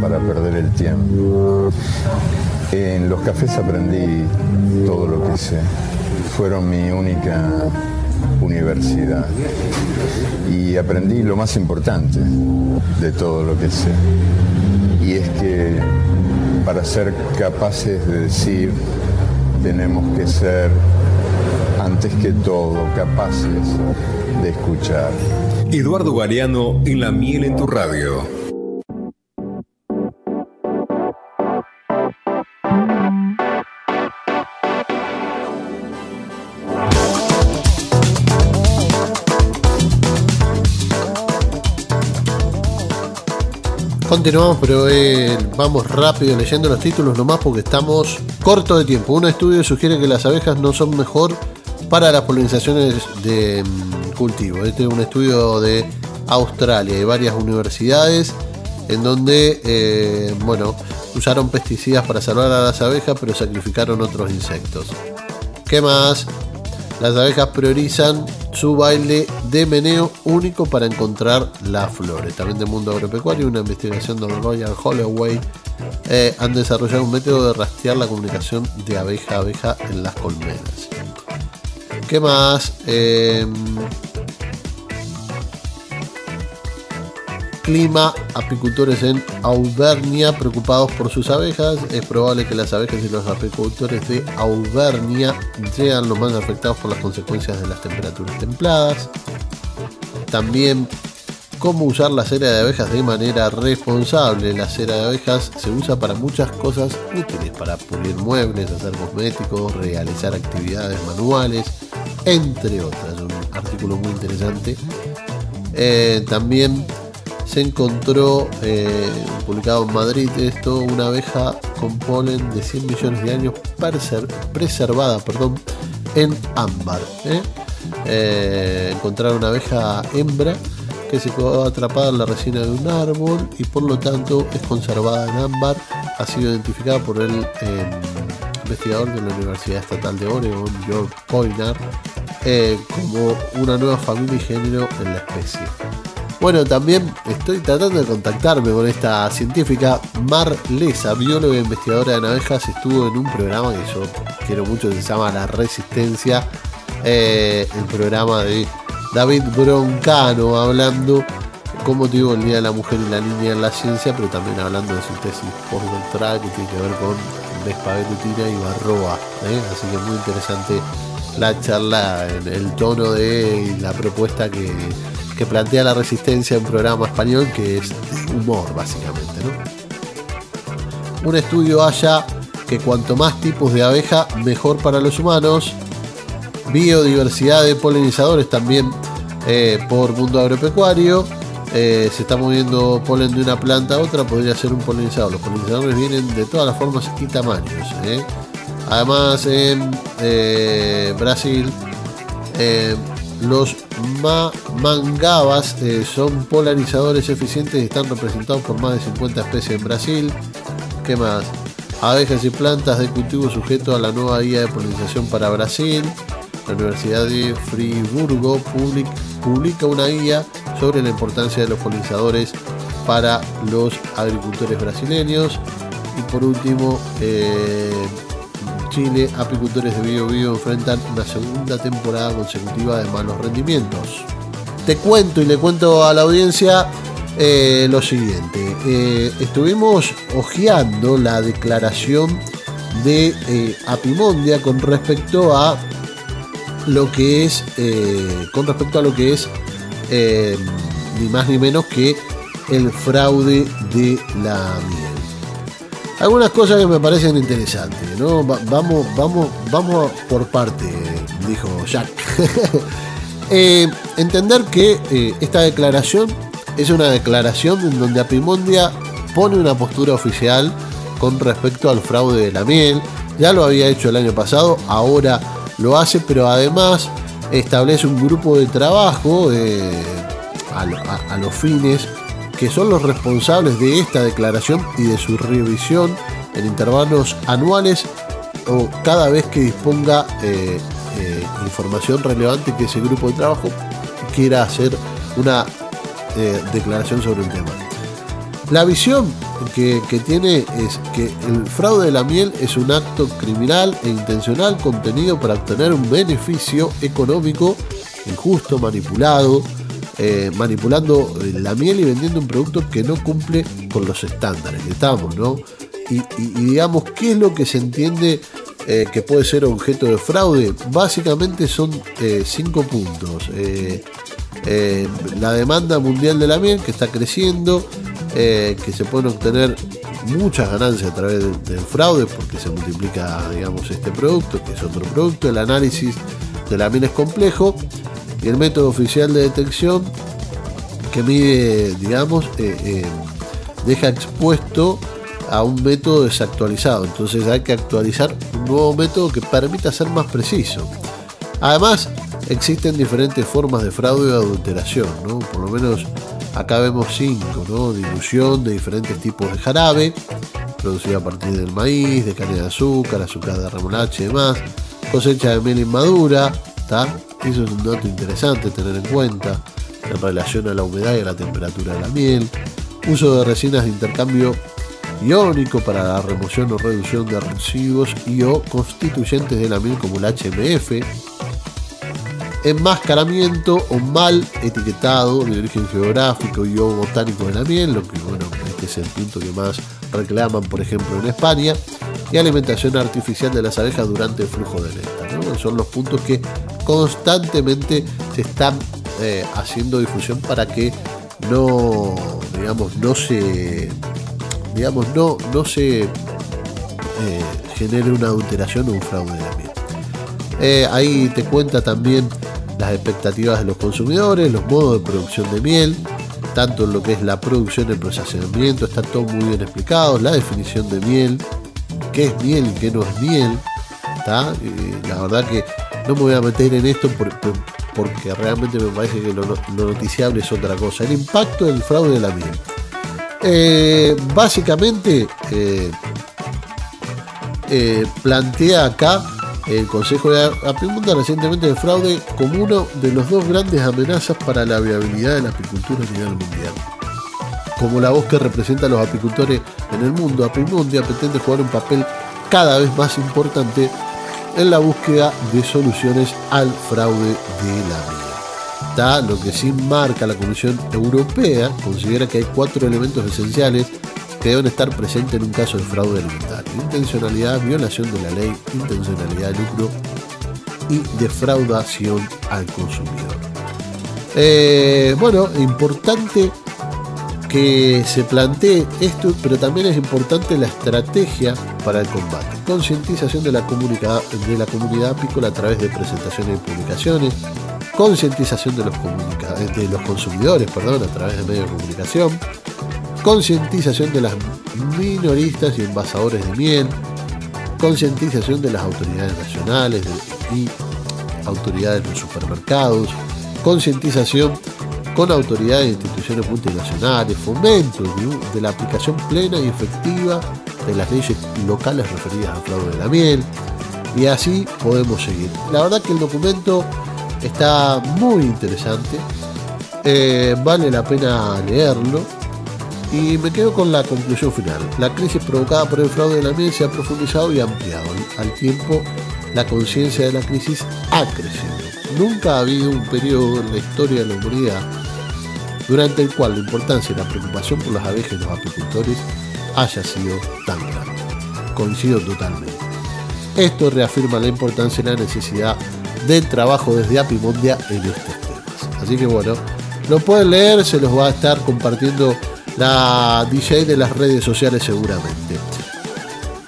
Speaker 13: para perder el tiempo. En los cafés aprendí todo lo que sé. Fueron mi única universidad. Y aprendí lo más importante de todo lo que sé. Y es que para ser capaces de decir, tenemos que ser, antes que todo, capaces de escuchar.
Speaker 6: Eduardo Galeano en La Miel en tu Radio.
Speaker 2: Pero eh, vamos rápido leyendo los títulos nomás porque estamos corto de tiempo. Un estudio sugiere que las abejas no son mejor para las polinizaciones de mm, cultivo. Este es un estudio de Australia y varias universidades en donde, eh, bueno, usaron pesticidas para salvar a las abejas, pero sacrificaron otros insectos. ¿Qué más? Las abejas priorizan su baile de meneo único para encontrar las flores. También del mundo agropecuario, una investigación del Royal Holloway eh, han desarrollado un método de rastrear la comunicación de abeja a abeja en las colmenas. ¿Qué más? Em, clima, apicultores en Auvernia preocupados por sus abejas. Es probable que las abejas y los apicultores de Auvernia sean los más afectados por las consecuencias de las temperaturas templadas. También cómo usar la cera de abejas de manera responsable. La cera de abejas se usa para muchas cosas útiles, para pulir muebles, hacer cosméticos, realizar actividades manuales, entre otras. Un artículo muy interesante. Eh, también se encontró, eh, publicado en Madrid, esto, una abeja con polen de 100 millones de años preservada perdón, en ámbar. ¿eh? Eh, encontraron una abeja hembra que se quedó atrapada en la resina de un árbol y por lo tanto es conservada en ámbar. Ha sido identificada por el investigador de la Universidad Estatal de Oregon, George Poinar, como una nueva familia y género en la especie. Bueno, también estoy tratando de contactarme con esta científica Mar Lesa, bióloga e investigadora de abejas. Estuvo en un programa que yo quiero mucho, que se llama La Resistencia, eh, el programa de David Broncano, hablando como digo el Día de la Mujer y la Niña en la Ciencia, pero también hablando de su tesis postdoctoral que tiene que ver con Vespa y Barroa. ¿eh? Así que muy interesante la charla, el tono de la propuesta que que plantea la resistencia en programa español que es humor, básicamente. Un estudio haya que cuanto más tipos de abeja, mejor para los humanos. Biodiversidad de polinizadores también eh, por mundo agropecuario. Eh, se está moviendo polen de una planta a otra, podría ser un polinizador. Los polinizadores vienen de todas las formas y tamaños. ¿eh? Además, en Brasil, los mangabas eh, son polarizadores eficientes y están representados por más de 50 especies en Brasil. ¿Qué más? Abejas y plantas de cultivo sujeto a la nueva guía de polinización para Brasil. La Universidad de Friburgo publica una guía sobre la importancia de los polinizadores para los agricultores brasileños. Y por último, eh, Chile, apicultores de Bio Bio enfrentan una segunda temporada consecutiva de malos rendimientos. Te cuento y le cuento a la audiencia eh, lo siguiente. Eh, estuvimos hojeando la declaración de eh, Apimondia con respecto a lo que es con respecto a lo que es ni más ni menos que el fraude de la miel algunas cosas que me parecen interesantes, ¿no? vamos, vamos, vamos por parte, dijo Jack. Eh, entender que eh, esta declaración es una declaración en donde Apimondia pone una postura oficial con respecto al fraude de la miel. Ya lo había hecho el año pasado, ahora lo hace, pero además establece un grupo de trabajo eh, a los fines que son los responsables de esta declaración y de su revisión en intervalos anuales o cada vez que disponga eh, eh, información relevante que ese grupo de trabajo quiera hacer una eh, declaración sobre un tema. La visión que, que, tiene es que el fraude de la miel es un acto criminal e intencional contenido para obtener un beneficio económico injusto, manipulado, eh, manipulando la miel y vendiendo un producto que no cumple con los estándares que estamos, ¿no? Y, digamos, ¿qué es lo que se entiende eh, que puede ser objeto de fraude? Básicamente son eh, cinco puntos. la demanda mundial de la miel que está creciendo, que se pueden obtener muchas ganancias a través del, fraude porque se multiplica, digamos, este producto, que es otro producto, el análisis de la miel es complejo y el método oficial de detección que mide, digamos, deja expuesto a un método desactualizado. Entonces hay que actualizar un nuevo método que permita ser más preciso. Además, existen diferentes formas de fraude o adulteración, ¿no? Por lo menos acá vemos cinco, ¿no? Dilución de diferentes tipos de jarabe, producida a partir del maíz, de caña de azúcar, azúcar de remolacha y demás, cosecha de miel inmadura, ¿está? Eso es un dato interesante tener en cuenta. En relación a la humedad y a la temperatura de la miel, uso de resinas de intercambio iónico para la remoción o reducción de residuos y o constituyentes de la miel como el HMF, enmascaramiento o mal etiquetado de origen geográfico y o botánico de la miel, lo que bueno, este es el punto que más reclaman por ejemplo en España, y alimentación artificial de las abejas durante el flujo de néctar. Son los puntos que constantemente se están eh, haciendo difusión para que no, digamos, no se, digamos, no, no se eh, genere una adulteración o un fraude miel. Eh, ahí te cuenta también las expectativas de los consumidores, los modos de producción de miel, tanto en lo que es la producción el procesamiento, está todo muy bien explicado, la definición de miel, qué es miel y qué no es miel, la verdad que no me voy a meter en esto porque realmente me parece que lo, noticiable es otra cosa. El impacto del fraude de la miel. Eh, básicamente eh, eh, plantea acá el Consejo de Apicultura recientemente el fraude como uno de los dos grandes amenazas para la viabilidad de la apicultura a nivel mundial. Como la voz que representa a los apicultores en el mundo, Apimundia pretende jugar un papel cada vez más importante en la búsqueda de soluciones al fraude de la miel. Da lo que sí marca la Comisión Europea, considera que hay cuatro elementos esenciales que deben estar presentes en un caso de fraude alimentario. Intencionalidad, violación de la ley, intencionalidad de lucro y defraudación al consumidor. Eh, bueno, importante que se plantee esto, pero también es importante la estrategia para el combate. Concientización de la, de la comunidad apícola a través de presentaciones y publicaciones, concientización de los, de los consumidores perdón, a través de medios de comunicación, concientización de las minoristas y envasadores de miel, concientización de las autoridades nacionales y autoridades de los supermercados, concientización con autoridades e instituciones multinacionales, fomento de la aplicación plena y efectiva de las leyes locales referidas al fraude de la miel, y así podemos seguir. La verdad que el documento está muy interesante, eh, vale la pena leerlo, y me quedo con la conclusión final. La crisis provocada por el fraude de la miel se ha profundizado y ampliado. Al tiempo, la conciencia de la crisis ha crecido. Nunca ha habido un periodo en la historia de la humanidad durante el cual la importancia y la preocupación por las abejas y los apicultores haya sido tan grande. Coincido totalmente. Esto reafirma la importancia y la necesidad del trabajo desde Apimondia en estos temas. Así que bueno, lo pueden leer, se los va a estar compartiendo la DJ de las redes sociales seguramente.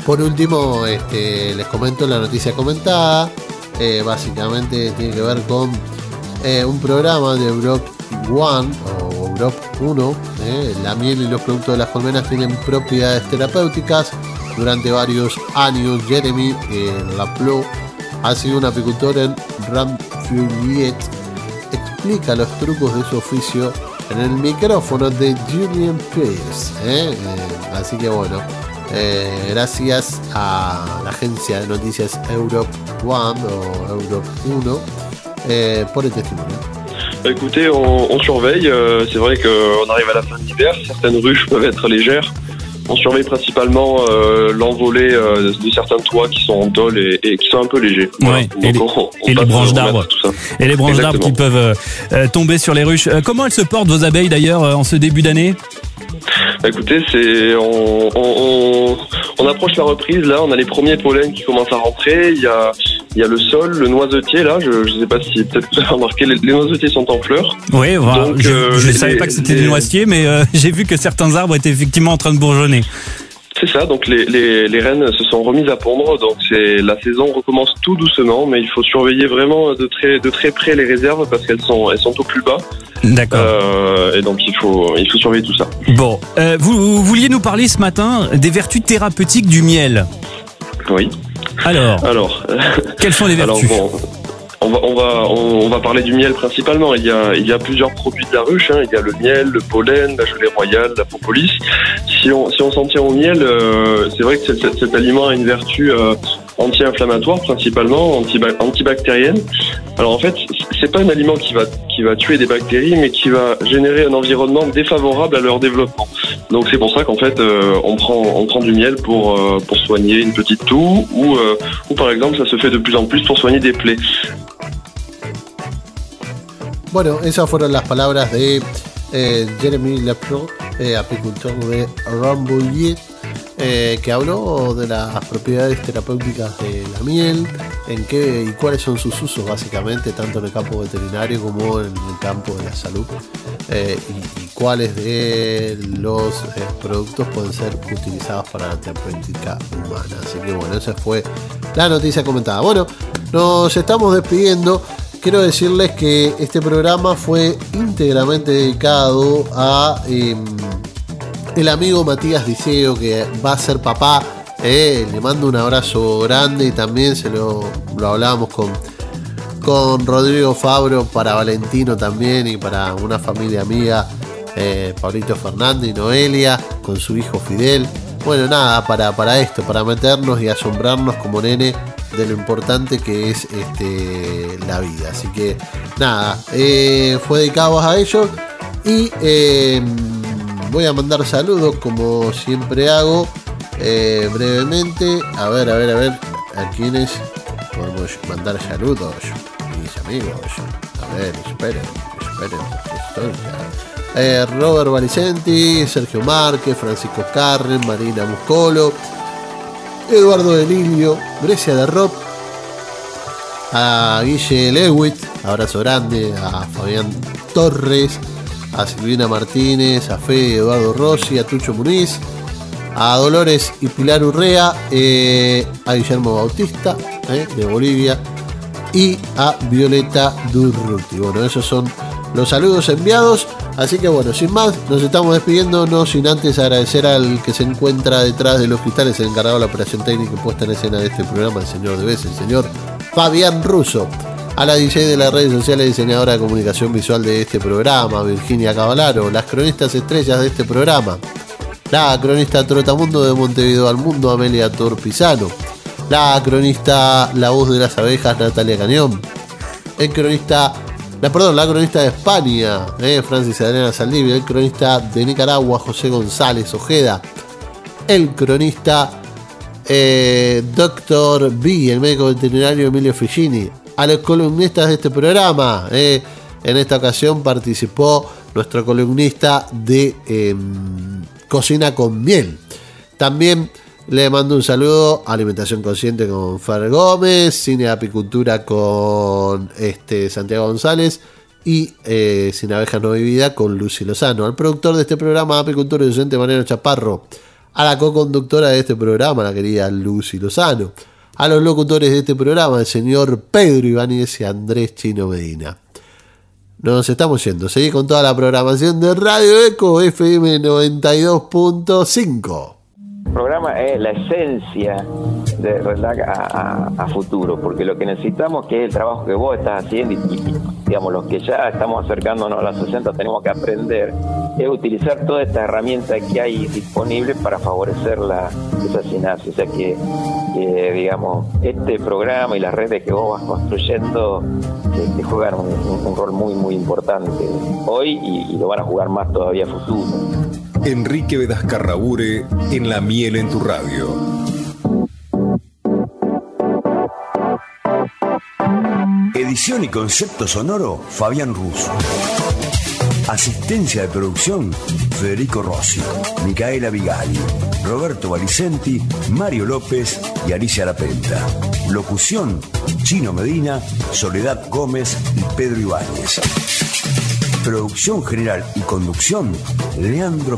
Speaker 2: Por último, este, les comento la noticia comentada. Eh, básicamente tiene que ver con eh, un programa de Brock One o 1. Eh, la miel y los productos de las colmenas tienen propiedades terapéuticas. Durante varios años, Jeremy Laplo ha sido un apicultor en Ramfuriet. Explica los trucos de su oficio en el micrófono de Julian Pierce. así que bueno, gracias a la agencia de noticias Europe One o Europe 1 por el testimonio.
Speaker 14: Écoutez, on, surveille. Euh, c'est vrai qu'on arrive à la fin de l'hiver. Certaines ruches peuvent être légères. On surveille principalement euh, l'envolée euh, de certains toits qui sont en tôle et, qui sont un peu légers.
Speaker 15: et, les, branches d'arbres. Et les branches d'arbres qui peuvent tomber sur les ruches. comment elles se portent vos abeilles d'ailleurs en ce début d'année?
Speaker 14: Bah, écoutez, c'est on, on, on, approche la reprise là. On a les premiers pollens qui commencent à rentrer. Il y a il y a le sol, le noisetier là. Je ne sais pas si peut-être vous avez remarqué, les, noisetiers sont en fleurs.
Speaker 15: Oui, voilà. je ne euh, savais pas que c'était des noisetiers, mais euh, j'ai vu que certains arbres étaient effectivement en train de bourgeonner.
Speaker 14: C'est ça, donc les, les, les, rennes se sont remises à pondre, donc c'est la saison recommence tout doucement, mais il faut surveiller vraiment de très de très près les réserves parce qu'elles sont elles sont au plus bas.
Speaker 15: D'accord.
Speaker 14: Euh, et donc il faut il faut surveiller tout ça.
Speaker 15: Bon, euh, vous, vouliez nous parler ce matin des vertus thérapeutiques du miel?
Speaker 14: Oui.
Speaker 15: Alors?
Speaker 14: Alors.
Speaker 15: Quelles sont les vertus?
Speaker 14: On va, on va, on, va parler du miel principalement. Il y a, il y a plusieurs produits de la ruche. Hein. Il y a le miel, le pollen, la gelée royale, la propolis. Si on, si on s'en tient au miel, euh, c'est vrai que cet, aliment a une vertu euh, anti-inflammatoire principalement, antibactérienne. Alors en fait, c'est pas un aliment qui va qui va tuer des bactéries, mais qui va générer un environnement défavorable à leur développement. Donc c'est pour ça qu'en fait, euh, on prend on prend du miel pour pour soigner une petite toux ou ou par exemple ça se fait de plus en plus pour soigner des plaies.
Speaker 2: Bueno, esas fueron las palabras de eh, Jeremy Lepro, eh, apicultor de Rambouillet, eh, que habló de las propiedades terapéuticas de la miel, en qué y cuáles son sus usos básicamente, tanto en el campo veterinario como en el campo de la salud, y, cuáles de los productos pueden ser utilizados para la terapéutica humana. Así que bueno, esa fue la noticia comentada. Bueno, nos estamos despidiendo quiero decirles que este programa fue íntegramente dedicado a em, el amigo Matías Diceo, que va a ser papá. Eh, le mando un abrazo grande y también se lo, lo hablábamos con, con Rodrigo Fabro para Valentino también y para una familia amiga, eh, Pablito Fernández y Noelia, con su hijo Fidel. Bueno, nada, para, para esto, para meternos y asombrarnos como nene de lo importante que es este, la vida. Así que nada, eh, fue dedicado a ellos y em, voy a mandar saludos como siempre hago eh, brevemente. A ver, a ver, a ver a quienes podemos mandar saludos, mis amigos. A ver, esperen, esperen, eh, Robert Valicenti, Sergio Márquez, Francisco Carren, Marina Muscolo. Eduardo Delilio, Grecia de Rob, a Guille Lewitt, abrazo grande, a Fabián Torres, a Silvina Martínez, a Fede Eduardo Rossi, a Tucho Muniz, a Dolores y Pilar Urrea, eh, a Guillermo Bautista eh, de Bolivia y a Violeta Durruti. Bueno, esos son los saludos enviados. Así que bueno, sin más, nos estamos despidiendo, no sin antes agradecer al que se encuentra detrás de los cristales, el encargado de la operación técnica puesta en escena de este programa, el señor de el señor Fabián Russo. A la DJ de las redes sociales, diseñadora de comunicación visual de este programa, Virginia Cavalaro, las cronistas estrellas de este programa, la cronista Trotamundo de Montevideo al Mundo, Amelia Torpizano, la cronista La Voz de las Abejas, Natalia Cañón, el cronista la, perdón, la cronista de España, eh, Francis Adriana Saldivia, el cronista de Nicaragua, José González Ojeda, el cronista eh, Doctor B, el médico veterinario Emilio Figini, a los columnistas de este programa. Eh, en esta ocasión participó nuestro columnista de em, Cocina con Miel. También le mando un saludo a Alimentación Consciente con Fer Gómez, Cine de Apicultura con este, Santiago González y eh, Sin Abejas No Vivida con Lucy Lozano. Al productor de este programa, Apicultura y Docente Mariano Chaparro. A la co-conductora de este programa, la querida Lucy Lozano. A los locutores de este programa, el señor Pedro Ibáñez y Andrés Chino Medina. Nos estamos yendo. Seguí con toda la programación de Radio Eco FM 92.5
Speaker 16: programa es la esencia de Relac a, futuro, porque lo que necesitamos que es el trabajo que vos estás haciendo y, digamos los que ya estamos acercándonos a las 60 tenemos que aprender es utilizar toda esta herramienta que hay disponible para favorecer la, esa. O sea que, digamos, este programa y las redes que vos vas construyendo que, juegan un, rol muy, muy importante hoy y, lo van a jugar más todavía a futuro.
Speaker 6: Enrique Vedascarrabure en La Miel en tu Radio.
Speaker 1: Edición y concepto sonoro, Fabián Rus. Asistencia de producción, Federico Rossi, Micaela Vigali, Roberto Valicenti, Mario López y Alicia Lapenta. Locución, Chino Medina, Soledad Gómez y Pedro Ibáñez. Producción general y conducción, Leandro